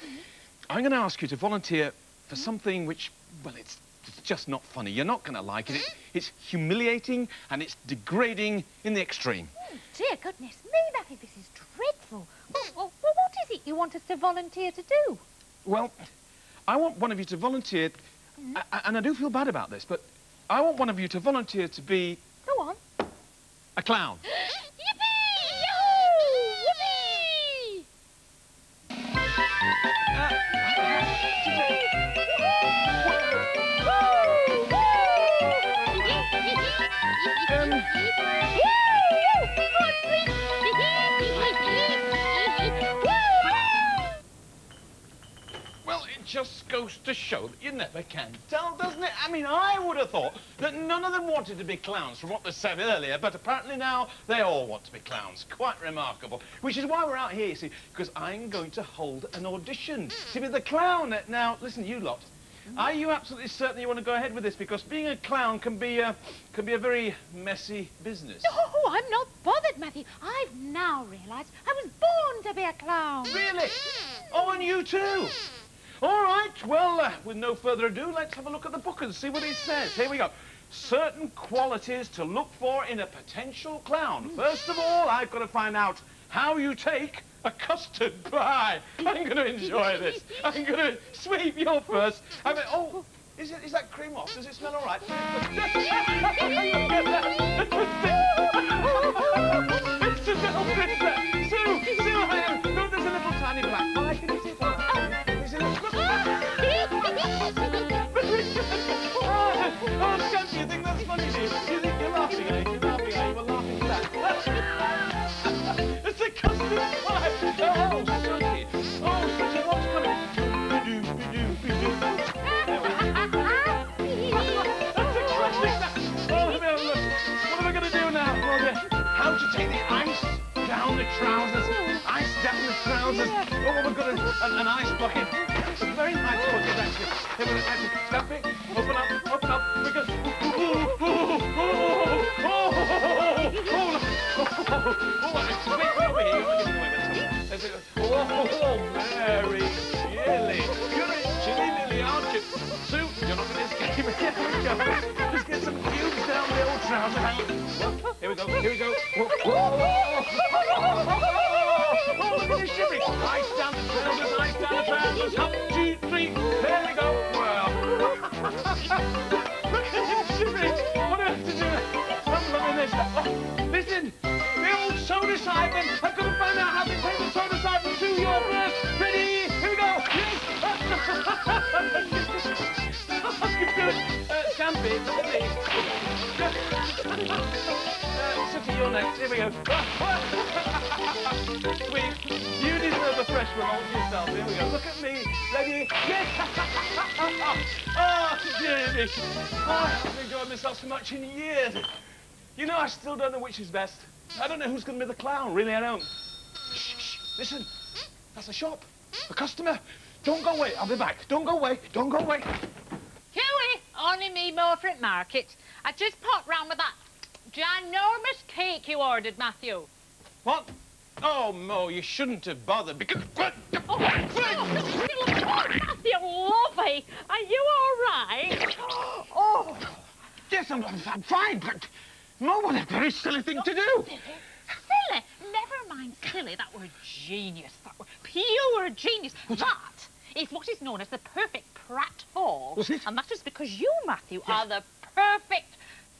I'm going to ask you to volunteer for something which, well, it's, it's just not funny. You're not going to like it. it. It's humiliating and it's degrading in the extreme. Oh, dear goodness me, Matthew, this is dreadful. Well, well, well, what is it you want us to volunteer to do? Well, I want one of you to volunteer, mm-hmm. a- and I do feel bad about this, but I want one of you to volunteer to be Go on. a clown. [gasps] just goes to show that you never can tell, doesn't it? I mean, I would have thought that none of them wanted to be clowns from what they said earlier, but apparently now they all want to be clowns. Quite remarkable. Which is why we're out here, you see, because I'm going to hold an audition hmm. to be the clown. Eh, now, listen, you lot, hmm. Are you absolutely certain you want to go ahead with this? Because being a clown can be a, can be a very messy business. Oh, I'm not bothered, Matthew. I've now realised I was born to be a clown. Really? Hmm. Oh, and you too? All right, well, uh, with no further ado, let's have a look at the book and see what it says. Here we go. Certain qualities to look for in a potential clown. First of all, I've got to find out how you take a custard [laughs] pie. I'm going to enjoy this. I'm going to sweep your first. I mean, oh, is, it, is that cream off? Does it smell all right? [laughs] Laughing, eh? You're laughing, eh? You were laughing at it's a custard pie. Oh, Shanty. Oh, Shanty, what's coming? Bidoo, bidoo, bidoo. There we go. That's a classic. Oh, let me have a look. What am I going to do now? Yeah. How to take the ice down the trousers. Ice down the trousers. Oh, we've got a, an, an ice bucket. It's a very nice bucket, actually. Here, we're going to. Open up, open up. We go. Oh, oh, oh, wait, wait, wait. Wait, wait, Oh, Mary you? Sue, you're not going to escape. Just get some cubes down the old trouser. Here we go, here we go. Whoa, whoa, whoa. Oh, look at this shipping. Ice down the trousers, ice down the trousers. One, two, three. There we go. Well. I've got to find out how to take the soda to your first. Ready? Here we go. Yes. I. Uh, Scampi, look at. Uh, [laughs] Sookie, you're next. Here we go. [laughs] Sweep. You deserve a fresh one yourself. Here we go. Look at me. Ready? Yes. oh, [laughs] dear me. Oh, I haven't enjoyed myself so much in years. You know, I still don't know which is best. I don't know who's going to be the clown. Really, I don't. Shh, shh. Listen. That's a shop. A customer. Don't go away. I'll be back. Don't go away. Don't go away. Huey, only me Morford Market. I just popped round with that ginormous cake you ordered, Matthew. What? Oh, Mo, you shouldn't have bothered because... Oh, oh Matthew, lovely. Are you all right? [gasps] Oh, yes, I'm, I'm fine, but... Mo, what a very silly thing to do. Silly. Never mind silly. That were genius. That were pure genius. That is what is known as the perfect pratfall. Was it? And that is because you, Matthew, are the perfect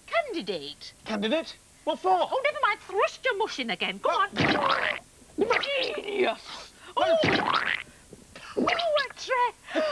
candidate. Candidate? What for? Oh, never mind. Thrust your mush in again. Go on. Genius. Oh, poetry. [gasps]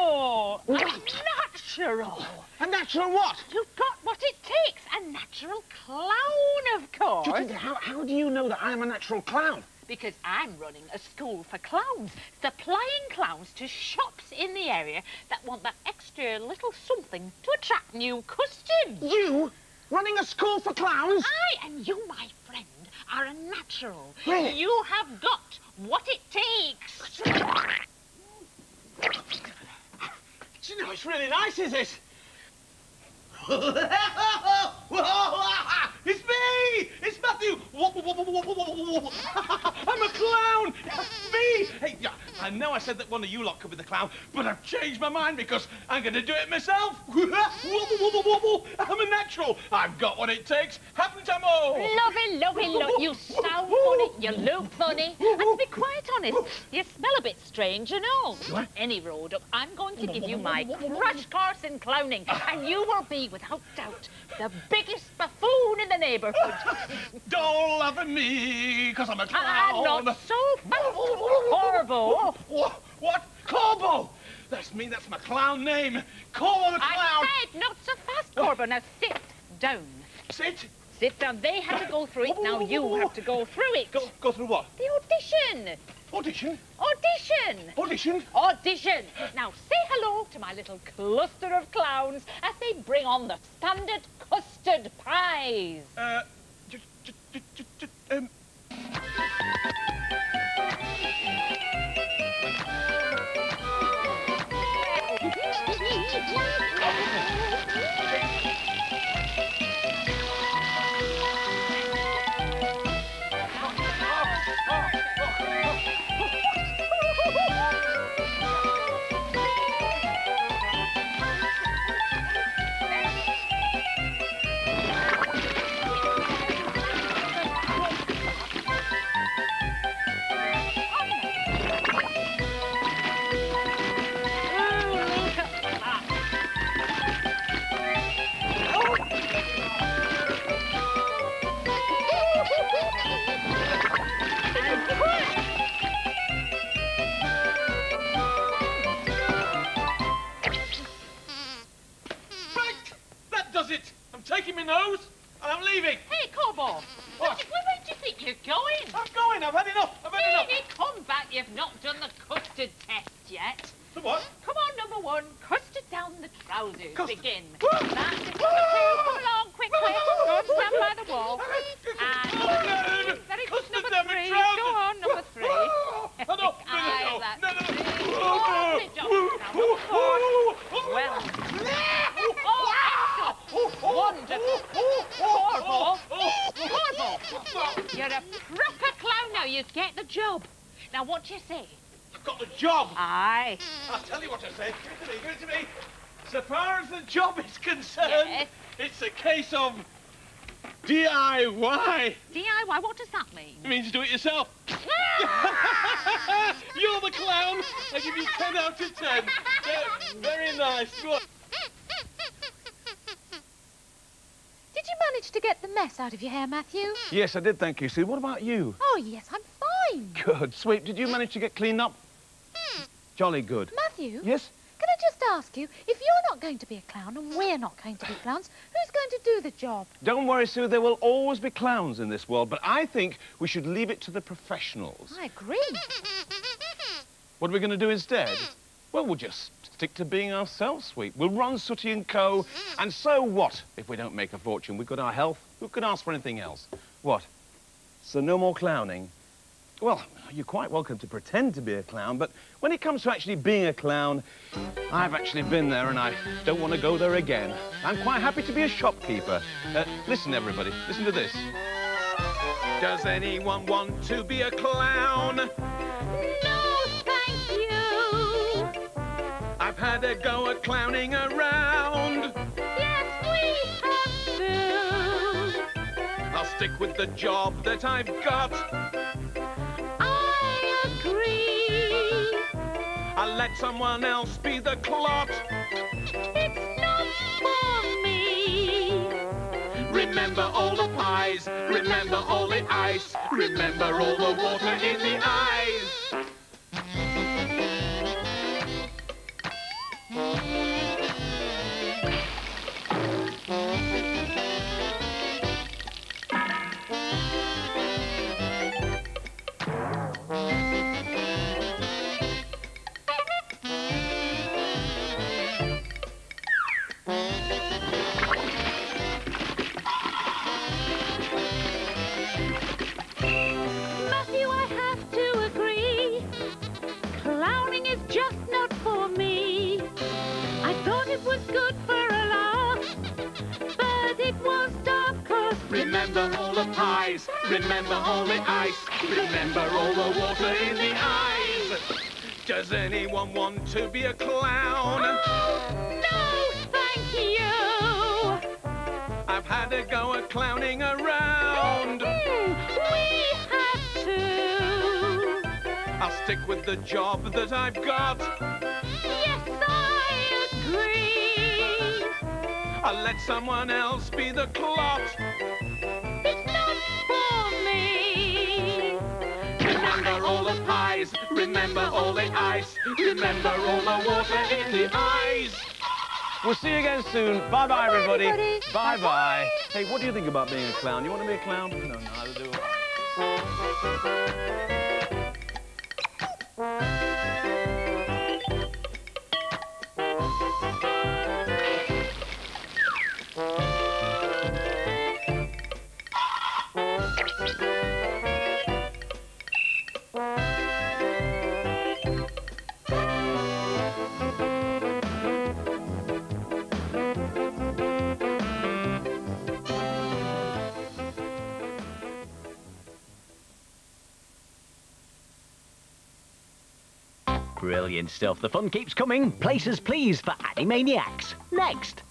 Oh, a natural. A natural what? You've got what it takes. A natural clown, of course. How, how do you know that I am a natural clown? Because I'm running a school for clowns, supplying clowns to shops in the area that want that extra little something to attract new customers. You? Running a school for clowns? I and you, my friend, are a natural. Really? You have got what it takes. You know, it's really nice, is it? it's me! It's Matthew! I'm a clown! It's me! Hey, yeah, I know I said that one of you lot could be the clown, but I've changed my mind because I'm going to do it myself. wobble, wobble, wobble. I'm a natural. I've got what it takes. Haven't I, Mo? Lovely, lovely, look. [laughs] You sound funny, you look funny, and to be quite honest, you smell a bit strange and all. Any road up, I'm going to give you my crash course in clowning, and you will be, without doubt, the biggest buffoon in the neighbourhood. [laughs] Don't laugh at me, because I'm a clown. I'm not so fast, Corbo. What? What? Corbo! That's me, that's my clown name. Corbo the clown. I said not so fast, Corbo. Now sit down. Sit? Sit down. They had to go through it. Now you have to go through it. Go, go through what? The audition. Audition? Audition. Audition? Audition. Now say hello to my little cluster of clowns as they bring on the standard custard pies. Uh, j- j- j- j- j- um... case of DIY. DIY, what does that mean? It means do it yourself. [laughs] You're the clown. I give you 10 out of 10. Very, very nice. Go. Did you manage to get the mess out of your hair, Matthew? Yes, I did, thank you, Sue. What about you? Oh, yes, I'm fine. Good. Sweep, did you manage to get cleaned up? Hmm. Jolly good. Matthew? Yes? Can I just ask you, if you're not going to be a clown and we're not going to be clowns, who's going to do the job? Don't worry, Sue. There will always be clowns in this world, but I think we should leave it to the professionals. I agree. [laughs] What are we going to do instead? Well, we'll just stick to being ourselves, Sweep. We'll run Sooty and Co. And so what if we don't make a fortune? We've got our health. Who could ask for anything else? What? So no more clowning? Well, you're quite welcome to pretend to be a clown, but when it comes to actually being a clown, I've actually been there and I don't want to go there again. I'm quite happy to be a shopkeeper. Uh, listen, everybody, listen to this. Does anyone want to be a clown? No, thank you. I've had a go at clowning around. Yes, we have to. I'll stick with the job that I've got. I'll let someone else be the clot. It's not for me. Remember all the pies, remember all the ice, remember all the water in the eyes. Remember all the pies, remember all the ice, remember all the water in the eyes. Does anyone want to be a clown? No, thank you. I've had a go at clowning around. Hmm, we have to. I'll stick with the job that I've got. Yes, I agree. I'll let someone else be the clot. All the pies, remember all the ice, remember all the water in the eyes. We'll see you again soon. Bye-bye, everybody. everybody. Bye-bye. Hey, what do you think about being a clown? You want to be a clown? No, neither do I. Brilliant stuff. The fun keeps coming. Places please for Animaniacs. Next.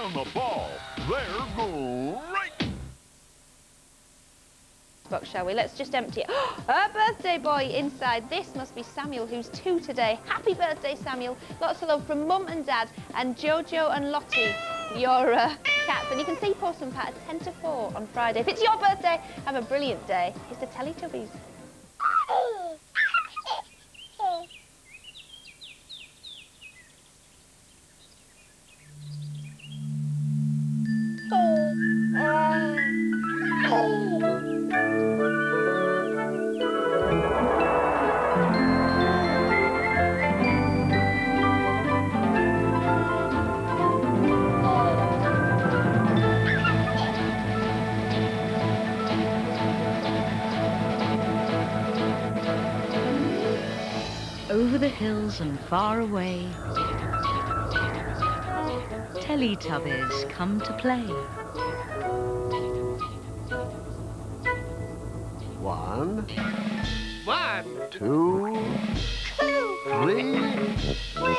On the ball. They're great. box, shall we? Let's just empty it. [gasps] Her birthday boy inside. This must be Samuel, who's two today. Happy birthday, Samuel. Lots of love from Mum and Dad and Jojo and Lottie, your uh, cats. And you can see Postman Pat at 10 to 4 on Friday. If it's your birthday, have a brilliant day. It's the Teletubbies. far away, Teletubbies come to play. One, one, two, two, three, three,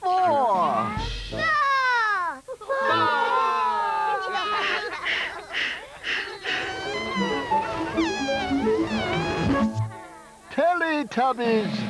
four. No! [laughs] Teletubbies!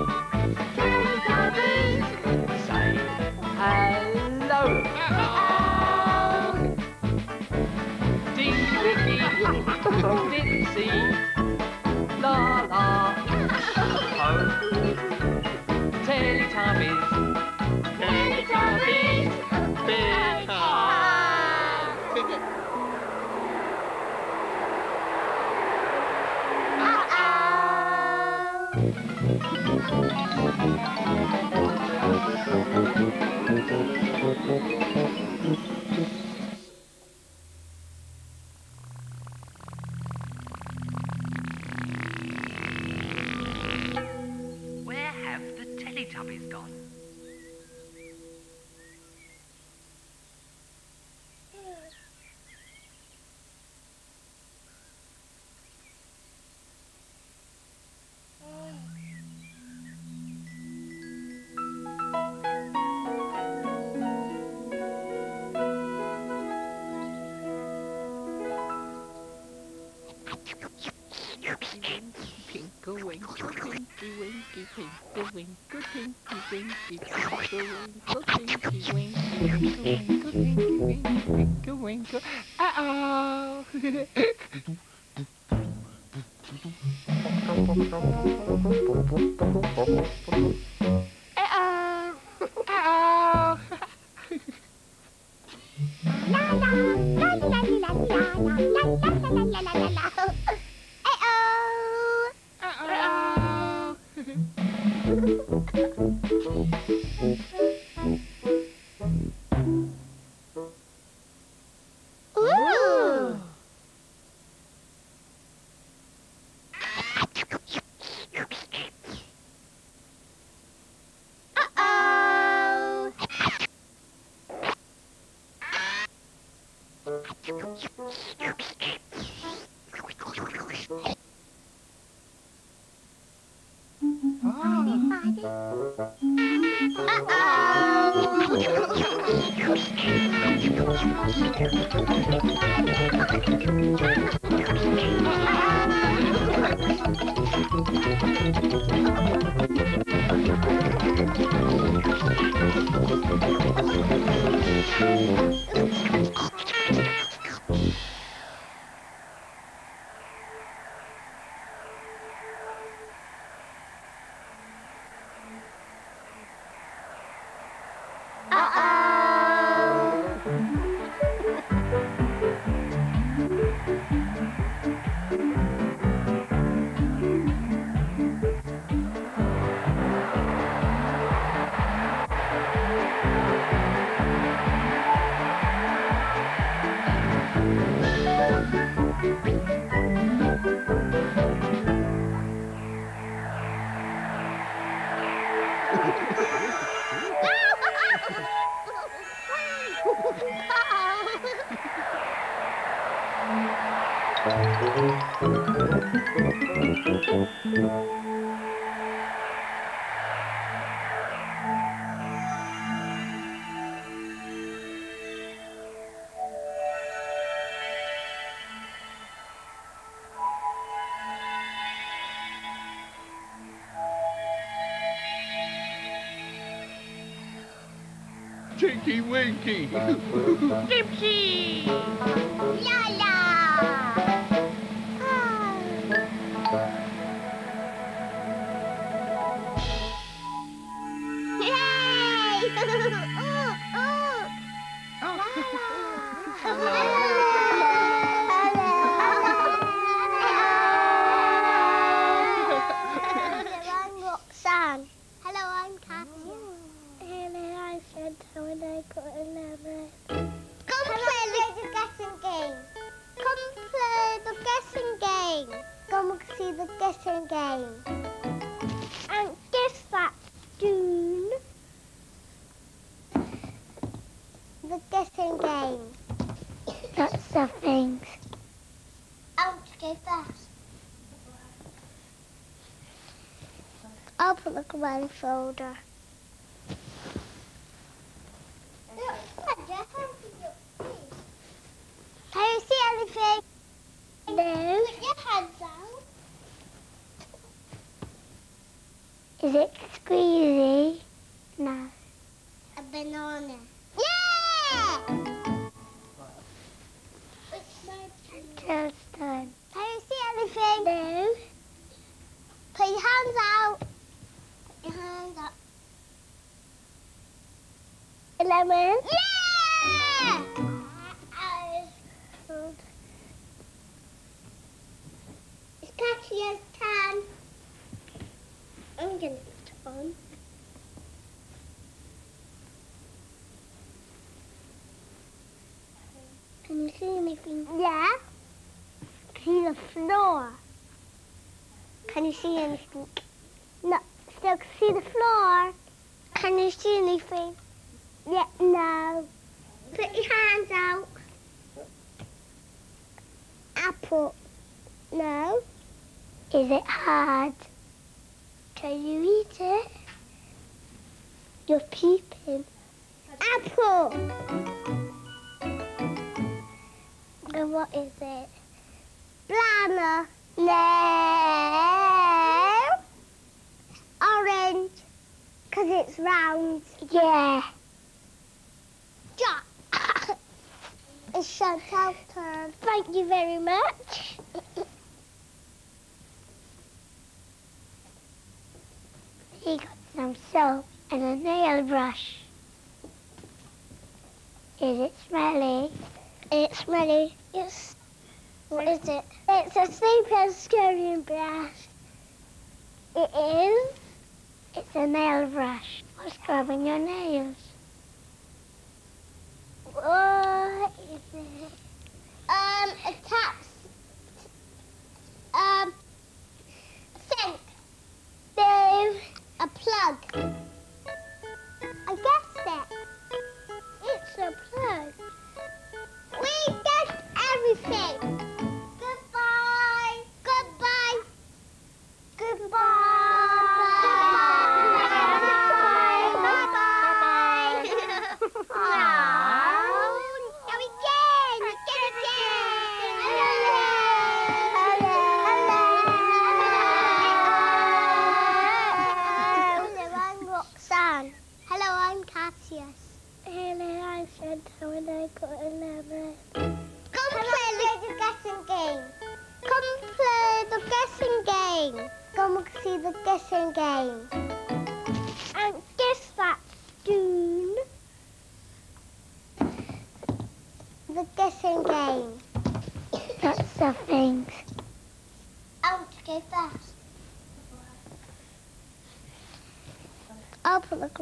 빈씨 라라 제일 잘해 wing, good thing, good thing, he's wing, good thing, he's wing. Tinky Winky. Dipsy! Command folder. Anything? Yeah. See the floor. Can you see anything? No. Still see the floor. Can you see anything? Yeah, no. Put your hands out. Apple. No. Is it hard? Can you eat it? You're peeping. Apple. What is it? Banana. No. Orange. Because it's round. Yeah. Jack. [laughs] it's Chantal's turn. Thank you very much. he got some soap and a nail brush. Is it smelly? It's smelly. Yes. What is it? It's a sleeping scurrying brush. It is? It's a nail brush. What's scrubbing your nails?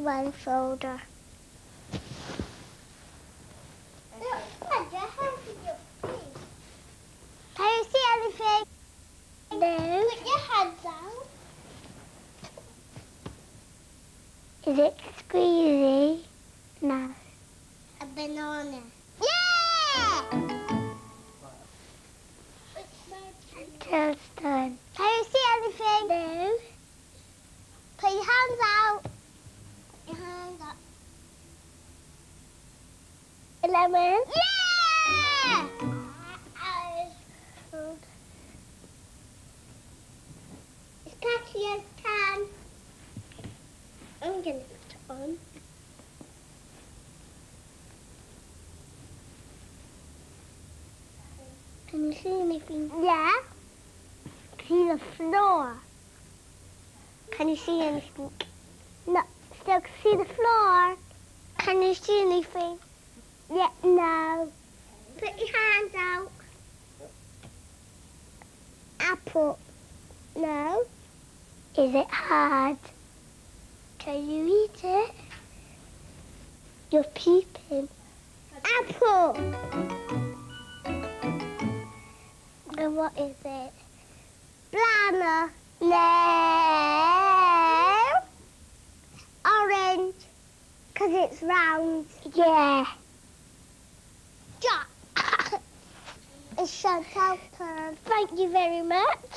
one folder. Anything? Yeah. See the floor. Can you see anything? No. Still can see the floor. Can you see anything? Yeah, no. Put your hands out. Apple. No. Is it hard? Can you eat it? You're peeping. Apple. What is it? Banana. No. Orange. Because it's round. Yeah. Ja. it's Chantal's turn. Thank you very much.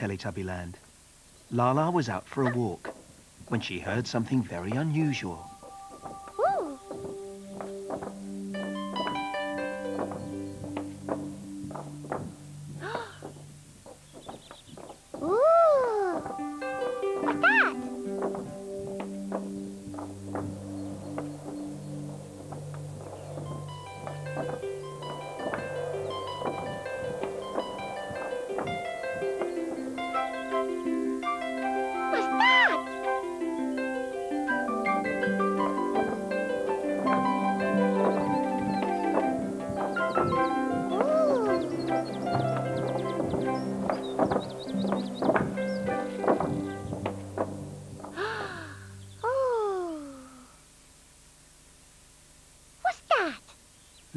In Teletubbyland, Lala was out for a walk when she heard something very unusual.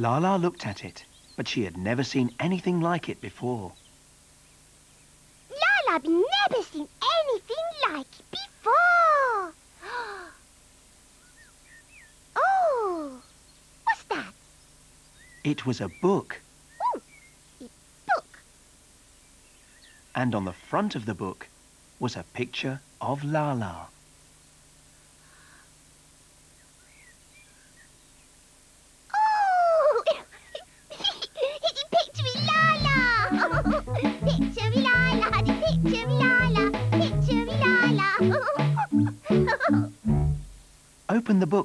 Lala looked at it, but she had never seen anything like it before. Lala, I've never seen anything like it before. [gasps] Oh, what's that? It was a book, A Book. and on the front of the book was a picture of Lala.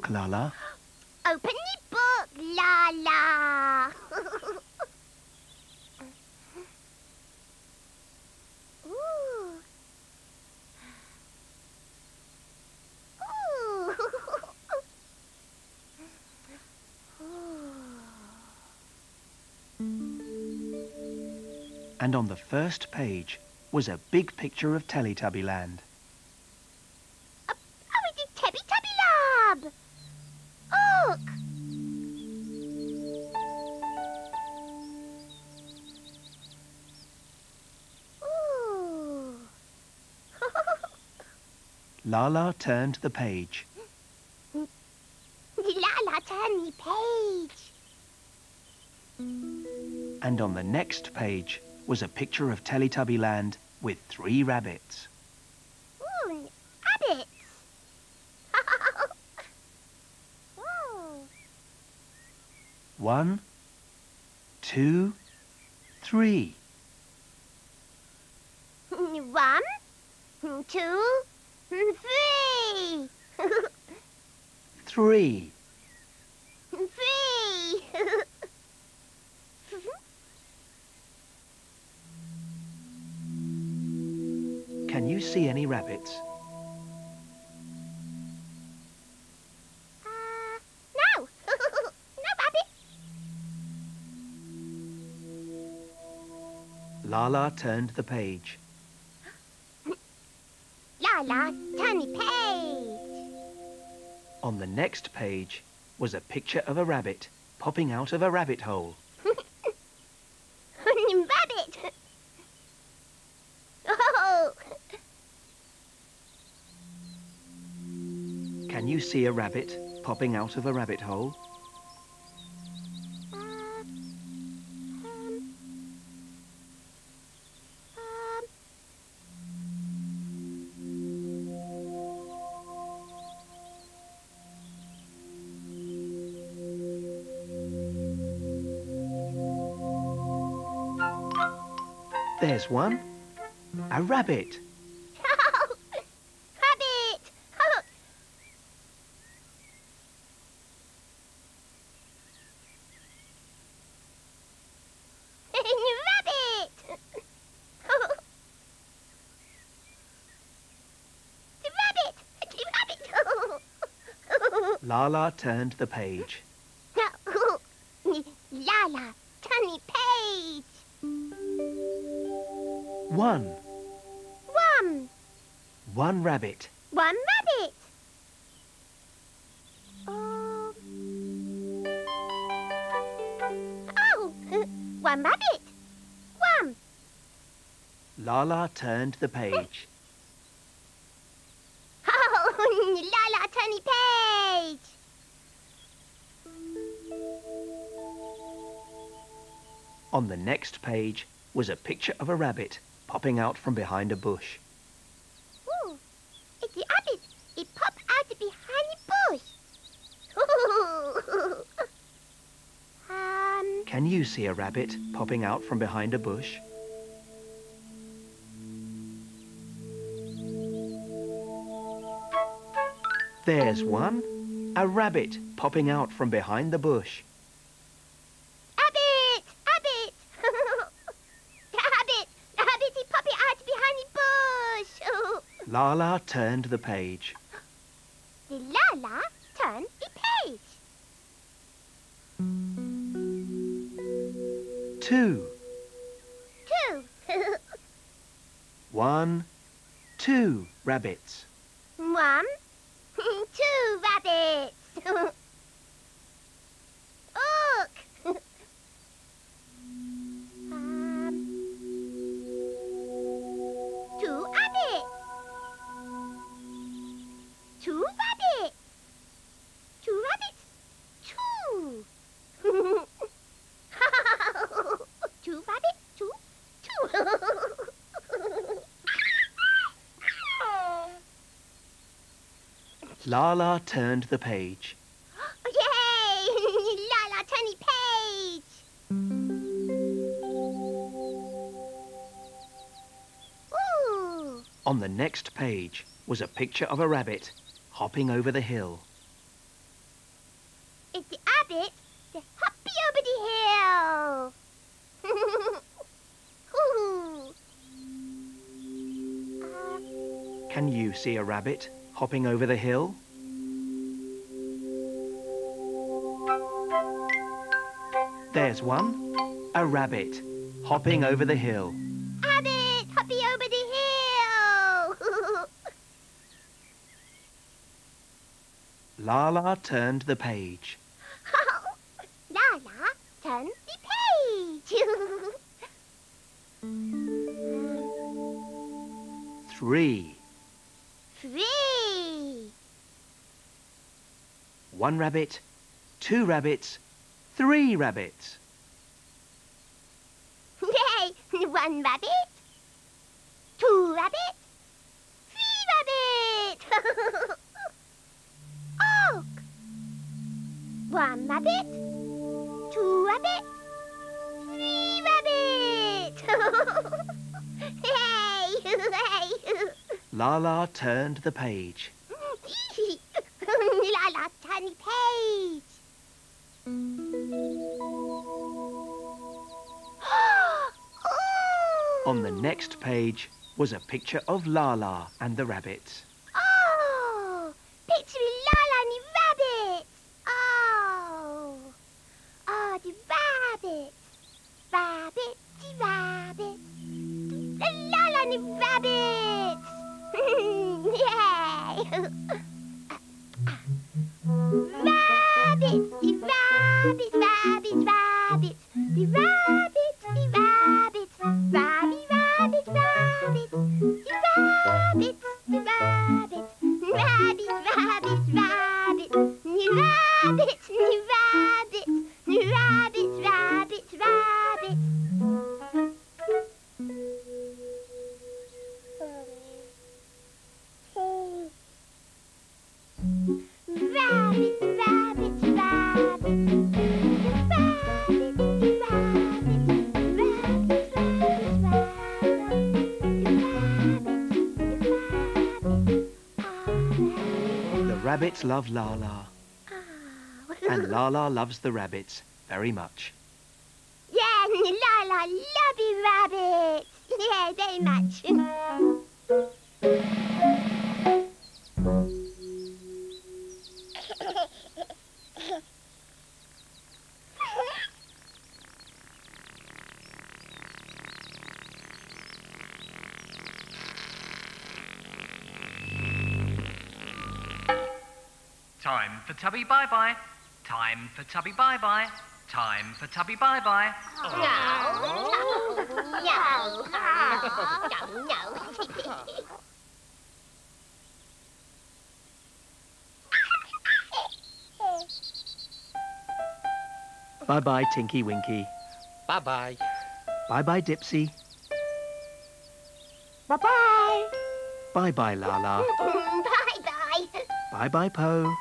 Oh, book, Lala. Open the book, la la. Ooh. And on the first page was a big picture of Teletubbyland. Oh, Lala turned the page. [gasps] Lala, turn the page. And on the next page was a picture of Teletubbyland with three rabbits. Ooh, rabbits. [laughs] One, two, three. One, two, three. Three. Three. Can you see any rabbits? Uh, no. [laughs] no rabbit. Lala turned the page. [gasps] Lala, turn the page. On the next page was a picture of a rabbit popping out of a rabbit hole. [laughs] rabbit. [laughs] Oh. Can you see a rabbit popping out of a rabbit hole? There's one. A rabbit. [laughs] rabbit. Rabbit. rabbit. Rabbit. Lala turned the page. [laughs] Lala, the page. One. One. One rabbit. One rabbit. Oh. Oh, one rabbit. One. Lala turned the page. Oh, [laughs] Lala, turn the page. On the next page was a picture of a rabbit popping out from behind a bush. Ooh, it's the rabbit. It popped out behind the bush. [laughs] um, Can you see a rabbit popping out from behind a bush? There's one. A rabbit popping out from behind the bush. rabbit, rabbit. rabbit, rabbit, he popped out behind the bush. Lala turned the page. The Lala turned the page. Two. Two. [laughs] One, two rabbits. One, Lala turned the page. [gasps] Yay! [laughs] Lala, the page. Ooh. On the next page was a picture of a rabbit hopping over the hill. It's the rabbit to Hoppy Obity Hill. [laughs] Can you see a rabbit hopping over the hill? There's one. A rabbit hopping over the hill. Rabbit, Hoppy Obity Hill. [laughs] Lala turned the page. [laughs] Lala, turn the page. [laughs] Three. Three. One rabbit, two rabbits, three rabbits. Yay! [laughs] One rabbit, two rabbits, three rabbits. [laughs] oh! One rabbit, two rabbits, three rabbits. [laughs] Hey! Lala turned the page. Was a picture of Lala and the rabbits. Loves the rabbits very much. Yeah, [laughs] la la, love you, rabbits. [laughs] Yeah, very much. [laughs] Time for Tubby Bye Bye. Time for Tubby Bye Bye. Time for Tubby Bye Bye. No, no, no, no. No. Bye-bye, Tinky Winky. Bye-bye. Bye-bye, Dipsy. Bye-bye. Bye-bye, Lala. [laughs] Bye-bye. Bye-bye, Po. Bye-bye.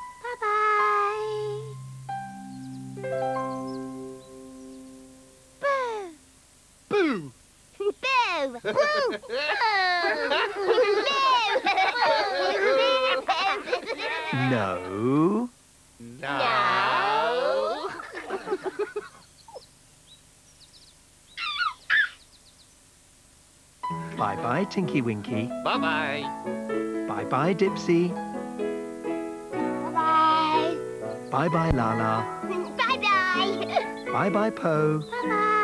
Tinky Winky. Bye-bye. Bye-bye, Dipsy. Bye. Bye-bye, bye, Lala. Bye-bye. Bye-bye, Po. Bye-bye.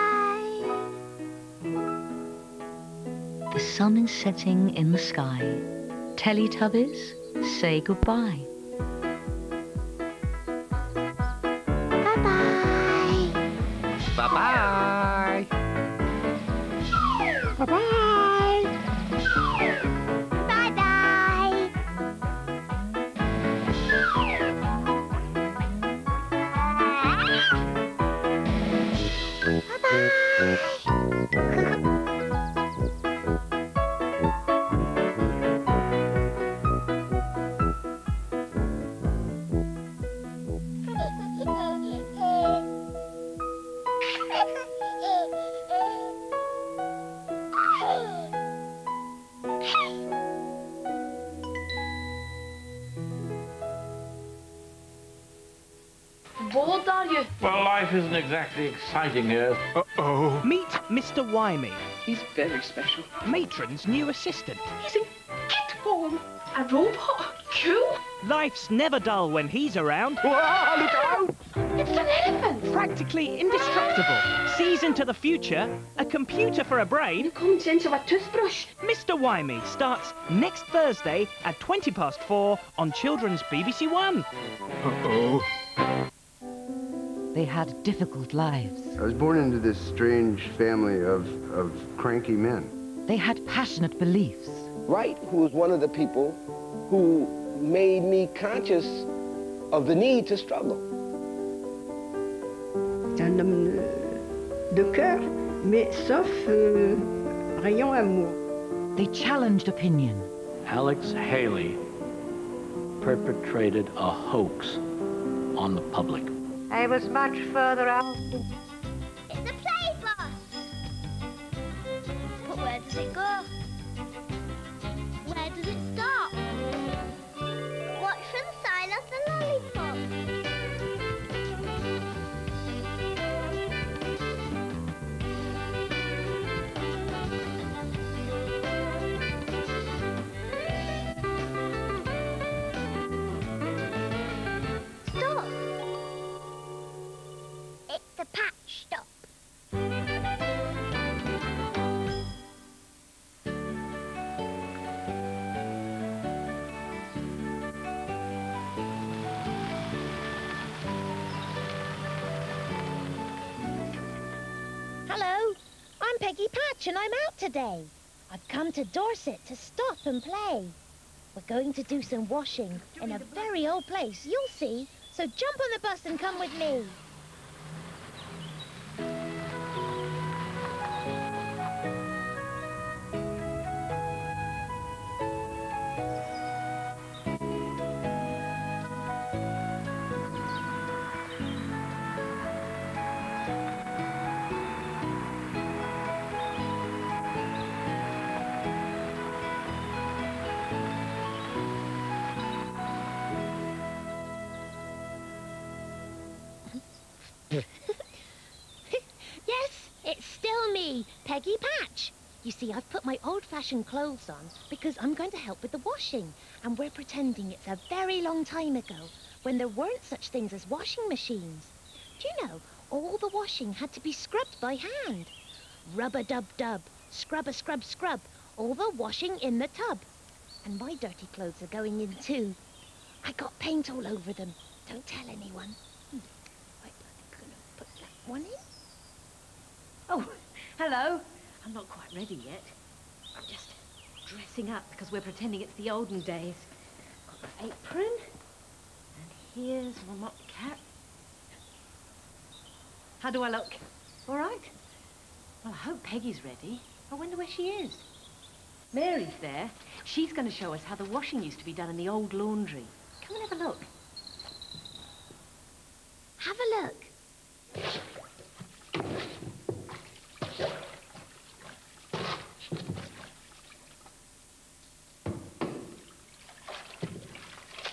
The sun is setting in the sky. Teletubbies, say goodbye. Exactly exciting here. Uh-oh. Meet Mr. Wymi, He's very special. matron's new assistant. He's in kit form. A robot. Cool. Life's never dull when he's around. look out! It's an elephant. Practically indestructible. Sees into the future. A computer for a brain. Comes into a toothbrush. Mr. Wymi starts next Thursday at 20 past four on Children's BBC One. Uh-oh. They had difficult lives. I was born into this strange family of, of cranky men. They had passionate beliefs. Wright, who was one of the people who made me conscious of the need to struggle. C'est un homme de, de cœur, mais sauf euh, rayon amour. They challenged opinion. Alex Haley perpetrated a hoax on the public. I was much further out. And I'm out today. I've come to Dorset to stop and play. We're going to do some washing in a very old place, you'll see. So jump on the bus and come with me. See, I've put my old-fashioned clothes on because I'm going to help with the washing. And we're pretending it's a very long time ago when there weren't such things as washing machines. Do you know, all the washing had to be scrubbed by hand. Rub-a-dub-dub, scrub-a-scrub scrub, all the washing in the tub. And my dirty clothes are going in too. I got paint all over them. Don't tell anyone. Hmm. I'm gonna put that one in. Oh, [laughs] hello. I'm not quite ready yet. I'm just dressing up because we're pretending it's the olden days. Got my apron. And here's my mop cap. How do I look? All right? Well, I hope Peggy's ready. I wonder where she is. Mary's there. She's going to show us how the washing used to be done in the old laundry. Come and have a look. Have a look.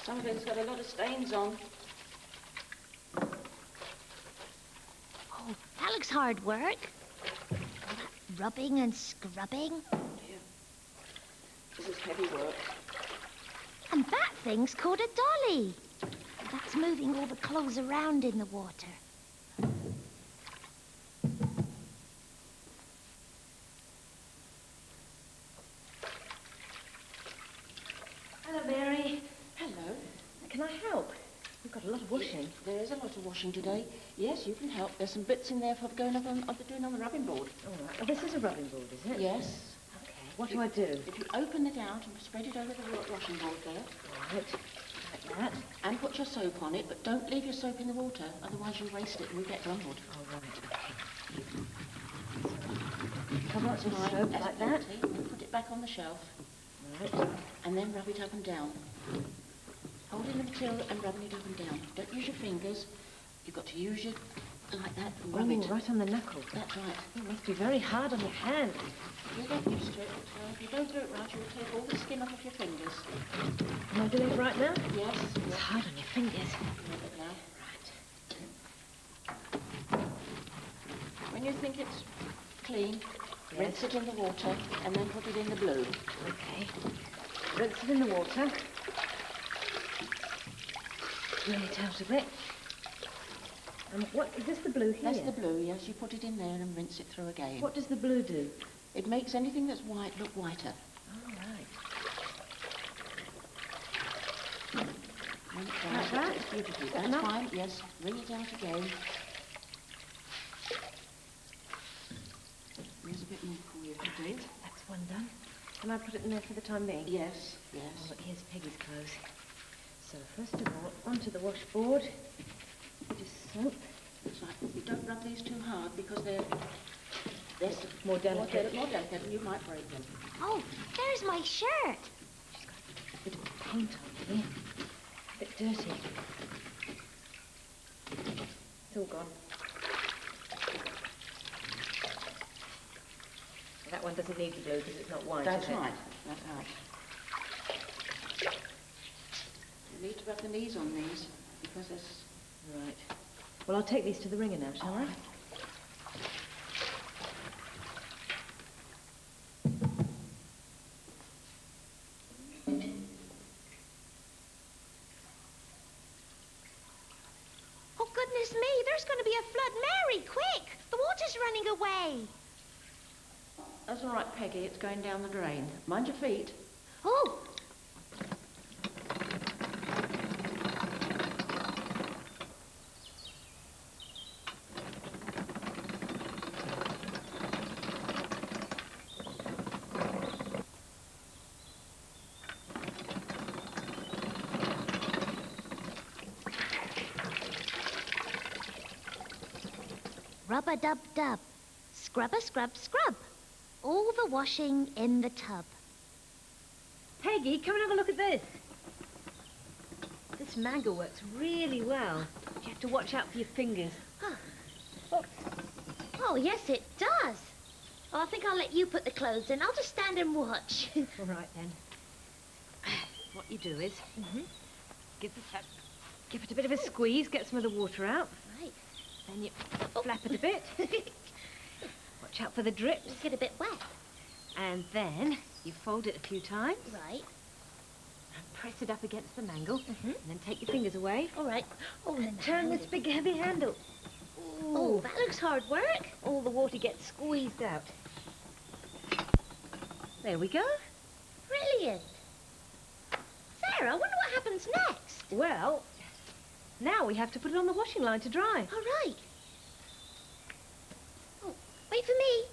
Some of it's got a lot of stains on. Oh, that looks hard work. All that rubbing and scrubbing. This is heavy work. And that thing's called a dolly. That's moving all the clothes around in the water. Hello, Mary. Hello. Can I help? We've got a lot of washing. There is a lot of washing today. Yes, you can help. There's some bits in there for going up on, of doing on the rubbing board. All right. Well, this is a rubbing board, is it? Yes. Okay. What do I do? If you open it out and spread it over the wa- washing board there. Right. Like that. And put your soap on it, but don't leave your soap in the water, otherwise you'll waste it and you'll get grumbled. All right. Cover up some Right, soap like that. Put it back on the shelf. Right. And then rub it up and down. Holding the material and rubbing it up and down. Don't use your fingers. You've got to use your like that and rub Oh, it. right on the knuckle. That's right. It must be very hard on your hand. You'll get used to it. If you don't do it right, you'll take all the skin off of your fingers. Am I doing it right now? Yes. It's hard on your fingers. It. When you think it's clean, Yes. rinse it in the water and then put it in the blue. Okay. Rinse it in the water. Drain it out of it. And what, is this the blue here? That's the blue, yes. You put it in there and rinse it through again. What does the blue do? It makes anything that's white look whiter. All right. Like that? It's beautiful. That's enough? fine, yes. Wring it out again. There's a bit more for you to do. That's one done. Can I put it in there for the time being? Yes, yes. Oh, look, here's Peggy's clothes. So first of all, onto the washboard. Just soap. It's you don't rub these too hard because they're, they're More delicate. More, deli- more delicate and you might break them. Oh, there's my shirt. She's got a bit of paint on here. A bit dirty. It's all gone. That one doesn't need the blue because it's not white, That's is it? right. That's right. You need to rub the knees on these because there's... Right. Well, I'll take these to the wringer now, shall I? Oh, goodness me, there's going to be a flood. Mary, quick! The water's running away. That's all right, Peggy. It's going down the drain. Mind your feet. Oh, rub-a-dub-dub. Scrub-a-scrub, scrub. All the washing in the tub. Peggy, come and have a look at this. This mangle works really well. You have to watch out for your fingers. Oh, yes, it does. Oh, I think I'll let you put the clothes in. I'll just stand and watch. [laughs] All right, then. What you do is mm-hmm. give, it, give it a bit of a squeeze, get some of the water out. Then you flap it a bit. [laughs] Watch out for the drips. Get a bit wet. And then you fold it a few times. Right. And press it up against the mangle. Mm-hmm. And then take your fingers away. All right. Oh, And turn this big heavy handle. Oh, that looks hard work. All the water gets squeezed out. There we go. Brilliant. Sarah, I wonder what happens next. Well, now we have to put it on the washing line to dry. All right. Oh, wait for me.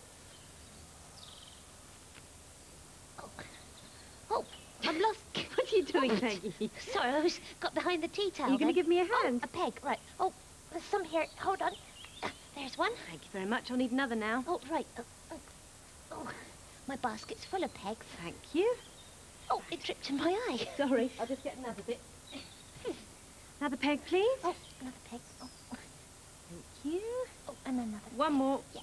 Oh, oh I'm lost. [laughs] What are you doing, Peggy? Sorry, I was got behind the tea towel. Are you going to give me a hand? Oh, a peg, right. Oh, there's some here. Hold on. Uh, there's one. Thank you very much. I'll need another now. Oh, right. Oh, oh, oh, my basket's full of pegs. Thank you. Oh, it dripped in my eye. Sorry, [laughs] I'll just get another bit. Another peg, please. Oh, another peg. Oh, Thank you. oh, and another. One more. Yeah.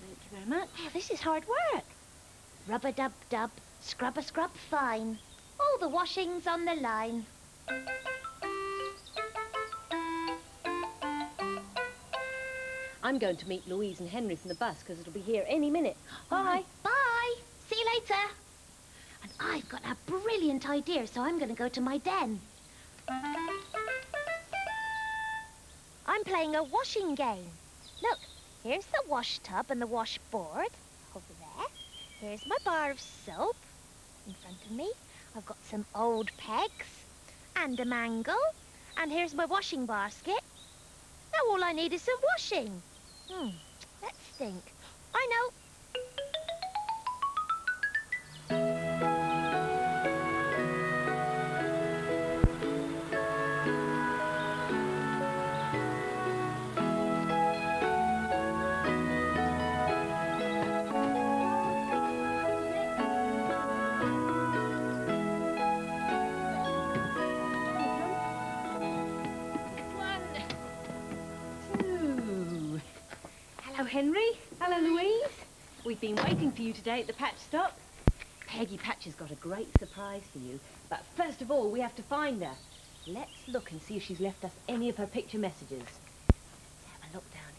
Thank you very much. Oh, this is hard work. Rub-a-dub-dub, scrub-a-scrub fine. All the washings on the line. I'm going to meet Louise and Henry from the bus because it'll be here any minute. Bye. Bye. See you later. And I've got a brilliant idea, so I'm going to go to my den. I'm playing a washing game. Look, here's the wash tub and the washboard over there. Here's my bar of soap in front of me. I've got some old pegs and a mangle. And here's my washing basket. Now all I need is some washing. Hmm, let's think. I know. For you today at the patch stop. Peggy Patch has got a great surprise for you. But first of all, we have to find her. Let's look and see if she's left us any of her picture messages. Let's have a look down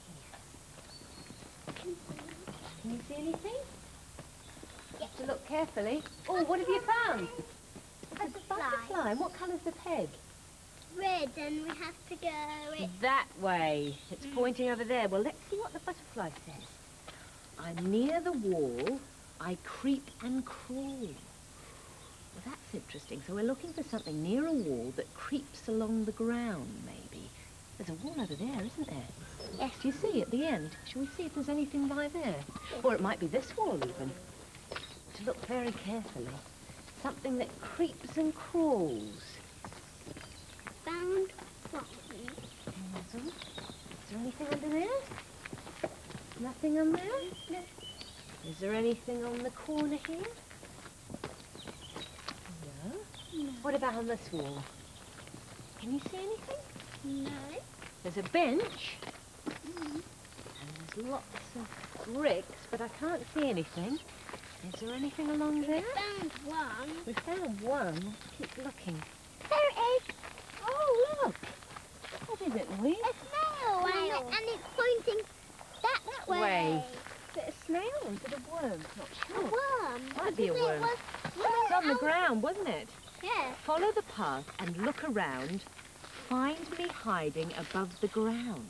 here. Can you see anything? You have to look carefully. Oh, what have you found? It's a butterfly. And what colour's the peg? Red, and we have to go it. That way. It's hmm. pointing over there. Well, let's see what the butterfly says. I'm near the wall. I creep and crawl. Well, that's interesting. So we're looking for something near a wall that creeps along the ground, maybe. There's a wall over there, isn't there? Yes. Do you see at the end? Shall we see if there's anything by there? Or it might be this wall, even. To look very carefully. Something that creeps and crawls. Found one. Is there anything under there? Nothing on there? No. Is there anything on the corner here? No. What about on this wall? Can you see anything? No. There's a bench. And there's lots of bricks, but I can't see anything. Is there anything along there? Found one. We found one. Keep looking. There it is. Oh, look. What is it, Louise? A snail. And, and it's pointing that, way. way. Is it a snail or is it a worm? Not A worm. Might be a worm. Was- It's on the ground, wasn't it? Yeah. Follow the path and look around. Find me hiding above the ground.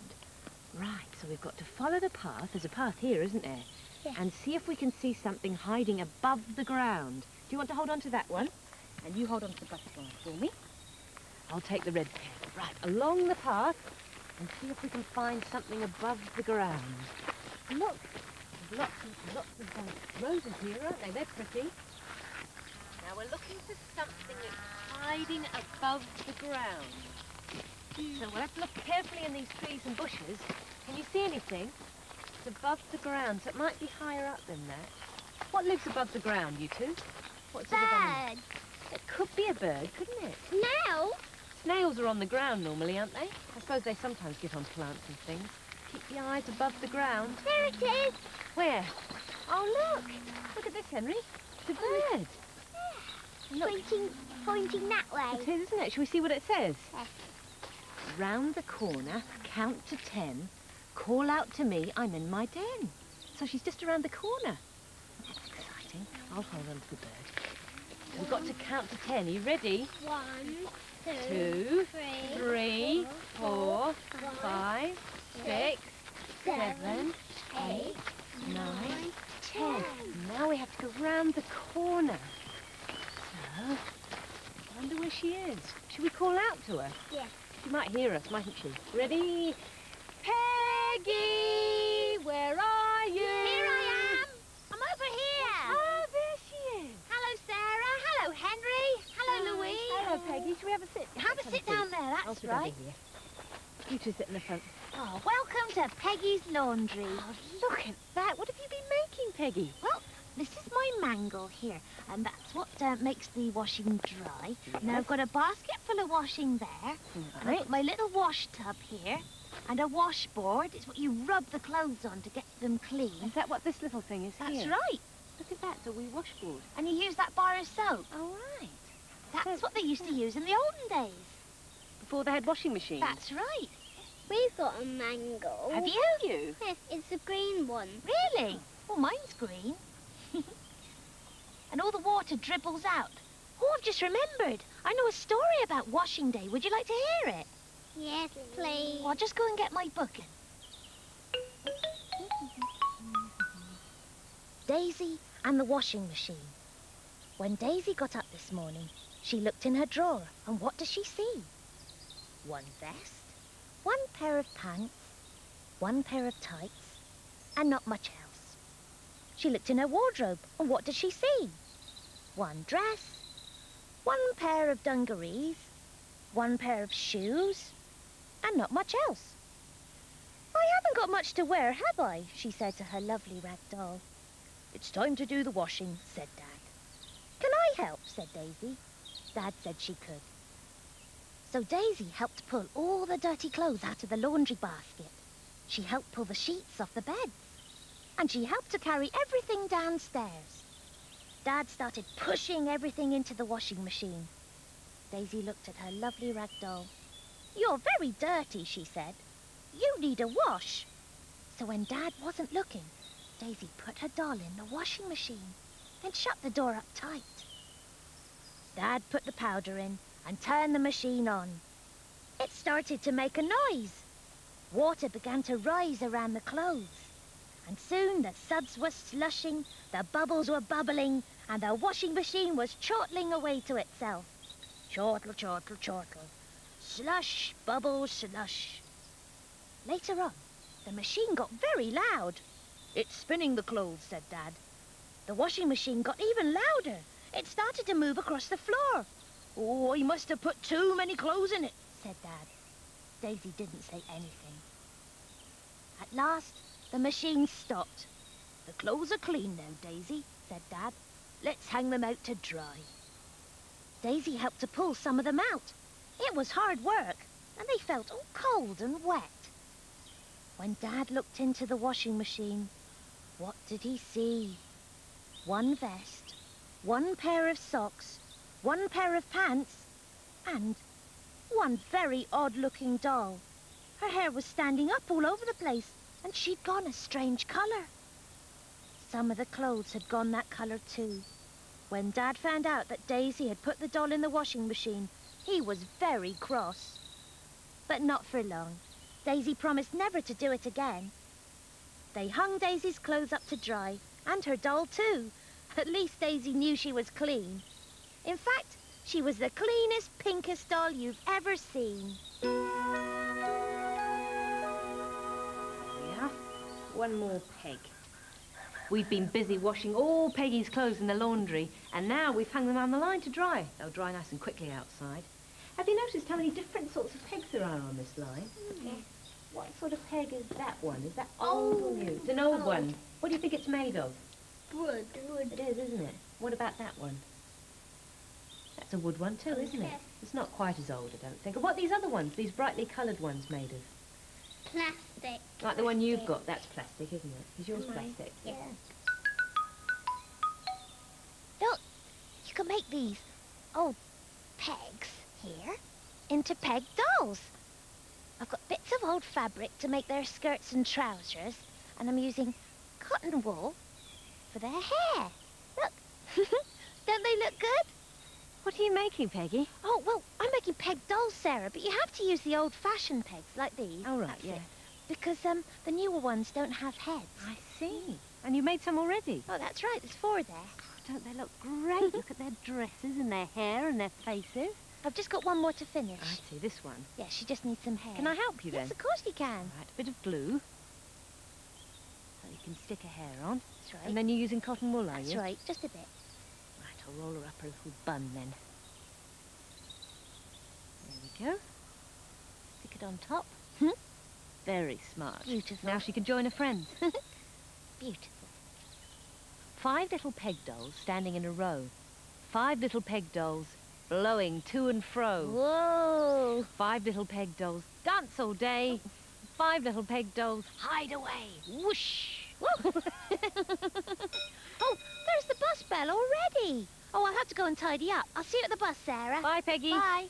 Right, so we've got to follow the path. There's a path here, isn't there? Yeah. And see if we can see something hiding above the ground. Do you want to hold on to that one? And you hold on to the butterfly for me. I'll take the red pen. Right, along the path and see if we can find something above the ground. Look, there's lots and lots of uh, roses here, aren't they? They're pretty. Now we're looking for something that's hiding above the ground. So we'll have to look carefully in these trees and bushes. Can you see anything? It's above the ground, so it might be higher up than that. What lives above the ground, you two? What's it above? Bird. It could be a bird, couldn't it? Snail. Snails are on the ground normally, aren't they? I suppose they sometimes get on plants and things. Keep your eyes above the ground. There it is. Where? Oh, look! Look at this, Henry. It's a bird. Look. Pointing, pointing that way. It is, isn't it? Shall we see what it says? Yes. Round the corner, count to ten, call out to me, I'm in my den. So she's just around the corner. That's exciting. I'll hold on to the bird. We've got to count to ten. Are you ready? One. One, two, Two, three, three, four, four, five, six, seven, eight, nine, ten. Now we have to go round the corner. So, I wonder where she is. Should we call out to her? Yes. She might hear us, mightn't she? Ready? Peggy, where are you? Here I am. I'm over here. Oh, there she is. Hello, Sarah. Hello, Henry. Hello, Louise. Hello, Peggy. Shall we have a sit? Have a sit down there. I'll That's over right. here. You two sit in the front. Oh, welcome to Peggy's Laundry. Oh, look at that. What have you been making, Peggy? Well, this is my mangle here, and that's what uh, makes the washing dry. Now I've got a basket full of washing there. And I've Right. got my little wash tub here, and a washboard. It's what you rub the clothes on to get them clean. Is that what this little thing is That's here? right. Look at that. It's a wee washboard. And you use that bar of soap. Oh, right. That's what they used to use in the olden days. Before they had washing machines. That's right. We've got a mango. Have you? you? Yes, it's a green one. Really? Well, mine's green. [laughs] and all the water dribbles out. Oh, I've just remembered. I know a story about washing day. Would you like to hear it? Yes, please. Well, I'll just go and get my book. [laughs] Daisy and the washing machine. When Daisy got up this morning, she looked in her drawer, and what does she see? One vest, one pair of pants, one pair of tights, and not much else. She looked in her wardrobe, and what did she see? One dress, one pair of dungarees, one pair of shoes, and not much else. I haven't got much to wear, have I? she said to her lovely rag doll. It's time to do the washing, said Dad. Can I help? said Daisy. Dad said she could. So Daisy helped pull all the dirty clothes out of the laundry basket. She helped pull the sheets off the beds. And she helped to carry everything downstairs. Dad started pushing everything into the washing machine. Daisy looked at her lovely rag doll. You're very dirty, she said. You need a wash. So when Dad wasn't looking, Daisy put her doll in the washing machine, then shut the door up tight. Dad put the powder in and turned the machine on. It started to make a noise. Water began to rise around the clothes. And soon the suds were slushing, the bubbles were bubbling, and the washing machine was chortling away to itself. Chortle, chortle, chortle. Slush, bubble, slush. Later on, the machine got very loud. It's spinning the clothes, said Dad. The washing machine got even louder. It started to move across the floor. Oh, he must have put too many clothes in it, said Dad. Daisy didn't say anything. At last, the machine stopped. The clothes are clean now, Daisy, said Dad. Let's hang them out to dry. Daisy helped to pull some of them out. It was hard work, and they felt all cold and wet. When Dad looked into the washing machine, what did he see? One vest, one pair of socks, one pair of pants, and one very odd-looking doll. Her hair was standing up all over the place, and she'd gone a strange colour. Some of the clothes had gone that colour too. When Dad found out that Daisy had put the doll in the washing machine, he was very cross. But not for long. Daisy promised never to do it again. They hung Daisy's clothes up to dry, and her doll too. At least Daisy knew she was clean. In fact, she was the cleanest, pinkest doll you've ever seen. Yeah, one more peg. We've been busy washing all Peggy's clothes in the laundry, and now we've hung them on the line to dry. They'll dry nice and quickly outside. Have you noticed how many different sorts of pegs there are on this line? Yes. What sort of peg is that one? Is that old or new? It's an old one. What do you think it's made of? Wood. Wood. It is, isn't it? What about that one? That's a wood one too, oh, isn't it? It's not quite as old, I don't think. And what are these other ones, these brightly coloured ones made of? Plastic. Like the one you've got, that's plastic, isn't it? Is yours Mine, plastic? Yeah. Look, you can make these old pegs here into peg dolls. I've got bits of old fabric to make their skirts and trousers, and I'm using cotton wool for their hair. Look, [laughs] don't they look good? What are you making, Peggy? Oh, well, I'm making peg dolls, Sarah, but you have to use the old-fashioned pegs like these. Oh, right, yeah. it. Because um, the newer ones don't have heads. I see. And you made some already? Oh, that's right. There's four there. Don't they look great? [laughs] look at their dresses and their hair and their faces. I've just got one more to finish. I see, this one. Yeah, she just needs some hair. Can I help you then? Yes, of course you can. Right, a bit of glue. So you can stick a hair on. That's right. And then you're using cotton wool, are That's you? right, just a bit. I'll roll her up a little bun then. There we go. Stick it on top. Hmm? Very smart. Beautiful. Now she can join her friends. [laughs] Beautiful. Five little peg dolls standing in a row. Five little peg dolls blowing to and fro. Whoa! Five little peg dolls dance all day. Five little peg dolls hide away. Whoosh! Whoa! [laughs] oh, there's the bus bell already. Oh, I'll have to go and tidy up. I'll see you at the bus, Sarah. Bye, Peggy. Bye.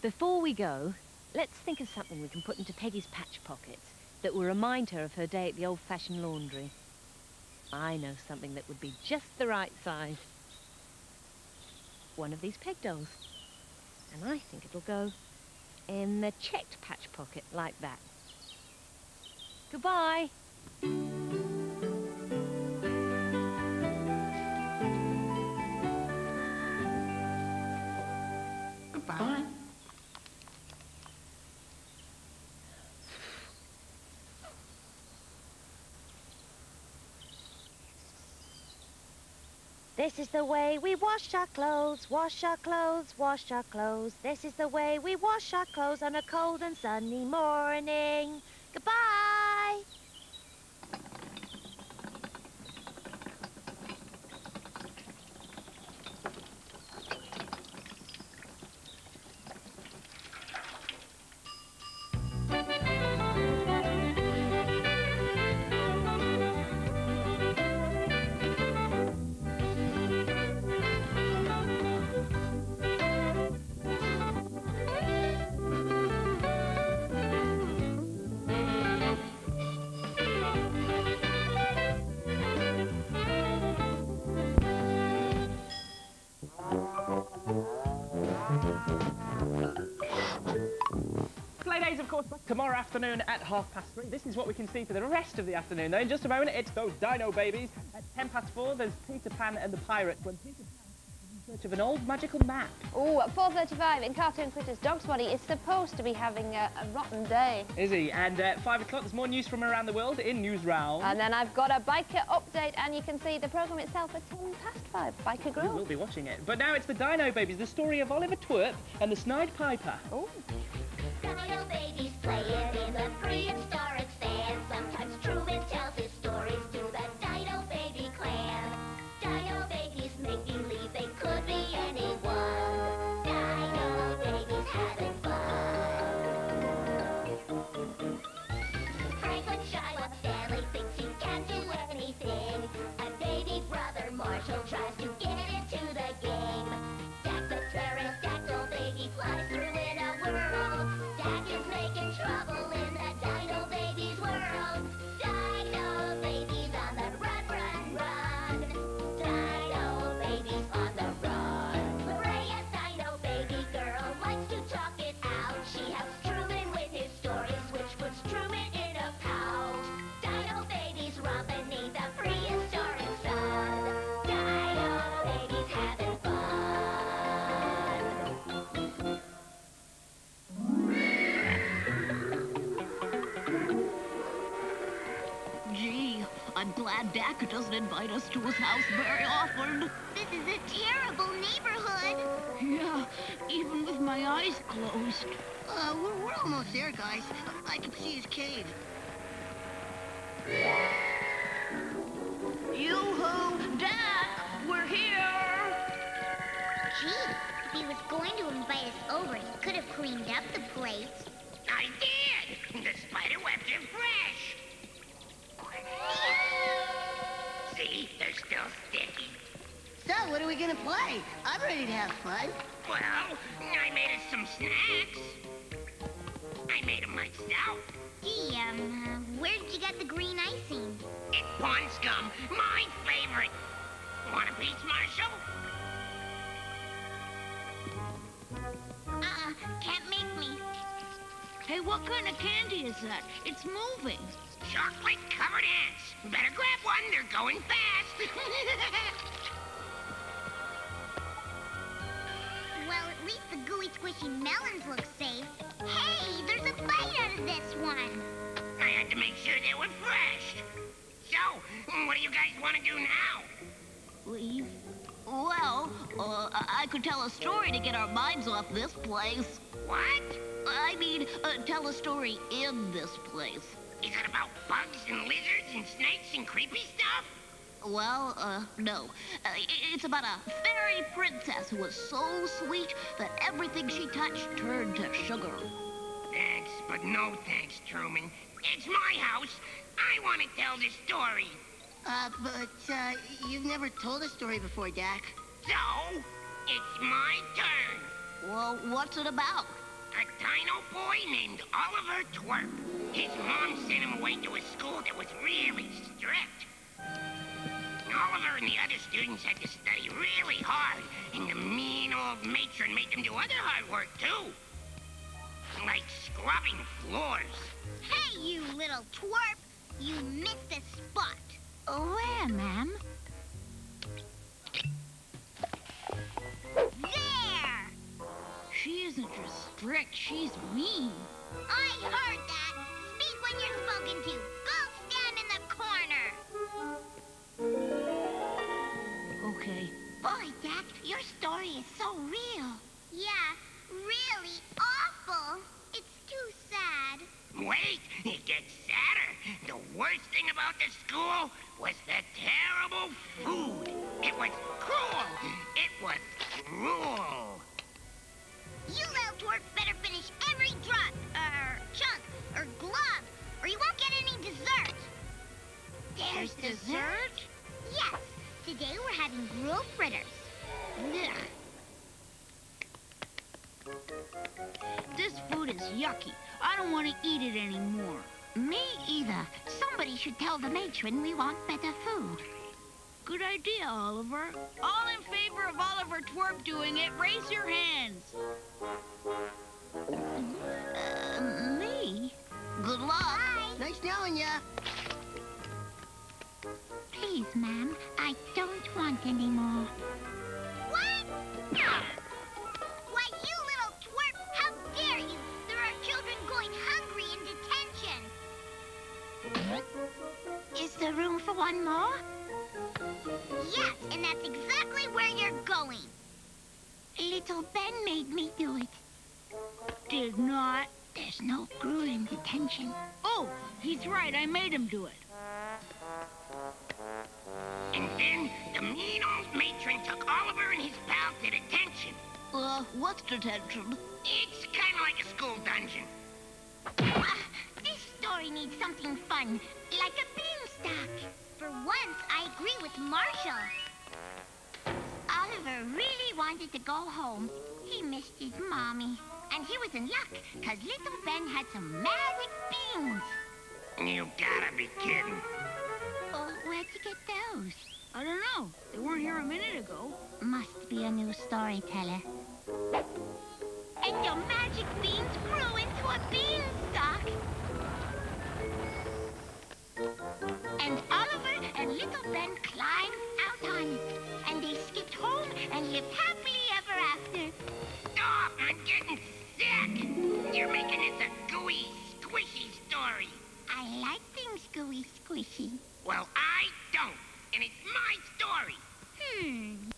Before we go, let's think of something we can put into Peggy's patch pockets that will remind her of her day at the old-fashioned laundry. I know something that would be just the right size. One of these peg dolls. And I think it'll go in the checked patch pocket like that. Goodbye. Goodbye. This is the way we wash our clothes, wash our clothes, wash our clothes. This is the way we wash our clothes on a cold and sunny morning. Goodbye. Afternoon at half past three. This is what we can see for the rest of the afternoon, though. In just a moment, it's those dino babies. At ten past four, there's Peter Pan and the Pirates. When Peter Pan is in search of an old magical map. Oh, at 4.35 in Cartoon Critters, Dog's Body is supposed to be having a, a rotten day. Is he? And at five o'clock, there's more news from around the world in Newsround. And then I've got a Byker update, and you can see the programme itself at 10 past 5, Byker We'll be watching it. But now it's the Dino Babies, the story of Oliver Twerp and the Snide Piper. Oh. Marshall tries to get into the game. Dak the pterodactyl baby flies through making trouble in Dak doesn't invite us to his house very often. This is a terrible neighborhood. Yeah, even with my eyes closed. Uh, we're, we're almost there, guys. I can see his cave. Yoo-hoo! Dak, we're here! Gee, if he was going to invite us over, he could have cleaned up the place. I did. The spider webs are fresh. [laughs] See, still sticky. So, what are we gonna play? I'm ready to have fun. Well, I made us some snacks. I made them myself. Gee, um, uh, where did you get the green icing? It's pond scum, my favorite. Want a piece, Marshall? Uh-uh, can't make me. Hey, what kind of candy is that? It's moving. Chocolate covered ants. Better grab one, they're going fast. [laughs] Well, at least the gooey squishy melons look safe. Hey, there's a bite out of this one. I had to make sure they were fresh. So, what do you guys want to do now? Leave? Well, uh, I I could tell a story to get our minds off this place. What? I mean, uh, tell a story in this place. Is it about bugs and lizards and snakes and creepy stuff? Well, uh, no. Uh, it's about a fairy princess who was so sweet that everything she touched turned to sugar. Thanks, but no thanks, Truman. It's my house. I want to tell the story. Uh, but, uh, you've never told a story before, Dak. So, it's my turn. Well, what's it about? A dino boy named Oliver Twerp. His mom sent him away to a school that was really strict. Oliver and the other students had to study really hard, and the mean old matron made them do other hard work, too. Like scrubbing floors. Hey, you little twerp! You missed a spot. Where, ma'am? There! She isn't just strict, she's mean. I heard that. Speak when you're spoken to. Go stand in the corner. Okay. Boy, Dak, your story is so real. Yeah, really awful. It's too sad. Wait, it gets sadder. The worst thing about the school was the terrible food. It was cruel. It was cruel. You little twerp better finish every drop, or chunk, or glove, or you won't get any dessert. There's dessert? Yes. Today we're having grilled fritters. This food is yucky. I don't want to eat it anymore. Me either. Somebody should tell the matron we want better food. Good idea, Oliver. All in favor of Oliver Twerp doing it, raise your hands. Uh, me? on ya. Please, ma'am, I don't want any more. What? Why, you little twerp! How dare you! There are children going hungry in detention. Is there room for one more? Yes, and that's exactly where you're going. Little Ben made me do it. Did not. There's no gruel in detention. Oh, he's right. I made him do it. And then the mean old matron took Oliver and his pal to detention. Uh, what's detention? It's kind of like a school dungeon. This story needs something fun, like a beanstalk. For once, I agree with Marshall. Oliver really wanted to go home. He missed his mommy. And he was in luck, because little Ben had some magic beans. You gotta be kidding. Oh, where'd you get those? I don't know. They weren't here a minute ago. Must be a new storyteller. And your magic beans grew into a beanstalk. And Oliver and little Ben climbed out on it. And they skipped home and lived happily ever after. Stop! I'm getting sick! You're making this a gooey, squishy story. I like things gooey, squishy. Well, I don't. And it's my story. Hmm.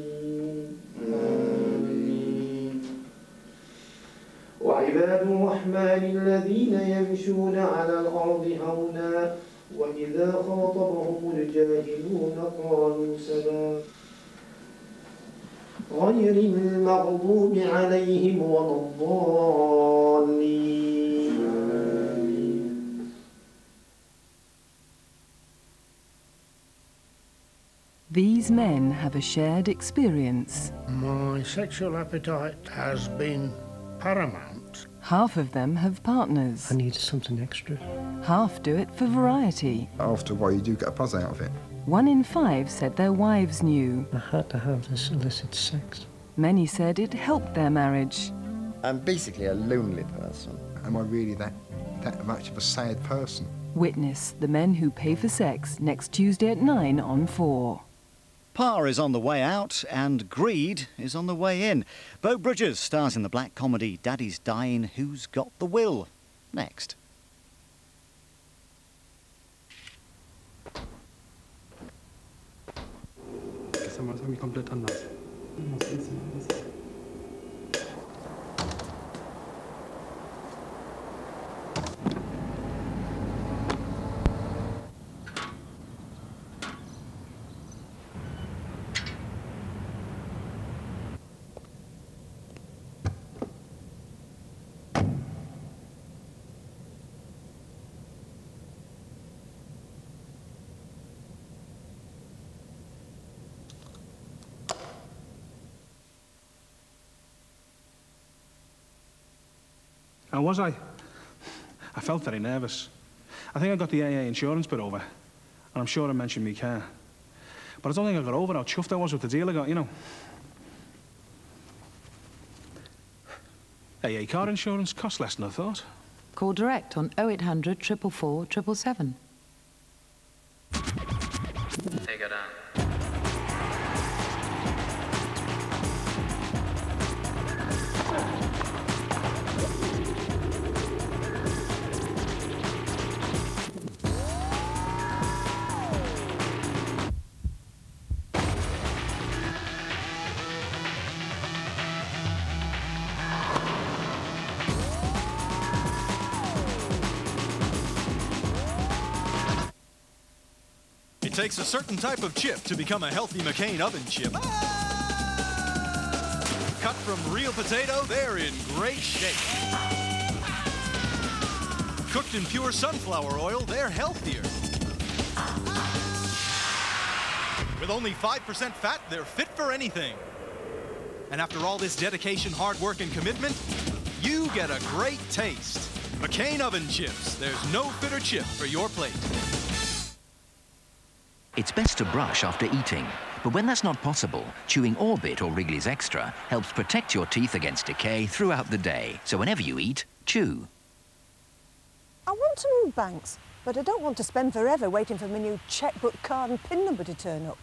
وعباد الرحمن الذين يمشون على الأرض هونا وإذا خاطبهم الجاهلون قالوا سلام غير المغضوب عليهم ولا الضالين These men have a shared experience. My sexual appetite has been paramount. Half of them have partners. I need something extra. Half do it for variety. After a while, you do get a buzz out of it. One in five said their wives knew. I had to have this illicit sex. Many said it helped their marriage. I'm basically a lonely person. Am I really that, that much of a sad person? Witness the men who pay for sex next Tuesday at 9 on 4. Par is on the way out and Greed is on the way in. Beau Bridges stars in the black comedy Daddy's Dying, Who's Got the Will? Next. Irgendwie komplett anders. How was I? I felt very nervous. I think I got the AA insurance bit over, and I'm sure I mentioned me car. But I don't think I got over how chuffed I was with the deal I got, you know. AA car insurance costs less than I thought. Call direct on 0800 444 777. Takes a certain type of chip to become a healthy McCain oven chip. Ah! Cut from real potato, they're in great shape. Cooked in pure sunflower oil, they're healthier. With only 5% fat, they're fit for anything. And after all this dedication, hard work, and commitment, you get a great taste. McCain Oven Chips. There's no fitter chip for your plate. It's best to brush after eating, but when that's not possible, chewing Orbit or Wrigley's Extra helps protect your teeth against decay throughout the day. So whenever you eat, chew. I want to move banks, but I don't want to spend forever waiting for my new checkbook card and PIN number to turn up.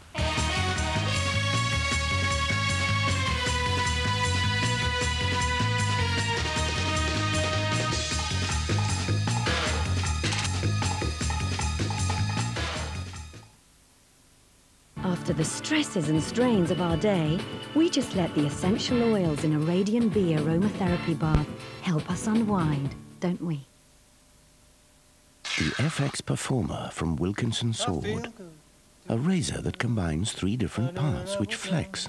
After the stresses and strains of our day, we just let the essential oils in a Radiant B aromatherapy bath help us unwind, don't we? The FX Performer from Wilkinson Sword. A razor that combines three different parts which flex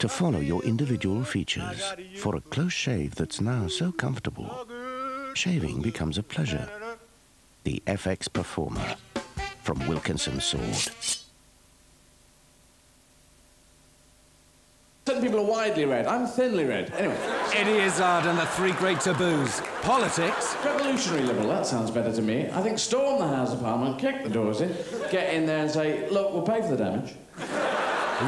to follow your individual features for a close shave that's now so comfortable. Shaving becomes a pleasure. The FX Performer from Wilkinson Sword. Certain people are widely read. I'm thinly read. Anyway. Eddie Izzard and the three great taboos. Politics. Revolutionary liberal, that sounds better to me. I think storm the House of Parliament, kick the doors in, get in there and say, look, we'll pay for the damage.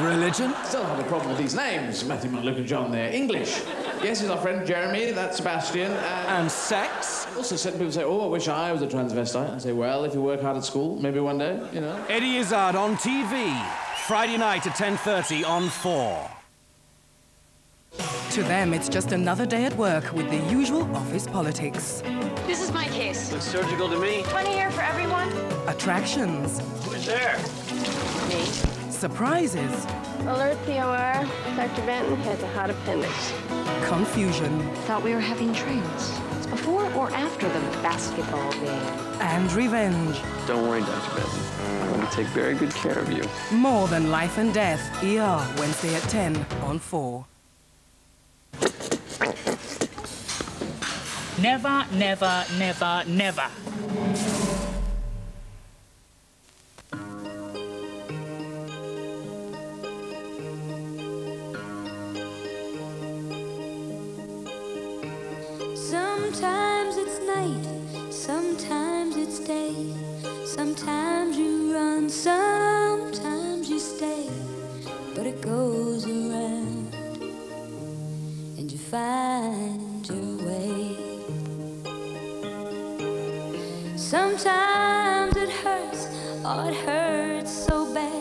Religion? Still have a problem with these names, Matthew, Mark, Luke and John there. English. Yes, he's our friend Jeremy, that's Sebastian. And, and sex? Also, certain people say, oh, I wish I was a transvestite. I say, well, if you work hard at school, maybe one day, you know. Eddie Izzard on TV. Friday night at 10.30 on 4. To them, it's just another day at work with the usual office politics. This is my case. Looks surgical to me. 20 here for everyone. Attractions. Who's there? Me. Surprises. Alert POR. Dr. Benton has a hot appendix. Confusion. Thought we were having trains. It's before or after the basketball game? And revenge. Don't worry, Dr. Benton. I'm going to take very good care of you. More than life and death. ER, Wednesday at 10 on 4. Never, never, never, never. Sometimes it's night, sometimes it's day. Sometimes you run, sometimes you stay. But it goes you find your way. Sometimes it hurts, oh, it hurts so bad.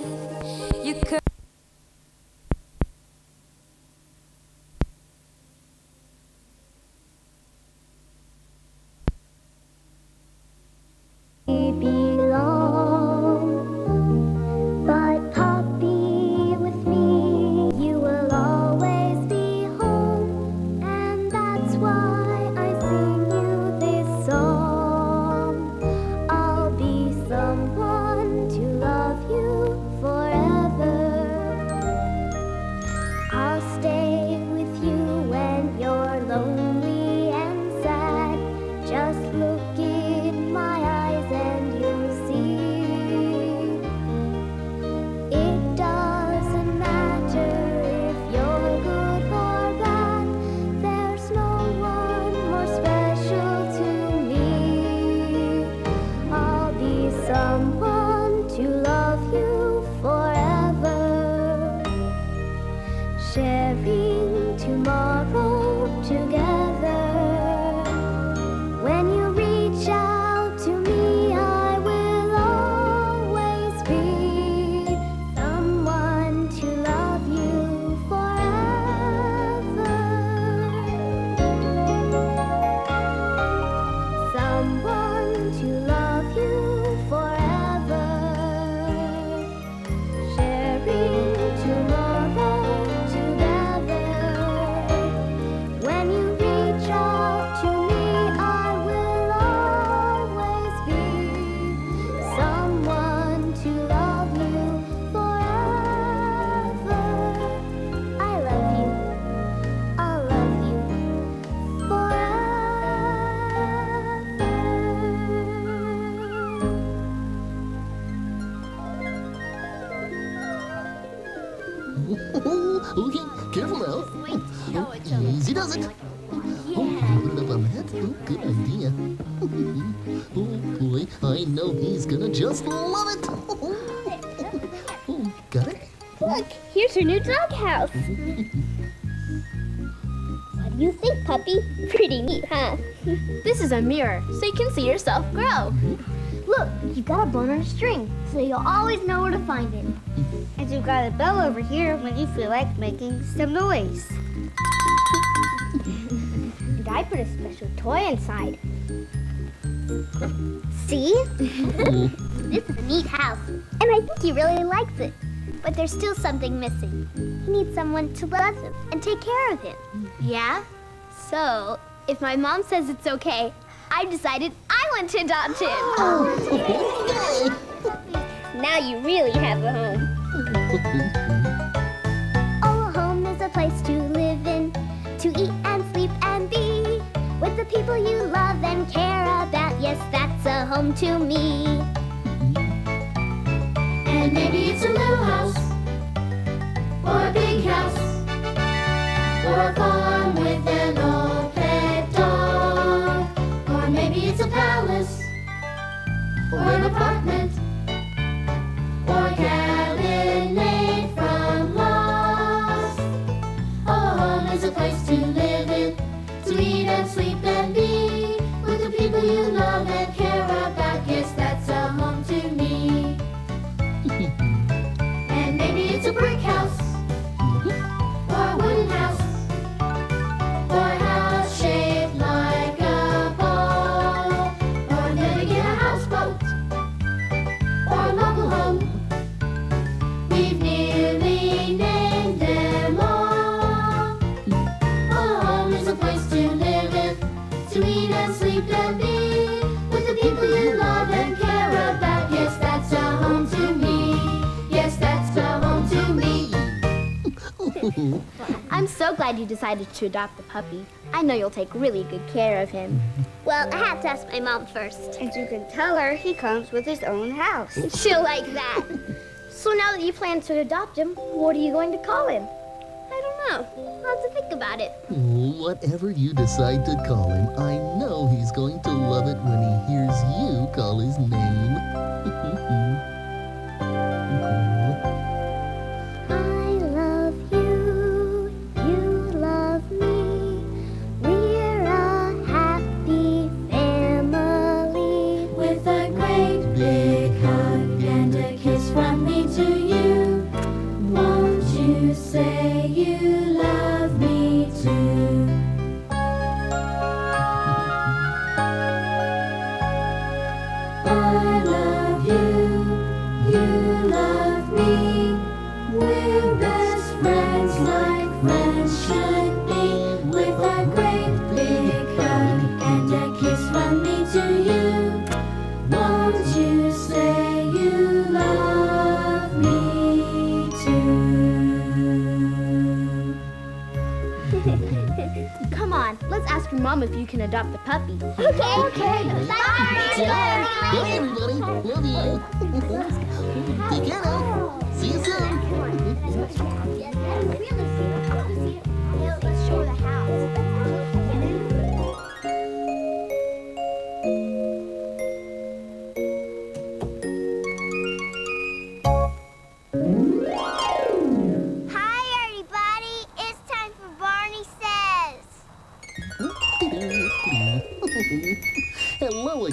This is a mirror, so you can see yourself grow. Look, you've got a bone on a string, so you'll always know where to find it. And you've got a bell over here when you feel like making some noise. and I put a special toy inside. See? [laughs] this is a neat house, and I think he really likes it. But there's still something missing. He needs someone to love him and take care of him. Yeah? So, if my mom says it's okay, I've decided I want to adopt him. [gasps] now you really have a home. Oh, a home is a place to live in, to eat and sleep and be with the people you love and care about. Yes, that's a home to me. And maybe it's a little house, or a big house, or a farm with an old or an apartment, I'm so glad you decided to adopt the puppy. I know you'll take really good care of him. Well, I have to ask my mom first. And you can tell her he comes with his own house. [laughs] She'll like that. So now that you plan to adopt him, what are you going to call him? I don't know. I'll have to think about it. Whatever you decide to call him, I know he's going to love it when he hears you call his name. Ask your mom if you can adopt the puppy. Okay. Okay. Bye. Bye, everybody. Love you. Take care now. See you soon.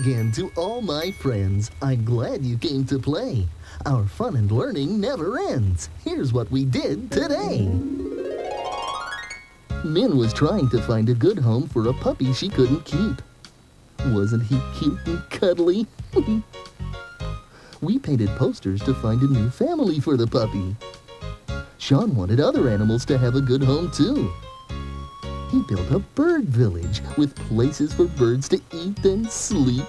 Again to all my friends. I'm glad you came to play. Our fun and learning never ends. Here's what we did today. Min was trying to find a good home for a puppy she couldn't keep. Wasn't he cute and cuddly? [laughs] we painted posters to find a new family for the puppy. Sean wanted other animals to have a good home too. He built a bird village with places for birds to eat and sleep.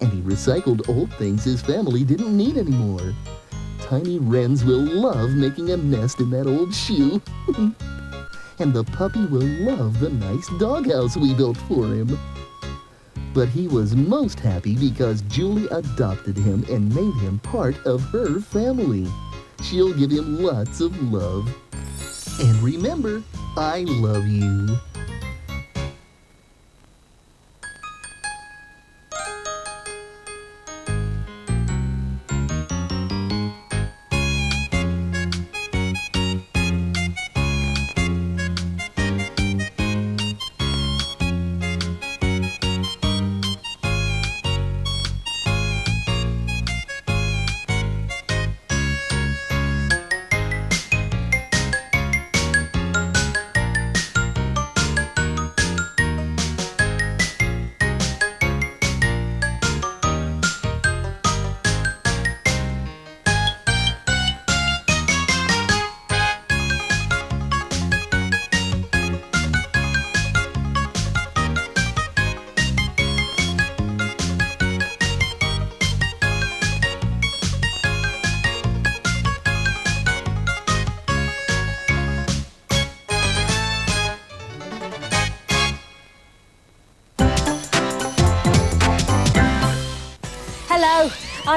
And he recycled old things his family didn't need anymore. Tiny wrens will love making a nest in that old shoe. [laughs] and the puppy will love the nice doghouse we built for him. But he was most happy because Julie adopted him and made him part of her family. she'll give him lots of love. And remember, I love you.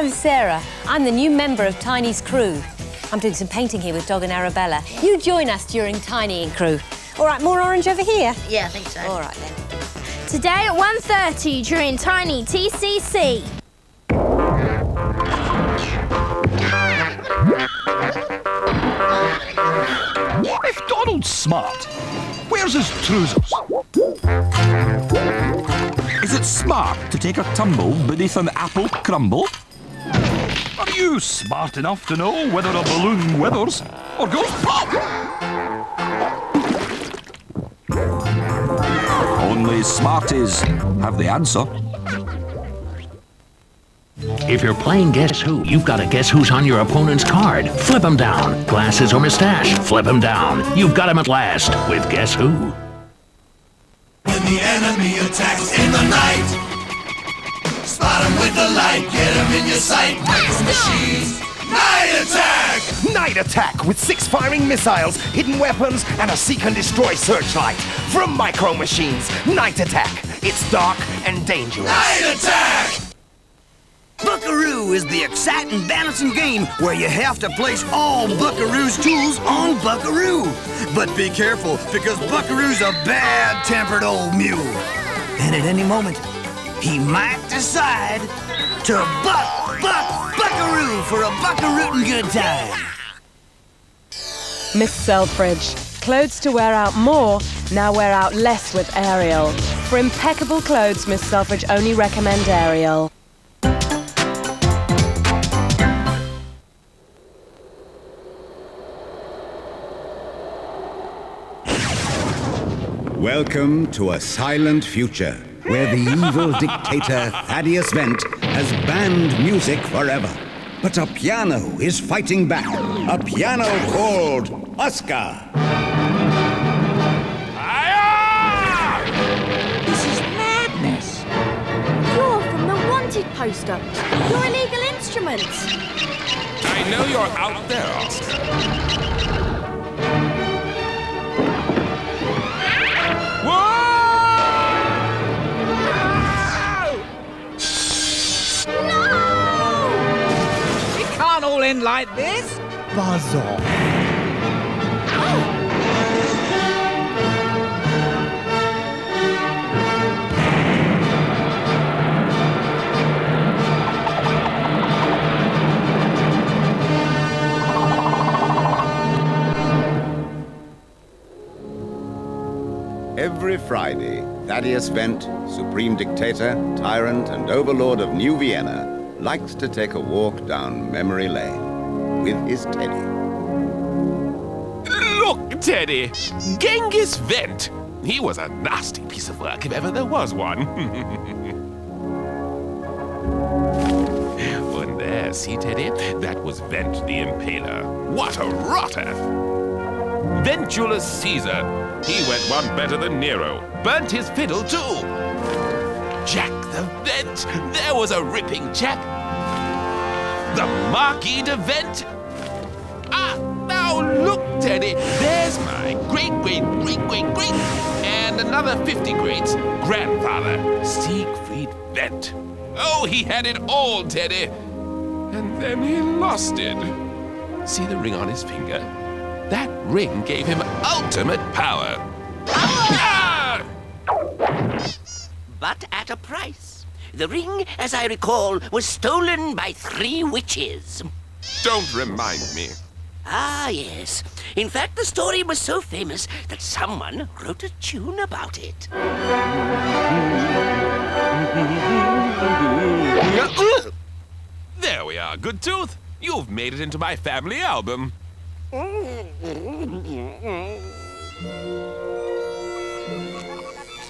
I'm Sarah. I'm the new member of Tiny's crew. I'm doing some painting here with Dog and Arabella. You join us during Tiny and crew. All right, more orange over here? Yeah, I think so. All right, then. Today at 1.30 during Tiny TCC. If Donald's smart, where's his trousers? Is it smart to take a tumble beneath an apple crumble? Are you smart enough to know whether a balloon weathers or goes pop? Only smarties have the answer. If you're playing Guess Who, you've got to guess who's on your opponent's card. Flip him down. Glasses or mustache, flip him down. You've got him at last with Guess Who. When the enemy attacks in the night, spot him with the light, get him in your sight. Micro machines, night attack! Night attack with six firing missiles, hidden weapons, and a seek and destroy searchlight. From Micro Machines, Night Attack. It's dark and dangerous. Night attack! Buckaroo is the exciting balancing game where you have to place all Buckaroo's tools on Buckaroo. But be careful, because Buckaroo's a bad-tempered old mule. And at any moment, he might decide to buck, buck, Buckaroo for a Buckarootin' good time. Miss Selfridge. Clothes to wear out more, now wear out less with Ariel. For impeccable clothes, Miss Selfridge only recommend Ariel. Welcome to a silent future where the evil dictator Thaddeus Vent has banned music forever. But a piano is fighting back. A piano called Oscar. This is madness. You're from the wanted poster. Your illegal instruments. I know you're out there, Oscar. Can't all end like this. Buzz off. Every Friday, Thaddeus Vent, supreme dictator, tyrant, and overlord of New Vienna, likes to take a walk down memory lane with his teddy. Look, Teddy! Genghis Vent! He was a nasty piece of work if ever there was one. [laughs] One there, see, Teddy? That was Vent the Impaler. What a rotter! Ventulus Caesar. He went one better than Nero. Burnt his fiddle, too. Jack the Vent. There was a ripping chap. The Marquis de Vent. Ah, now look, Teddy. There's my great, great, great, great, great, and another 50 greats grandfather, Siegfried Vent. Oh, he had it all, Teddy. And then he lost it. See the ring on his finger? That ring gave him ultimate power. But at a price. The ring, as I recall, was stolen by three witches. Don't remind me. Ah, yes. In fact, the story was so famous that someone wrote a tune about it. There we are, Good Tooth. You've made it into my family album. [laughs]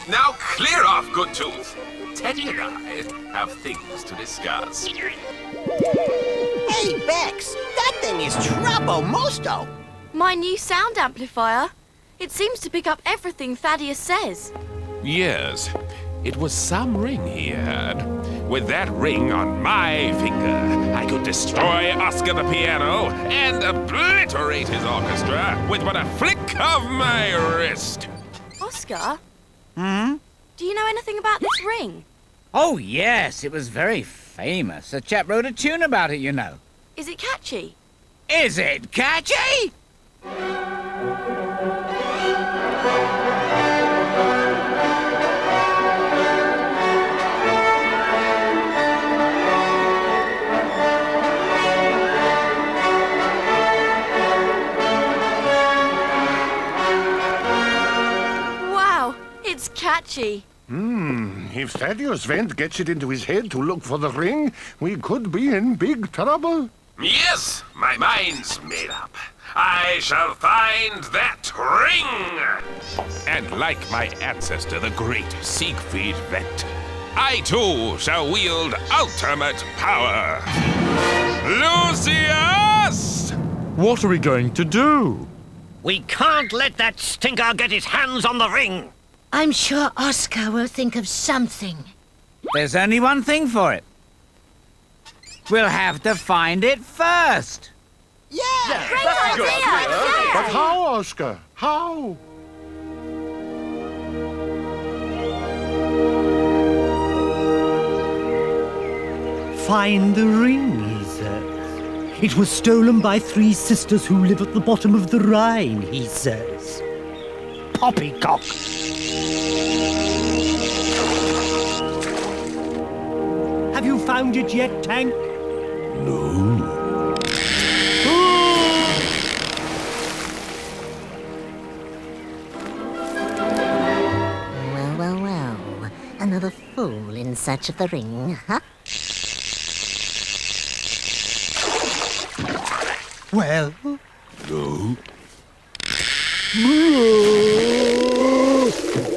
Now clear off, Good Tooth. Teddy and I have things to discuss. Hey, Bex, that thing is trouble, mosto. My new sound amplifier. It seems to pick up everything Thaddeus says. Yes, it was some ring he had. With that ring on my finger, I could destroy Oscar the piano and obliterate his orchestra with but a flick of my wrist. Oscar, Hmm? do you know anything about this ring? Oh, yes, it was very famous. A chap wrote a tune about it, you know. Is it catchy? Is it catchy? It's catchy. Hmm, if Thaddeus Vent gets it into his head to look for the ring, we could be in big trouble. Yes, my mind's made up. I shall find that ring! And like my ancestor, the great Siegfried Vent, I too shall wield ultimate power. Lucius! What are we going to do? We can't let that stinker get his hands on the ring. I'm sure Oscar will think of something. There's only one thing for it. We'll have to find it first. Yeah! Great idea! Yeah. But how, Oscar? How? Find the ring, he says. It was stolen by three sisters who live at the bottom of the Rhine, he says. Poppycock. Have you found it yet, Tank? No. Well, well, well. Another fool in search of the ring, huh? Well, No. Flubby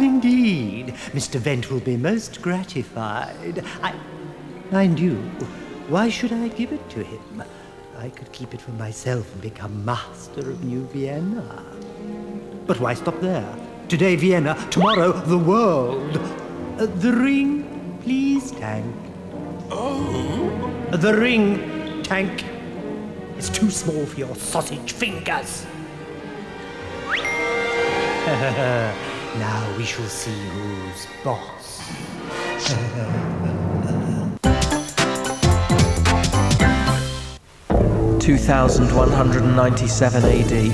Indeed. Mr. Vent will be most gratified. I. Mind you, why should I give it to him? I could keep it for myself and become master of New Vienna. But why stop there? Today, Vienna, tomorrow, the world. Uh, the ring, please, Tank. Oh? The ring, Tank. It's too small for your sausage fingers. [laughs] now we shall see who's boss. Two thousand one hundred and ninety-seven AD.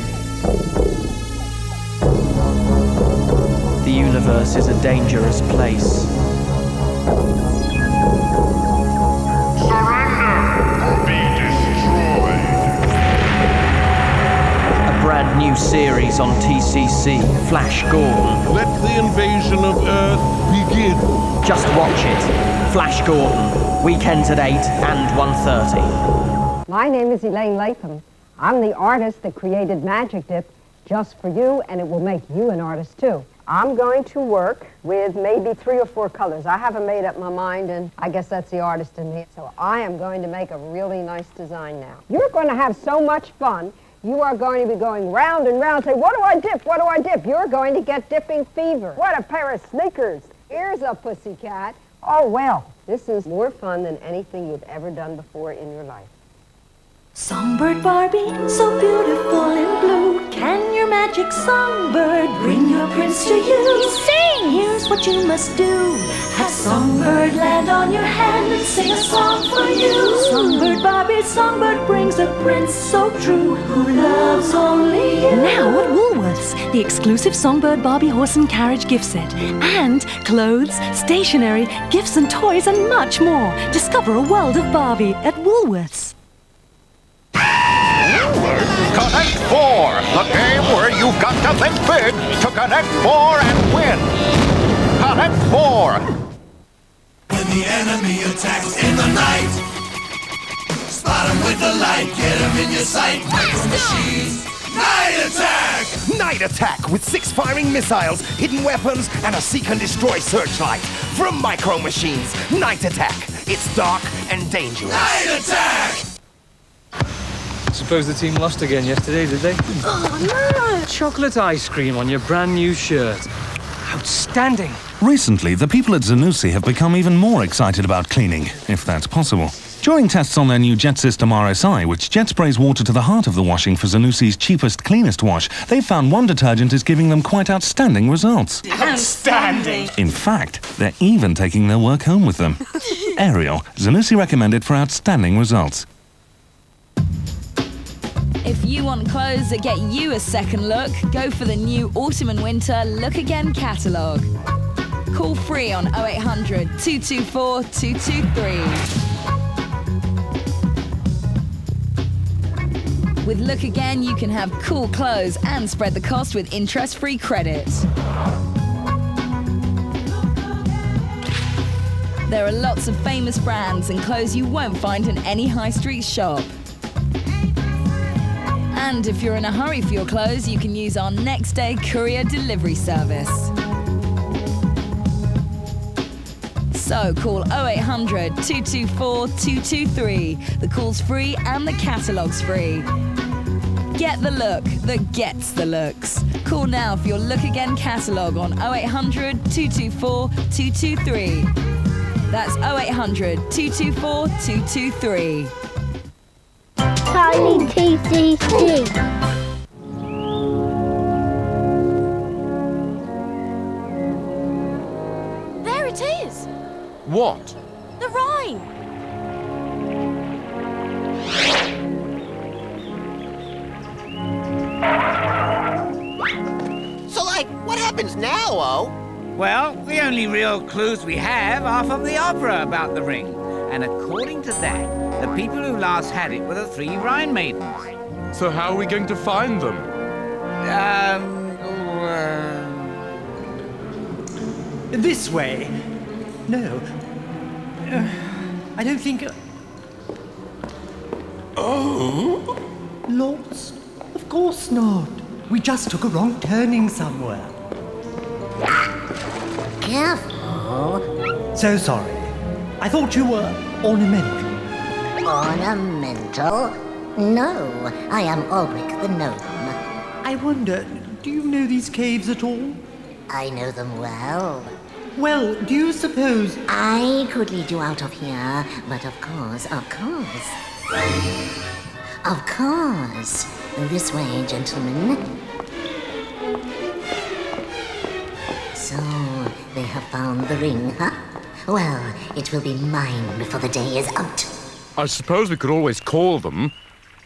The universe is a dangerous place. New series on TCC, Flash Gordon. Let the invasion of Earth begin. Just watch it. Flash Gordon, weekends at 8 and 1.30. My name is Elaine Latham. I'm the artist that created Magic Dip just for you, and it will make you an artist too. I'm going to work with maybe three or four colors. I haven't made up my mind, and I guess that's the artist in me. So I am going to make a really nice design now. You're going to have so much fun. You are going to be going round and round, say, what do I dip? What do I dip? You're going to get dipping fever. What a pair of sneakers. Here's a pussycat. Oh, well, this is more fun than anything you've ever done before in your life. Songbird Barbie, so beautiful in blue. Can your magic songbird bring your prince to you? Sing! Here's what you must do. Have Songbird land on your hand and sing a song for you. Songbird Barbie, songbird brings a prince so true who loves only you. Now at Woolworths, the exclusive Songbird Barbie horse and carriage gift set. And clothes, stationery, gifts and toys, and much more. Discover a world of Barbie at Woolworths. Connect Four, the game where you've got to think big to connect four and win. Connect Four. When the enemy attacks in the night, spot 'em with the light, get 'em in your sight. Micro machines, night attack! Night attack with six firing missiles, hidden weapons, and a seek and destroy searchlight. From Micro Machines, Night attack. It's dark and dangerous. Night attack! Suppose the team lost again yesterday, did they? Oh, no! Chocolate ice cream on your brand new shirt. Outstanding. Recently, the people at Zanussi have become even more excited about cleaning, if that's possible. During tests on their new Jet System RSI, which jet sprays water to the heart of the washing for Zanussi's cheapest, cleanest wash, they've found one detergent is giving them quite outstanding results. Outstanding! In fact, they're even taking their work home with them. [laughs] Ariel, Zanussi recommended for outstanding results. If you want clothes that get you a second look, go for the new Autumn and Winter Look Again catalogue. Call free on 0800 224 223. With Look Again, you can have cool clothes and spread the cost with interest free credit. There are lots of famous brands and clothes you won't find in any high street shop. And if you're in a hurry for your clothes, you can use our next day courier delivery service. So call 0800 224 223. The call's free and the catalogue's free. Get the look that gets the looks. Call now for your Look Again catalogue on 0800 224 223. That's 0800 224 223. Tiny TCC. There it is! What? The Rhine! So, like, what happens now, Oh? Well, the only real clues we have are from the opera about the ring. And according to that, the people who last had it were the three Rhine maidens. So how are we going to find them? Um, uh, This way. No. Uh, I don't think. uh, Oh? Lost? Of course not. We just took a wrong turning somewhere. Careful. So sorry. I thought you were ornamental. Ornamental? No, I am Ulrich the gnome. I wonder, do you know these caves at all? I know them well. Well, do you suppose. I could lead you out of here, but of course, of course. Of course. This way, gentlemen. So, they have found the ring, huh? Well, it will be mine before the day is out. I suppose we could always call them.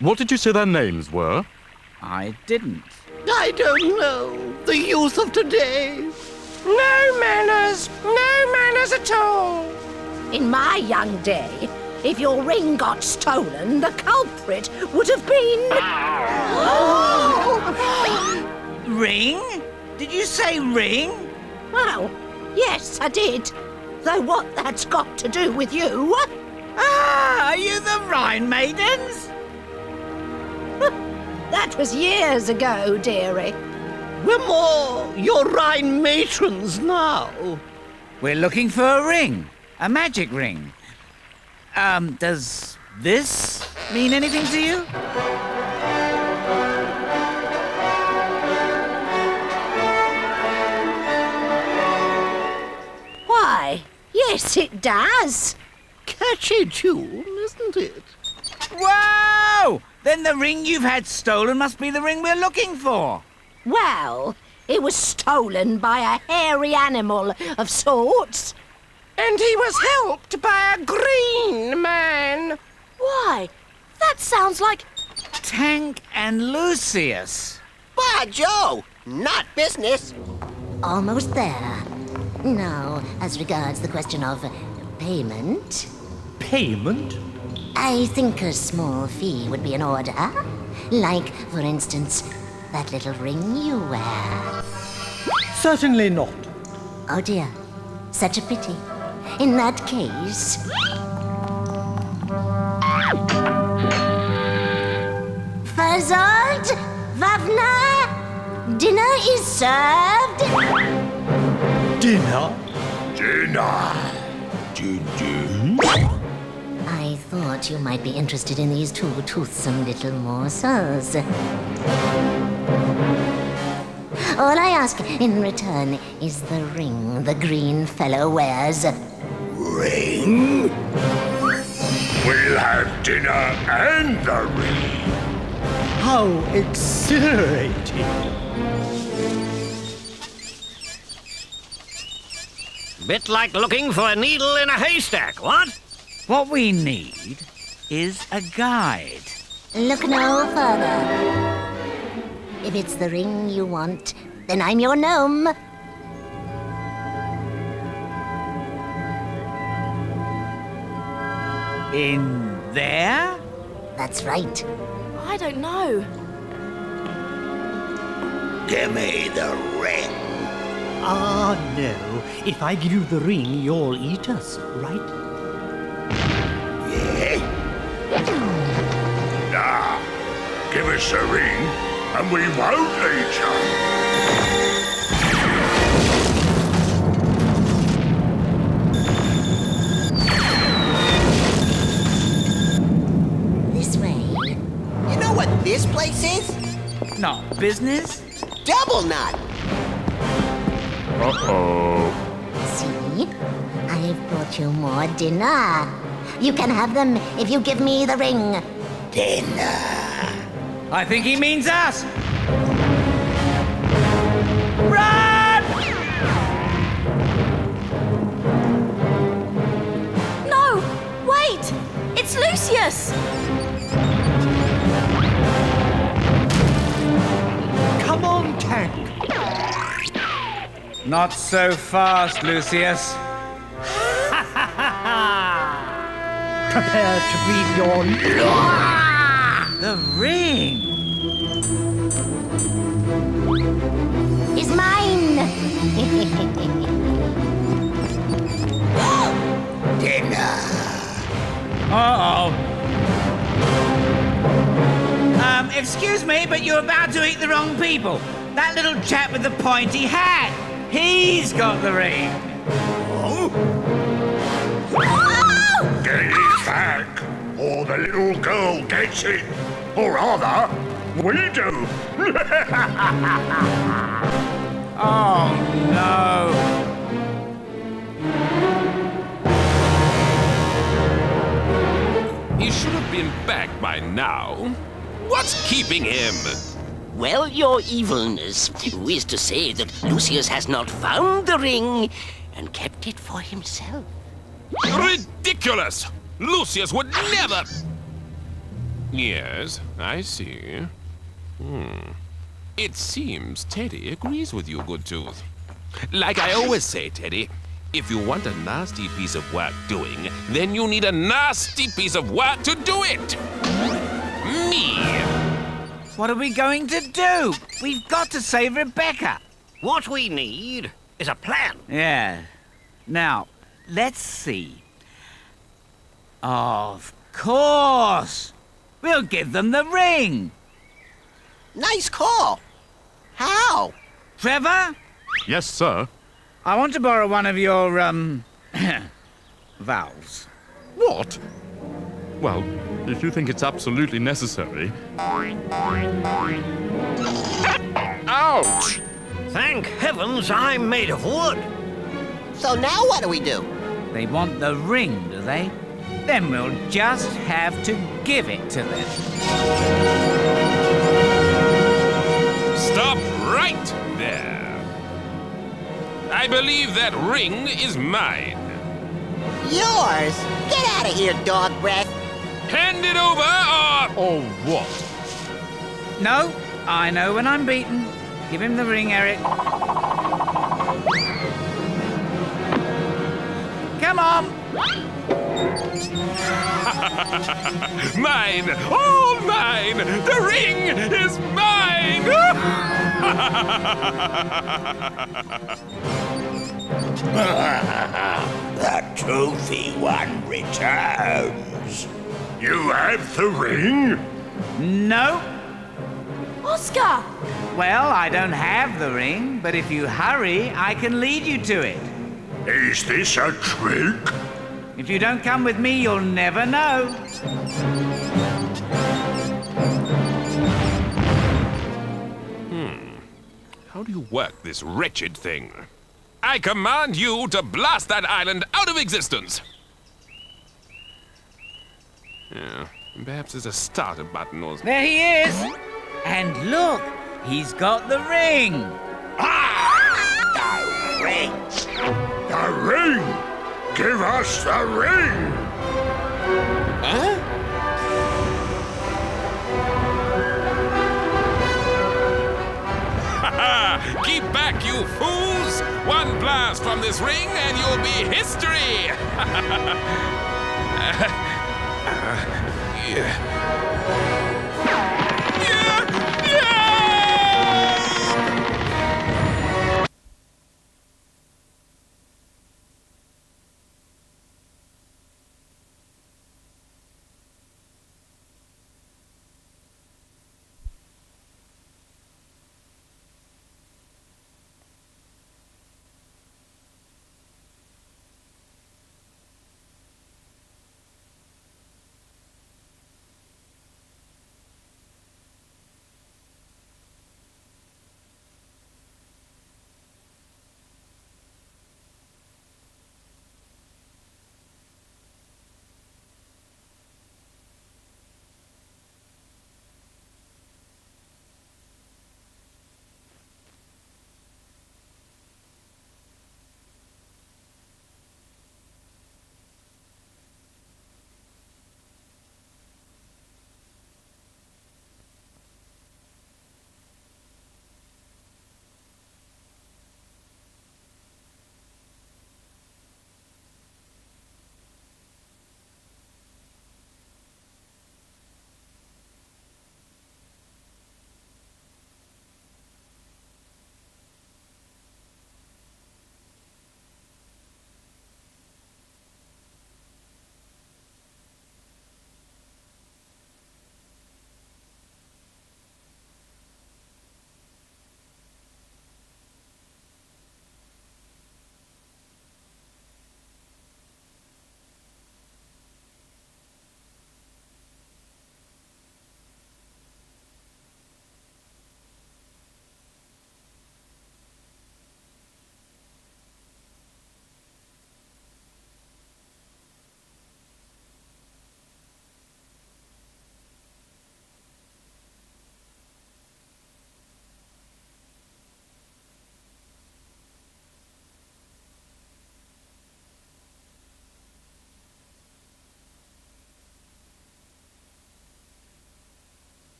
What did you say their names were? I didn't. I don't know. The youth of today. No manners. No manners at all. In my young day, if your ring got stolen, the culprit would have been. [gasps] Ring? Did you say ring? Well, yes, I did. Though what that's got to do with you? Ah, are you the Rhine maidens? [laughs] That was years ago, dearie. We're more your Rhine matrons now. We're looking for a ring. A magic ring. Um, does this mean anything to you? Yes, it does. Catchy tune, isn't it? Whoa! Then the ring you've had stolen must be the ring we're looking for. Well, it was stolen by a hairy animal of sorts. And he was helped by a green man. Why? That sounds like. Tank and Lucius. By Joe, not business. Almost there. Now, as regards the question of payment, Payment? I think a small fee would be in order. Like, for instance, that little ring you wear. Certainly not. Oh dear, such a pity. In that case. Fasolt, Fafner, dinner is served. Dinner? Dinner. Dinner. I thought you might be interested in these two toothsome little morsels. All I ask in return is the ring the green fellow wears. Ring? We'll have dinner and the ring. How exhilarating! Bit like looking for a needle in a haystack, what? What we need is a guide. Look no further. If it's the ring you want, then I'm your gnome. In there? That's right. I don't know. Give me the ring. Ah, no. If I give you the ring, you'll eat us, right? Nah. Give us the ring, and we won't eat you. This way. You know what this place is? No, business? Double Knot. Uh-oh. See? I've brought you more dinner. You can have them if you give me the ring. Dinner. I think he means us. Run! No! Wait! It's Lucius! Come on, Tank. Not so fast, Lucius. Prepare to breathe your. The ring. Is mine. [gasps] Dinner. Uh-oh. Um, excuse me, but you're about to eat the wrong people. That little chap with the pointy hat. He's got the ring. Get it back, or the little girl gets it. Or rather, we do. [laughs] Oh, no. He should have been back by now. What's keeping him? Well, your evilness, who is to say that Lucius has not found the ring and kept it for himself? Ridiculous! Lucius would never... Yes, I see. Hmm. It seems Teddy agrees with you, Good Tooth. Like I always say, Teddy, if you want a nasty piece of work doing, then you need a nasty piece of work to do it! Me! What are we going to do? We've got to save Rebecca. What we need is a plan. Yeah. Now, let's see. Of course. We'll give them the ring. Nice call. How? Trevor, Yes, sir. I want to borrow one of your, um, [coughs] valves. What? Well, if you think it's absolutely necessary. [laughs] Ouch! Thank heavens I'm made of wood. So now what do we do? They want the ring, do they? Then we'll just have to give it to them. Stop right there. I believe that ring is mine. Yours? Get out of here, dog breath. Hand it over or... Or what? No, I know when I'm beaten. Give him the ring, Eric. Come on. [laughs] mine! All mine! The ring is mine! [laughs] the trophy one returns. You have the ring? No. Oscar! Well, I don't have the ring, but if you hurry, I can lead you to it. Is this a trick? If you don't come with me, you'll never know. Hmm. How do you work this wretched thing? I command you to blast that island out of existence! Yeah, perhaps there's a starter button or... There he is! And look, he's got the ring! Ah! The ring! The ring! Give us the ring! Huh? [laughs] Keep back, you fools! One blast from this ring and you'll be history! [laughs] Uh, yeah.